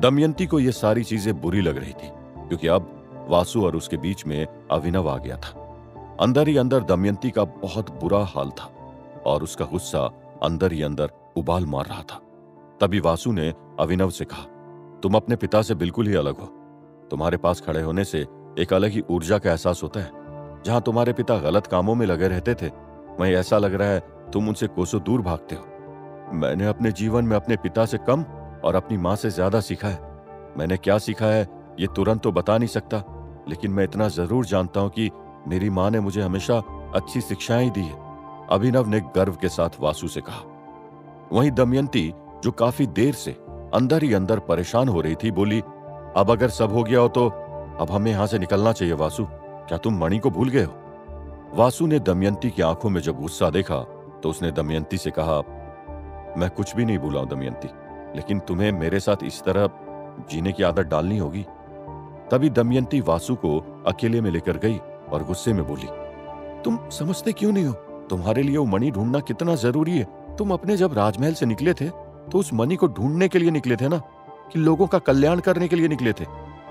दमयंती को यह सारी चीज़ें बुरी लग रही थी, क्योंकि अब वासु और उसके बीच में अभिनव आ गया था। अंदर ही अंदर दमयंती का बहुत बुरा हाल था और उसका गुस्सा अंदर ही अंदर उबाल मार रहा था। तभी वासु ने अभिनव से कहा, तुम अपने पिता से बिल्कुल ही अलग हो। तुम्हारे पास खड़े होने से एक अलग ही ऊर्जा का एहसास होता है। जहाँ तुम्हारे पिता गलत कामों में लगे रहते थे, वहीं ऐसा लग रहा है तुम उनसे कोसों दूर भागते हो। मैंने अपने जीवन में अपने पिता से कम और अपनी माँ से ज़्यादा सीखा है। मैंने क्या सीखा है, ये तुरंत तो बता नहीं सकता, लेकिन मैं इतना ज़रूर जानता हूँ कि मेरी माँ ने मुझे हमेशा अच्छी शिक्षाएँ दी है। अभिनव ने गर्व के साथ वासु से कहा। वहीं दमयंती, जो काफ़ी देर से अंदर ही अंदर परेशान हो रही थी, बोली, अब अगर सब हो गया हो तो अब हमें यहाँ से निकलना चाहिए, वासु। क्या तुम मणि को भूल गए हो? वासु ने दमयंती की आँखों में जब गुस्सा देखा तो उसने दमयंती से कहा, मैं कुछ भी नहीं भूला हूँ दमयंती, लेकिन तुम्हें मेरे साथ इस तरह जीने की आदत डालनी होगी। तभी दमयंती वासु को अकेले में लेकर गई और गुस्से में बोली, तुम समझते क्यों नहीं हो? तुम्हारे लिए वो मणि ढूंढना कितना ज़रूरी है। तुम अपने जब राजमहल से निकले थे तो उस मणि को ढूँढने के लिए निकले थे ना? कि लोगों का कल्याण करने के लिए निकले थे।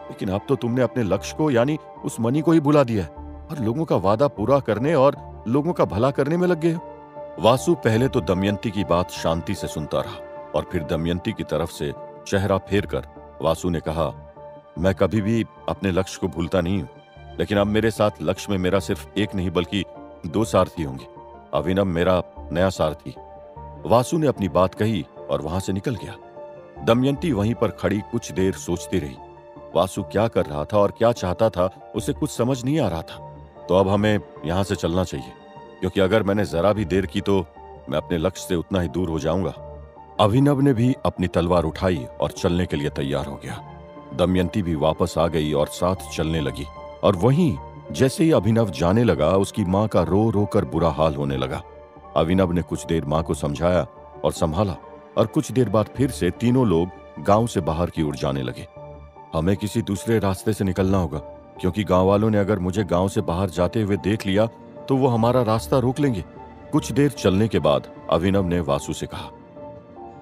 लेकिन अब तो तुमने अपने लक्ष्य को, यानी उस मनी को ही भुला दिया है और लोगों का वादा पूरा करने और लोगों का भला करने में लग गए वासु पहले तो दमयंती की बात शांति से सुनता रहा और फिर दमयंती की तरफ़ से चेहरा फेर कर वासु ने कहा, मैं कभी भी अपने लक्ष्य को भूलता नहीं हूँ, लेकिन अब मेरे साथ लक्ष्य में मेरा सिर्फ़ एक नहीं, बल्कि दो सारथी होंगे। अभिनव मेरा नया सारथी। वासु ने अपनी बात कही और वहाँ से निकल गया। दमयंती वहीं पर खड़ी कुछ देर सोचती रही। वासु क्या कर रहा था और क्या चाहता था, उसे कुछ समझ नहीं आ रहा था। तो अब हमें यहाँ से चलना चाहिए, क्योंकि अगर मैंने जरा भी देर की तो मैं अपने लक्ष्य से उतना ही दूर हो जाऊँगा। अभिनव ने भी अपनी तलवार उठाई और चलने के लिए तैयार हो गया। दमयंती भी वापस आ गई और साथ चलने लगी, और वहीं जैसे ही अभिनव जाने लगा, उसकी माँ का रो रो कर बुरा हाल होने लगा। अभिनव ने कुछ देर माँ को समझाया और संभाला, और कुछ देर बाद फिर से तीनों लोग गाँव से बाहर की ओर जाने लगे। हमें किसी दूसरे रास्ते से निकलना होगा, क्योंकि गाँव वालों ने अगर मुझे गाँव से बाहर जाते हुए देख लिया तो वो हमारा रास्ता रोक लेंगे। कुछ देर चलने के बाद अभिनव ने वासु से कहा,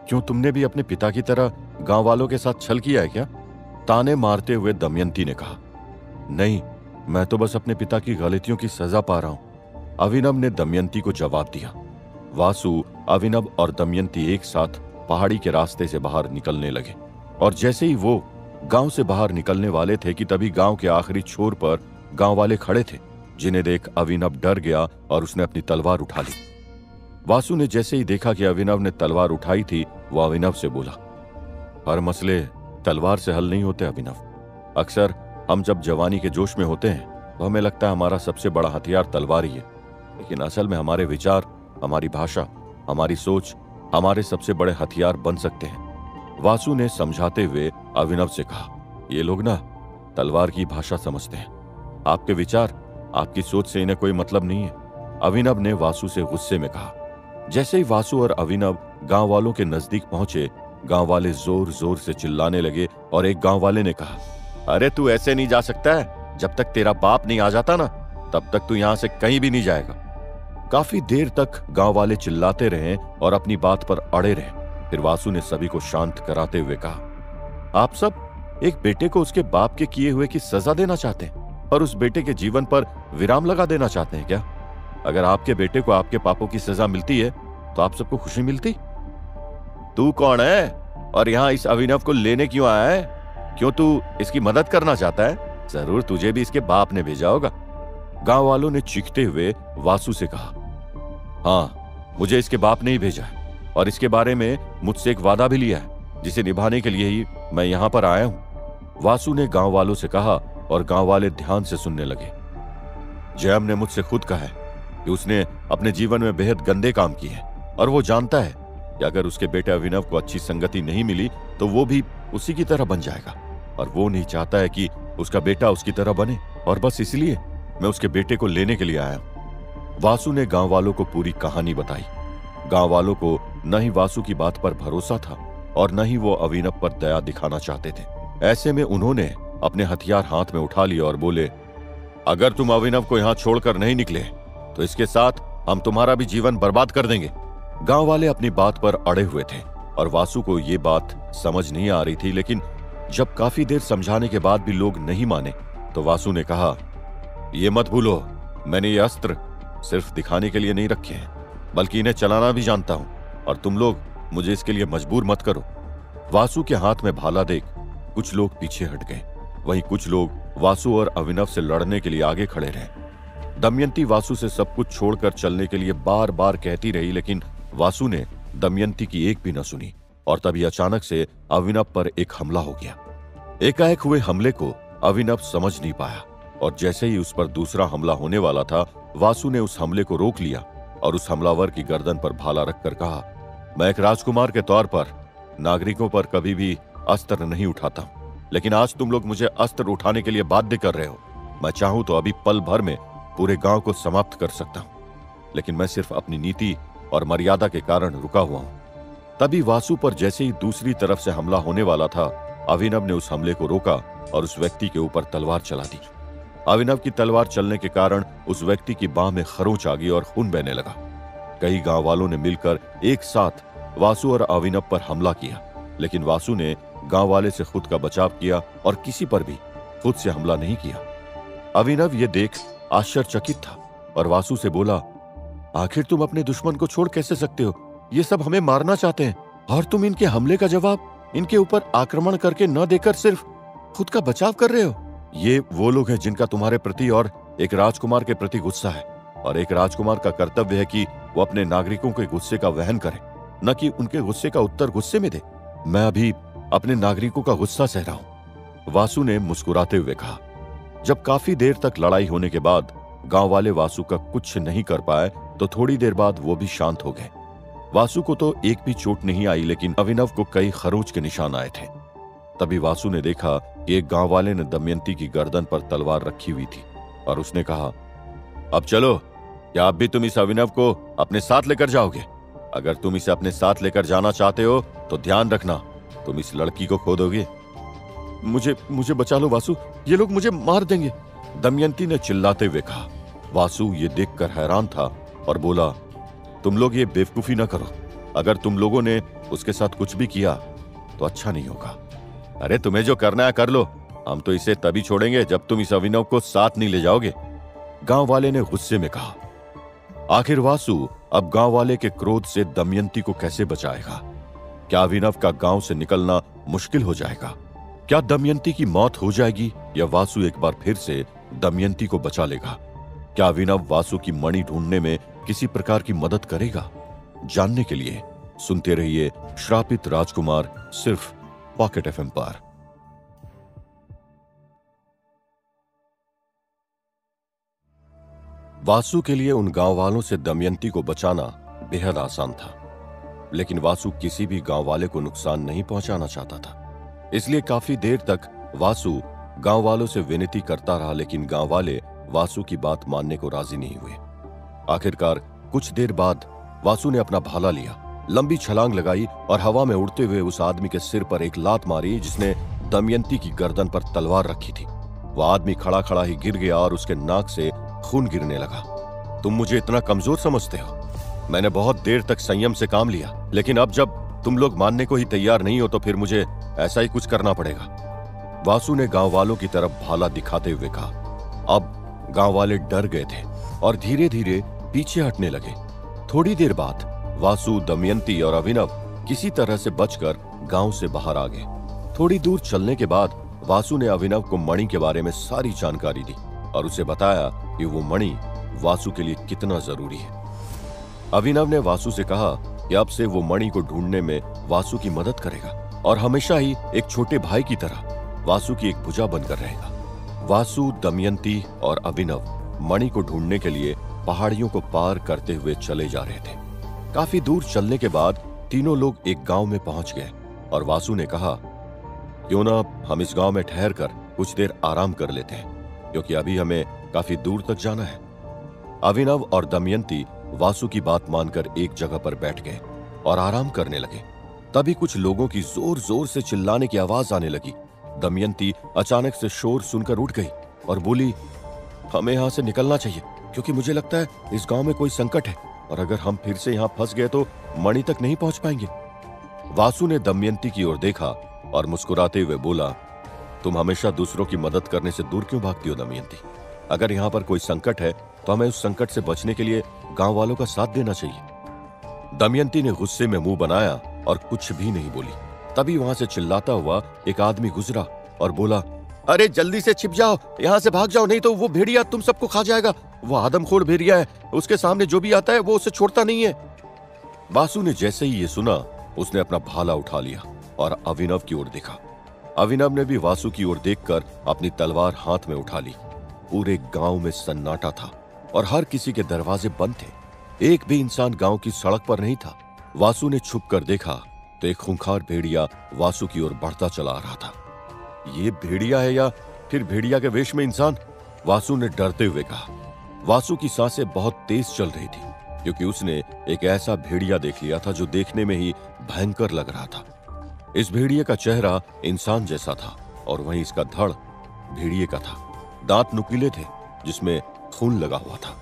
क्यों तुमने भी अपने पिता की तरह गाँव वालों के साथ छल किया है क्या? ताने मारते हुए दमयंती ने कहा, नहीं, मैं तो बस अपने पिता की गलतियों की सजा पा रहा हूँ। अभिनव ने दमयंती को जवाब दिया। वासु, अभिनव और दमयंती एक साथ पहाड़ी के रास्ते से बाहर निकलने लगे, और जैसे ही वो गाँव से बाहर निकलने वाले थे कि तभी गाँव के आखिरी छोर पर गाँव वाले खड़े थे, जिन्हें देख अभिनव डर गया और उसने अपनी तलवार उठा ली। वासु ने जैसे ही देखा कि अभिनव ने तलवार उठाई थी, वो अभिनव से बोला, हर मसले तलवार से हल नहीं होते अभिनव अक्सर हम जब जवानी के जोश में होते हैं तो हमें लगता है हमारा सबसे बड़ा हथियार तलवार ही है। लेकिन असल में हमारे विचार, हमारी भाषा, हमारी सोच, हमारे सबसे बड़े हथियार बन सकते हैं। वासु ने समझाते हुए अभिनव से कहा, ये लोग ना तलवार की भाषा समझते हैं। आपके विचार, आपकी सोच से इन्हें कोई मतलब नहीं है। अभिनव ने वासु से गुस्से में कहा, जैसे ही वासु और अभिनव गाँव वालों के नज़दीक पहुँचे गाँव वाले ज़ोर ज़ोर से चिल्लाने लगे और एक गाँव वाले ने कहा, अरे तू ऐसे नहीं जा सकता है। जब तक तेरा बाप नहीं आ जाता ना, तब तक तू यहाँ से कहीं भी नहीं जाएगा। काफ़ी देर तक गाँव वाले चिल्लाते रहे और अपनी बात पर अड़े रहे। फिर वासु ने सभी को शांत कराते हुए कहा, आप सब एक बेटे को उसके बाप के किए हुए की सजा देना चाहते हैं और उस बेटे के जीवन पर विराम लगा देना चाहते हैं क्या? अगर आपके बेटे को आपके पापों की सजा मिलती है तो आप सबको खुशी मिलती? तू कौन है और यहाँ इस अभिनव को लेने क्यों आया है? क्यों तू इसकी मदद करना चाहता है? ज़रूर तुझे भी इसके बाप ने भेजा होगा। गाँव वालों ने चीखते हुए वासु से कहा हाँ मुझे इसके बाप ने ही भेजा है। और इसके बारे में मुझसे एक वादा भी लिया है, जिसे निभाने के लिए ही मैं यहाँ पर आया हूँ। वासु ने गाँव वालों से कहा और गाँव वाले ध्यान से सुनने लगे। जयम ने मुझसे खुद कहा है कि उसने अपने जीवन में बेहद गंदे काम किए हैं और वो जानता है कि अगर उसके बेटे अभिनव को अच्छी संगति नहीं मिली तो वो भी उसी की तरह बन जाएगा। और वो नहीं चाहता है कि उसका बेटा उसकी तरह बने, और बस इसलिए मैं उसके बेटे को लेने के लिए आया वासु ने गाँव वालों को पूरी कहानी बताई। गाँव वालों को न ही वासु की बात पर भरोसा था और न ही वो अविनव पर दया दिखाना चाहते थे। ऐसे में उन्होंने अपने हथियार हाथ में उठा लिए और बोले, अगर तुम अविनव को यहाँ छोड़कर नहीं निकले तो इसके साथ हम तुम्हारा भी जीवन बर्बाद कर देंगे। गाँव वाले अपनी बात पर अड़े हुए थे और वासु को ये बात समझ नहीं आ रही थी, लेकिन जब काफ़ी देर समझाने के बाद भी लोग नहीं माने तो वासु ने कहा, ये मत भूलो, मैंने ये अस्त्र सिर्फ़ दिखाने के लिए नहीं रखे हैं। बल्कि इन्हें चलाना भी जानता हूँ। और तुम लोग मुझे इसके लिए मजबूर मत करो। वासु के हाथ में भाला देख, कुछ लोग पीछे हट गए। वहीं कुछ लोग वासु और अभिनव से लड़ने के लिए आगे खड़े रहे। दमयंती वासु से सब कुछ छोड़कर चलने के लिए बार बार कहती रही, लेकिन वासु ने दमयंती की एक भी न सुनी। और तभी अचानक से अभिनव पर एक हमला हो गया। एकाएक हुए हमले को अभिनव समझ नहीं पाया। और जैसे ही उस पर दूसरा हमला होने वाला था, वासु ने उस हमले को रोक लिया। और उस हमलावर की गर्दन पर भाला रखकर कहा, मैं एक राजकुमार के तौर पर नागरिकों पर कभी भी अस्त्र नहीं उठाता लेकिन आज तुम लोग मुझे अस्त्र उठाने के लिए बाध्य कर रहे हो। मैं चाहूँ तो अभी पल भर में पूरे गाँव को समाप्त कर सकता हूँ। लेकिन मैं सिर्फ़ अपनी नीति और मर्यादा के कारण रुका हुआ हूँ। तभी वासु पर जैसे ही दूसरी तरफ़ से हमला होने वाला था, अभिनव ने उस हमले को रोका और उस व्यक्ति के ऊपर तलवार चला दी। अभिनव की तलवार चलने के कारण उस व्यक्ति की बाह में खरोच आ गई और खून बहने लगा। कई गाँव वालों ने मिलकर एक साथ वासु और अभिनव पर हमला किया, लेकिन वासु ने गाँव वाले से खुद का बचाव किया और किसी पर भी खुद से हमला नहीं किया। अभिनव ये देख आश्चर्यचकित था और वासु से बोला, आखिर तुम अपने दुश्मन को छोड़ कैसे सकते हो? ये सब हमें मारना चाहते हैं और तुम इनके हमले का जवाब, इनके ऊपर आक्रमण करके न देकर सिर्फ़ खुद का बचाव कर रहे हो। ये वो लोग हैं जिनका तुम्हारे प्रति और एक राजकुमार के प्रति गुस्सा है। और एक राजकुमार का कर्तव्य है कि वो अपने नागरिकों के गुस्से का वहन करे, न कि उनके गुस्से का उत्तर गुस्से में दे। मैं अभी अपने नागरिकों का गुस्सा सह रहा हूँ। वासु ने मुस्कुराते हुए कहा, जब काफ़ी देर तक लड़ाई होने के बाद गाँव वाले वासु का कुछ नहीं कर पाए तो थोड़ी देर बाद वो भी शांत हो गए। वासु को तो एक भी चोट नहीं आई, लेकिन अभिनव को कई खरोच के निशान आए थे। तभी वासु ने देखा एक गाँव वाले ने दमयंती की गर्दन पर तलवार रखी हुई थी और उसने कहा, अब चलो, क्या अब भी तुम इस अभिनव को अपने साथ लेकर जाओगे? अगर तुम इसे अपने साथ लेकर जाना चाहते हो तो ध्यान रखना, तुम इस लड़की को खो दोगे मुझे मुझे बचा लो, वासु, ये लोग मुझे मार देंगे। दमयंती ने चिल्लाते हुए कहा। वासु ये देखकर हैरान था और बोला, तुम लोग ये बेवकूफ़ी ना करो। अगर तुम लोगों ने उसके साथ कुछ भी किया तो अच्छा नहीं होगा। अरे तुम्हें जो करना है कर लो। हम तो इसे तभी छोड़ेंगे जब तुम इस अभिनव को साथ नहीं ले जाओगे। गाँव वाले ने गुस्से में कहा, आखिर वासु, अब गाँव वाले के क्रोध से दमयंती को कैसे बचाएगा? क्या अभिनव का गाँव से निकलना मुश्किल हो जाएगा? क्या दमयंती की मौत हो जाएगी, या वासु एक बार फिर से दमयंती को बचा लेगा? क्या अभिनव वासु की मणि ढूँढने में किसी प्रकार की मदद करेगा? जानने के लिए सुनते रहिए श्रापित राजकुमार सिर्फ़ पॉकेट एफ़ पर। वासु के लिए उन गाँव वालों से दमयंती को बचाना बेहद आसान था, लेकिन वासु किसी भी गाँव वाले को नुकसान नहीं पहुंचाना चाहता था। इसलिए काफ़ी देर तक वासु गाँव वालों से विनती करता रहा, लेकिन गाँव वाले वासु की बात मानने को राज़ी नहीं हुए। आखिरकार कुछ देर बाद वासु ने अपना भाला लिया। लंबी छलांग लगाई और हवा में उड़ते हुए उस आदमी के सिर पर एक लात मारी, जिसने दमयंती की गर्दन पर तलवार रखी थी। वह आदमी खड़ा खड़ा ही गिर गया और उसके नाक से खून गिरने लगा। तुम मुझे इतना कमज़ोर समझते हो? मैंने बहुत देर तक संयम से काम लिया, लेकिन अब जब तुम लोग मानने को ही तैयार नहीं हो तो फिर मुझे ऐसा ही कुछ करना पड़ेगा। वासु ने गाँव वालों की तरफ़ भाला दिखाते हुए कहा। अब गाँव वाले डर गए थे और धीरे धीरे पीछे हटने लगे। थोड़ी देर बाद वासु, दमयंती और अभिनव किसी तरह से बचकर गाँव से बाहर आ गए। थोड़ी दूर चलने के बाद वासु ने अभिनव को मणि के बारे में सारी जानकारी दी और उसे बताया कि वो मणि वासु के लिए कितना ज़रूरी है। अभिनव ने वासु से कहा कि अब से वो मणि को ढूँढने में वासु की मदद करेगा और हमेशा ही एक छोटे भाई की तरह वासु की एक भुजा बनकर रहेगा। वासु, दमयंती और अभिनव मणि को ढूँढने के लिए पहाड़ियों को पार करते हुए चले जा रहे थे। काफ़ी दूर चलने के बाद तीनों लोग एक गाँव में पहुँच गए और वासु ने कहा क्यों ना हम इस गाँव में ठहर कर कुछ देर आराम कर लेते हैं, क्योंकि अभी हमें काफ़ी दूर तक जाना है। अभिनव और दमयंती वासु की बात मानकर एक जगह पर बैठ गए और आराम करने लगे। तभी कुछ लोगों की ज़ोर ज़ोर से चिल्लाने की आवाज़ आने लगी। दमयंती अचानक से शोर सुनकर उठ गई और बोली, हमें यहाँ से निकलना चाहिए, क्योंकि मुझे लगता है इस गाँव में कोई संकट है। और अगर हम फिर से यहाँ फंस गए तो मणि तक नहीं पहुँच पाएँगे। वासु ने दमयंती की ओर देखा और मुस्कुराते हुए बोला, तुम हमेशा दूसरों की मदद करने से दूर क्यों भागती हो, दमयंती? अगर यहाँ पर कोई संकट है तो हमें उस संकट से बचने के लिए गाँव वालों का साथ देना चाहिए दमयंती ने गुस्से में मुँह बनाया और कुछ भी नहीं बोली। तभी वहाँ से चिल्लाता हुआ एक आदमी गुजरा और बोला, अरे जल्दी से छिप जाओ, यहाँ से भाग जाओ, नहीं तो वो भेड़िया तुम सबको खा जाएगा। वो आदमखोर भेड़िया है। उसके सामने जो भी आता है, वो उसे छोड़ता नहीं है। बासु ने जैसे ही ये सुना, उसने अपना भाला उठा लिया और अभिनव की ओर देखा। अभिनव ने भी वासु की ओर देखकर अपनी तलवार हाथ में उठा ली। पूरे गाँव में सन्नाटा था और हर किसी के दरवाजे बंद थे। एक भी इंसान गाँव की सड़क पर नहीं था। वासु ने छुप कर देखा तो एक खूंखार भेड़िया वासु की ओर बढ़ता चला आ रहा था। ये भेड़िया है या फिर भेड़िया के वेश में इंसान? वासु ने डरते हुए कहा वासु की साँसें बहुत तेज चल रही थी, क्योंकि उसने एक ऐसा भेड़िया देख लिया था जो देखने में ही भयंकर लग रहा था। इस भेड़िए का चेहरा इंसान जैसा था, और वहीं इसका धड़ भेड़िए का था। दांत नुकीले थे, जिसमें खून लगा हुआ था।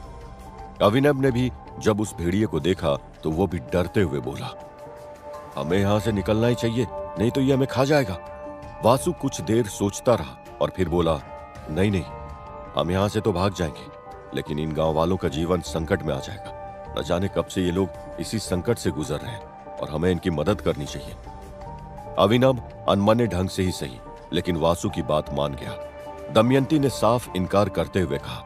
अभिनव ने भी जब उस भेड़िए को देखा तो वो भी डरते हुए बोला, हमें यहाँ से निकलना ही चाहिए, नहीं तो ये हमें खा जाएगा। वासु कुछ देर सोचता रहा, और फिर बोला, नहीं नहीं, हम यहाँ से तो भाग जाएँगे। लेकिन इन गाँव वालों का जीवन संकट में आ जाएगा। न जाने कब से ये लोग इसी संकट से गुजर रहे हैं और हमें इनकी मदद करनी चाहिए। अविनव अनमने ढंग से ही सही, लेकिन वासु की बात मान गया। दमयंती ने साफ़ इनकार करते हुए कहा,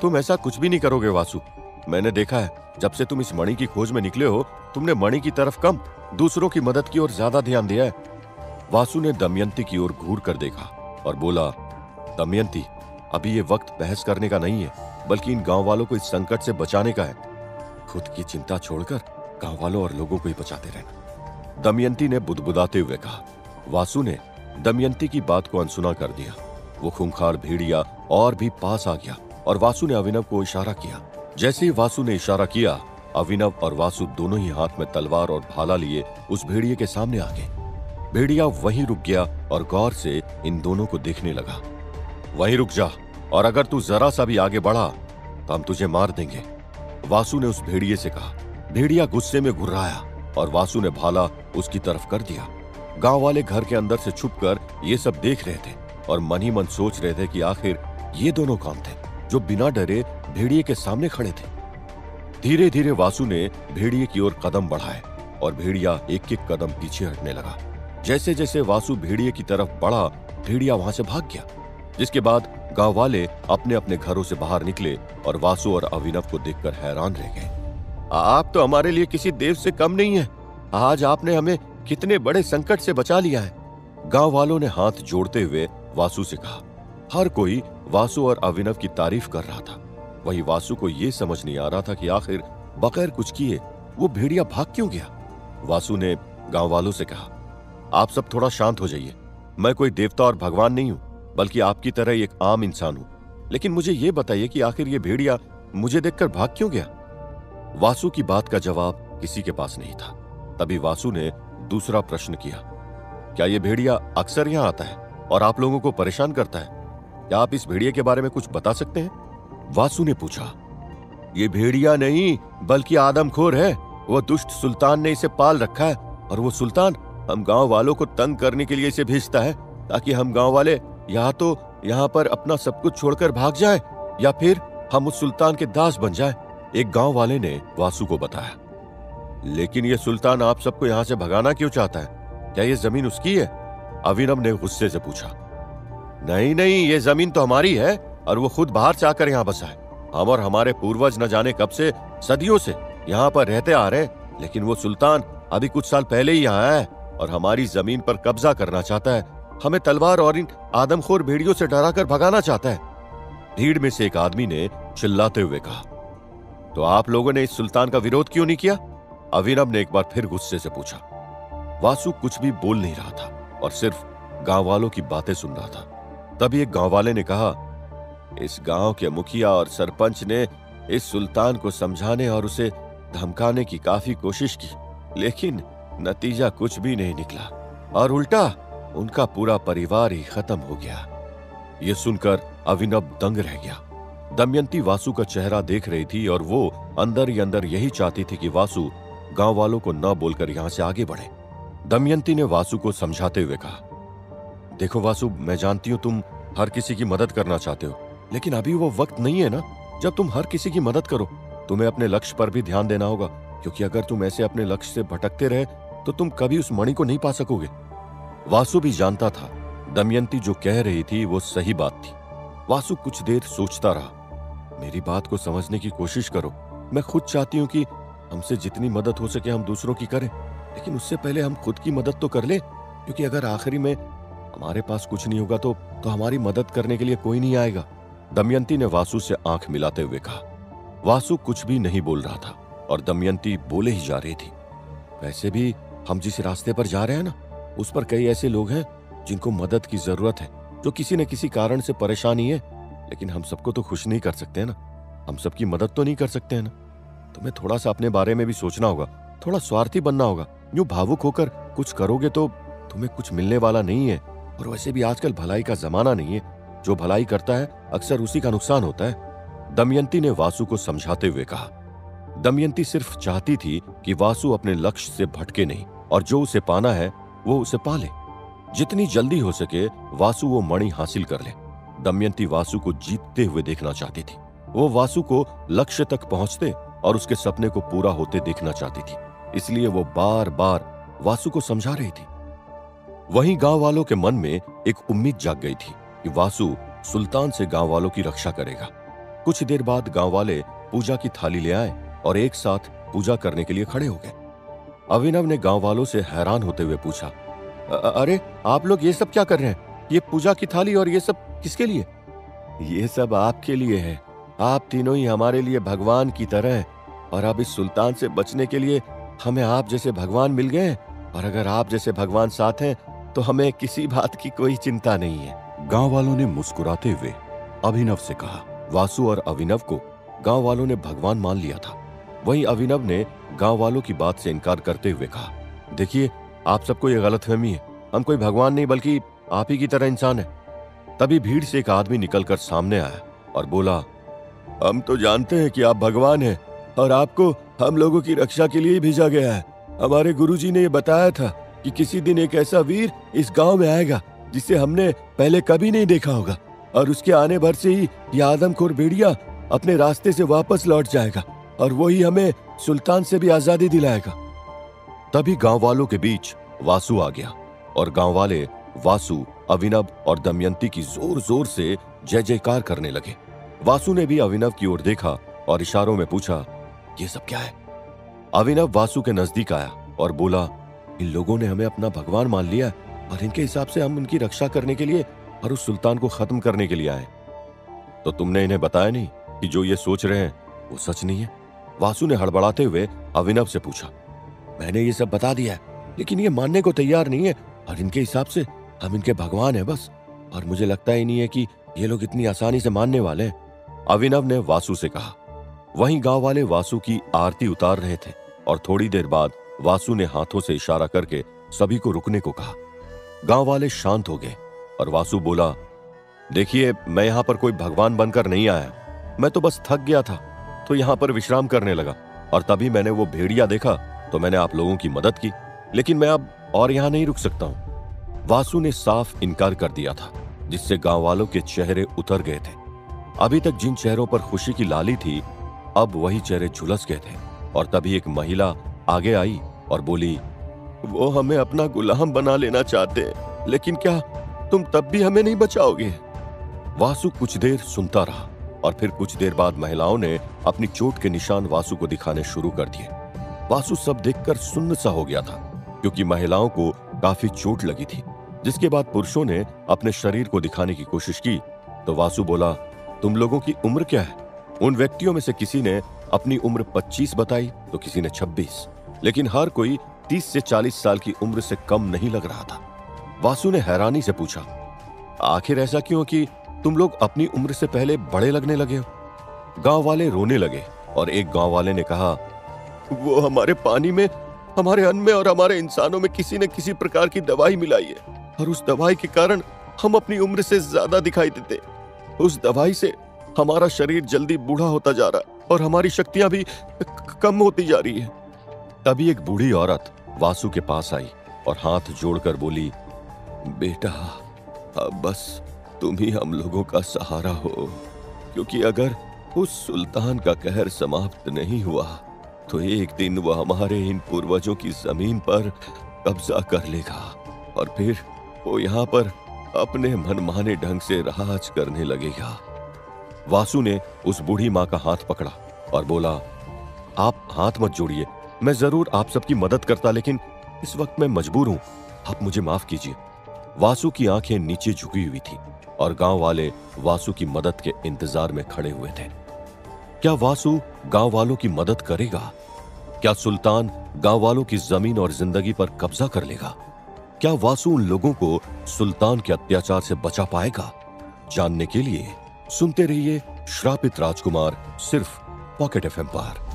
तुम ऐसा कुछ भी नहीं करोगे, वासु। मैंने देखा है, जब से तुम इस मणि की खोज में निकले हो, तुमने मणि की तरफ़ कम, दूसरों की मदद की ओर ज़्यादा ध्यान दिया है। वासु ने दमयंती की ओर घूर कर देखा और बोला, दमयंती, अभी ये वक्त बहस करने का नहीं है। बल्कि इन गाँव वालों को इस संकट से बचाने का है। खुद की चिंता छोड़कर गाँव वालों और लोगों को ही बचाते रहना। दमयंती ने बुदबुदाते हुए कहा। वासु ने दमयंती की बात को अनसुना कर दिया। वो खूंखार, भेड़िया और भी पास आ गया और वासु ने अभिनव को इशारा किया। जैसे ही वासु ने इशारा किया, अभिनव और वासु दोनों ही हाथ में तलवार और भाला लिए उस भेड़िए के सामने आ गए। भेड़िया वहीं रुक गया और गौर से इन दोनों को देखने लगा। वहीं रुक जा। और अगर तू जरा सा भी आगे बढ़ा तो हम तुझे मार देंगे। वासु ने उस भेड़िए से कहा। भेड़िया गुस्से में घुर्राया और वासु ने भाला उसकी तरफ़ कर दिया। गाँव वाले घर के अंदर से छुपकर ये सब देख रहे थे और मन ही मन सोच रहे थे कि आखिर ये दोनों कौन थे, जो बिना डरे भेड़िए के सामने खड़े थे। धीरे धीरे वासु ने भेड़िए की ओर कदम बढ़ाए और भेड़िया एक एक कदम पीछे हटने लगा। जैसे जैसे वासु भेड़िए की तरफ़ बढ़ा, भेड़िया वहाँ से भाग गया, जिसके बाद गाँव वाले अपने अपने घरों से बाहर निकले और वासु और अभिनव को देखकर हैरान रह गए। आप तो हमारे लिए किसी देव से कम नहीं है। आज आपने हमें कितने बड़े संकट से बचा लिया है। गाँव वालों ने हाथ जोड़ते हुए वासु से कहा, हर कोई वासु और अभिनव की तारीफ़ कर रहा था। वही वासु को यह समझ नहीं आ रहा था कि आखिर बगैर कुछ किए वो भेड़िया भाग क्यों गया? वासु ने गाँव वालों से कहा, आप सब थोड़ा शांत हो जाइए। मैं कोई देवता और भगवान नहीं हूँ। बल्कि आपकी तरह एक आम इंसान हूँ। लेकिन मुझे यह बताइए कि आखिर ये भेड़िया मुझे देखकर भाग क्यों गया? वासु की बात का जवाब किसी के पास नहीं था। तभी वासु ने दूसरा प्रश्न किया। क्या यह भेड़िया अक्सर यहाँ आता है और आप लोगों को परेशान करता है? क्या आप इस भेड़िया के बारे में कुछ बता सकते हैं? वासु ने पूछा, ये भेड़िया नहीं, बल्कि आदमखोर है। वो दुष्ट सुल्तान ने इसे पाल रखा है और वो सुल्तान हम गाँव वालों को तंग करने के लिए इसे भेजता है, ताकि हम गाँव वाले या तो यहाँ पर अपना सब कुछ छोड़कर भाग जाए, या फिर हम उस सुल्तान के दास बन जाए, एक गाँव वाले ने वासु को बताया। लेकिन ये सुल्तान आप सबको यहाँ से भगाना क्यों चाहता है? क्या ये ज़मीन उसकी है? अविनम ने गुस्से से पूछा। नहीं नहीं, ये ज़मीन तो हमारी है, और वो खुद बाहर से आकर यहाँ बसा है। हम और हमारे पूर्वज न जाने कब से, सदियों से यहाँ पर रहते आ रहे लेकिन वो सुल्तान अभी कुछ साल पहले ही यहाँ आया है, और हमारी ज़मीन पर कब्जा करना चाहता है हमें तलवार और इन आदमखोर भेड़ियों से डराकर भगाना चाहता है। भीड़ में से एक आदमी ने चिल्लाते हुए कहा तो आप लोगों ने इस सुल्तान का विरोध क्यों नहीं किया? अविनब ने एक बार फिर गुस्से से पूछा। वासु कुछ भी बोल नहीं रहा था और सिर्फ़ गाँव वालों की बातें सुन रहा था। तभी एक गाँव वाले ने कहा, इस गाँव के मुखिया और सरपंच ने इस सुल्तान को समझाने और उसे धमकाने की काफ़ी कोशिश की, लेकिन नतीजा कुछ भी नहीं निकला। और उल्टा उनका पूरा परिवार ही खत्म हो गया। ये सुनकर अविनव दंग रह गया। दमयंती वासु का चेहरा देख रही थी और वो अंदर ही अंदर यही चाहती थी कि वासु गाँव वालों को न बोलकर यहाँ से आगे बढ़े। दमयंती ने वासु को समझाते हुए कहा, देखो वासु, मैं जानती हूँ तुम हर किसी की मदद करना चाहते हो, लेकिन अभी वो वक्त नहीं है ना, जब तुम हर किसी की मदद करो। तुम्हें अपने लक्ष्य पर भी ध्यान देना होगा, क्योंकि अगर तुम ऐसे अपने लक्ष्य से भटकते रहे तो तुम कभी उस मणि को नहीं पा सकोगे। वासु भी जानता था, दमयंती जो कह रही थी वो सही बात थी। वासु कुछ देर सोचता रहा। मेरी बात को समझने की कोशिश करो। मैं खुद चाहती हूँ कि हमसे जितनी मदद हो सके हम दूसरों की करें, लेकिन उससे पहले हम खुद की मदद तो कर ले, क्योंकि अगर आखिरी में हमारे पास कुछ नहीं होगा तो तो हमारी मदद करने के लिए कोई नहीं आएगा। दमयंती ने वासु से आँख मिलाते हुए कहा। वासु कुछ भी नहीं बोल रहा था, और दमयंती बोले ही जा रही थी। वैसे भी हम जिस रास्ते पर जा रहे हैं ना उस पर कई ऐसे लोग हैं जिनको मदद की ज़रूरत है, जो किसी न किसी कारण से परेशानी है लेकिन हम सबको तो खुश नहीं कर सकते ना? हम सबकी मदद तो नहीं कर सकते हैं ना? तुम्हें थोड़ा सा अपने बारे में भी सोचना होगा, थोड़ा स्वार्थी बनना होगा। यूँ भावुक होकर कुछ करोगे तो तुम्हें कुछ मिलने वाला नहीं है। और वैसे भी आजकल भलाई का जमाना नहीं है। जो भलाई करता है, अक्सर उसी का नुकसान होता है। दमयंती ने वासु को समझाते हुए कहा, दमयंती सिर्फ़ चाहती थी कि वासु अपने लक्ष्य से भटके नहीं, और जो उसे पाना है वो उसे पाले जितनी जल्दी हो सके, वासु वो मणि हासिल कर ले। दमयंती वासु को जीतते हुए देखना चाहती थी। वो वासु को लक्ष्य तक पहुँचते और उसके सपने को पूरा होते देखना चाहती थी। इसलिए वो बार बार वासु को समझा रही थी। वहीं गाँव वालों के मन में एक उम्मीद जाग गई थी कि वासु सुल्तान से गाँव वालों की रक्षा करेगा। कुछ देर बाद गाँव वाले पूजा की थाली ले आए और एक साथ पूजा करने के लिए खड़े हो गए। अभिनव ने गाँव वालों से हैरान होते हुए पूछा अरे, आप लोग ये सब क्या कर रहे हैं? ये पूजा की थाली और ये सब किसके लिए? ये सब आपके लिए है। आप तीनों ही हमारे लिए भगवान की तरह हैं। और अब इस सुल्तान से बचने के लिए हमें आप जैसे भगवान मिल गए हैं। और अगर आप जैसे भगवान साथ हैं तो हमें किसी बात की कोई चिंता नहीं है। गाँव वालों ने मुस्कुराते हुए अभिनव से कहा, वासु और अभिनव को गाँव वालों ने भगवान मान लिया था। वहीं अभिनव ने गाँव वालों की बात से इनकार करते हुए कहा, देखिए, आप सबको ये गलतफहमी है। हम कोई भगवान नहीं, बल्कि आप ही की तरह इंसान है। तभी भीड़ से एक आदमी निकलकर सामने आया और बोला, हम तो जानते हैं कि आप भगवान हैं और आपको हम लोगों की रक्षा के लिए भेजा गया है। हमारे गुरुजी ने ये बताया था कि किसी दिन एक ऐसा वीर इस गाँव में आएगा, जिसे हमने पहले कभी नहीं देखा होगा, और उसके आने भर से ही ये आदमखोर भेड़िया अपने रास्ते से वापस लौट जाएगा। और वही हमें सुल्तान से भी आज़ादी दिलाएगा। तभी गाँव वालों के बीच वासु आ गया और गाँव वाले वासु, अभिनव और दमयंती की ज़ोर ज़ोर से जय जयकार करने लगे। वासु ने भी अभिनव की ओर देखा और इशारों में पूछा, ये सब क्या है? अभिनव वासु के नज़दीक आया और बोला, इन लोगों ने हमें अपना भगवान मान लिया और इनके हिसाब से हम उनकी रक्षा करने के लिए और उस सुल्तान को खत्म करने के लिए आए तो तुमने इन्हें बताया नहीं कि जो ये सोच रहे हैं वो सच नहीं है? वासु ने हड़बड़ाते हुए अभिनव से पूछा, मैंने ये सब बता दिया है, लेकिन ये मानने को तैयार नहीं है और इनके हिसाब से हम इनके भगवान हैं बस, और मुझे लगता ही नहीं है कि ये लोग इतनी आसानी से मानने वाले हैं। अविनव ने वासु से कहा, वहीं गाँव वाले वासु की आरती उतार रहे थे और थोड़ी देर बाद वासु ने हाथों से इशारा करके सभी को रुकने को कहा। गाँव वाले शांत हो गए और वासु बोला, देखिए, मैं यहाँ पर कोई भगवान बनकर नहीं आया। मैं तो बस थक गया था। तो यहाँ पर विश्राम करने लगा और तभी मैंने वो भेड़िया देखा तो मैंने आप लोगों की मदद की, लेकिन मैं अब और यहाँ नहीं रुक सकता हूँ। वासु ने साफ़ इनकार कर दिया था, जिससे गाँव वालों के चेहरे उतर गए थे। अभी तक जिन चेहरों पर खुशी की लाली थी, अब वही चेहरे झुलस गए थे और तभी एक महिला आगे आई और बोली, वो हमें अपना गुलाम बना लेना चाहते लेकिन क्या तुम तब भी हमें नहीं बचाओगे? वासु कुछ देर सुनता रहा। और फिर कुछ देर बाद महिलाओं ने अपनी चोट के निशान वासु को दिखाने शुरू कर दिए। वासु सब देखकर सुन्न सा हो गया था, क्योंकि महिलाओं को काफ़ी चोट लगी थी। जिसके बाद पुरुषों ने अपने शरीर को दिखाने की कोशिश की तो वासु बोला, तुम लोगों की उम्र क्या है? उन व्यक्तियों में से किसी ने अपनी उम्र 25 बताई तो किसी ने 26 लेकिन हर कोई 30 से 40 साल की उम्र से कम नहीं लग रहा था। वासु ने हैरानी से पूछा, आखिर ऐसा क्यों कि तुम लोग अपनी उम्र से पहले बड़े लगने लगे हो। गाँव वाले रोने लगे और एक गाँव वाले ने कहा, वो हमारे पानी में, हमारे अन्न में और हमारे इंसानों में किसी न किसी प्रकार की दवाई मिलाई है और उस दवाई के कारण हम अपनी उम्र से ज़्यादा दिखाई देते। उस दवाई से हमारा शरीर जल्दी बूढ़ा होता जा रहा और हमारी शक्तियाँ भी कम होती जा रही है। तभी एक बूढ़ी औरत वासु के पास आई और हाथ जोड़कर बोली, बेटा, अब बस तुम ही हम लोगों का सहारा हो। क्योंकि अगर उस सुल्तान का कहर समाप्त नहीं हुआ तो एक दिन वह हमारे इन पूर्वजों की ज़मीन पर कब्जा कर लेगा और फिर वो यहाँ पर अपने मनमाने ढंग से राज करने लगेगा। वासु ने उस बूढ़ी माँ का हाथ पकड़ा और बोला, आप हाथ मत जोड़िए। मैं ज़रूर आप सबकी मदद करता, लेकिन इस वक्त मैं मजबूर हूँ। आप मुझे माफ़ कीजिए। वासु की आँखें नीचे झुकी हुई थी। और गाँव वाले वासु की मदद के इंतज़ार में खड़े हुए थे। क्या वासु गाँव वालों की मदद करेगा? क्या सुल्तान गाँव वालों की ज़मीन और ज़िंदगी पर कब्जा कर लेगा? क्या वासु उन लोगों को सुल्तान के अत्याचार से बचा पाएगा? जानने के लिए सुनते रहिए श्रापित राजकुमार, सिर्फ़ पॉकेट एफ़ पर।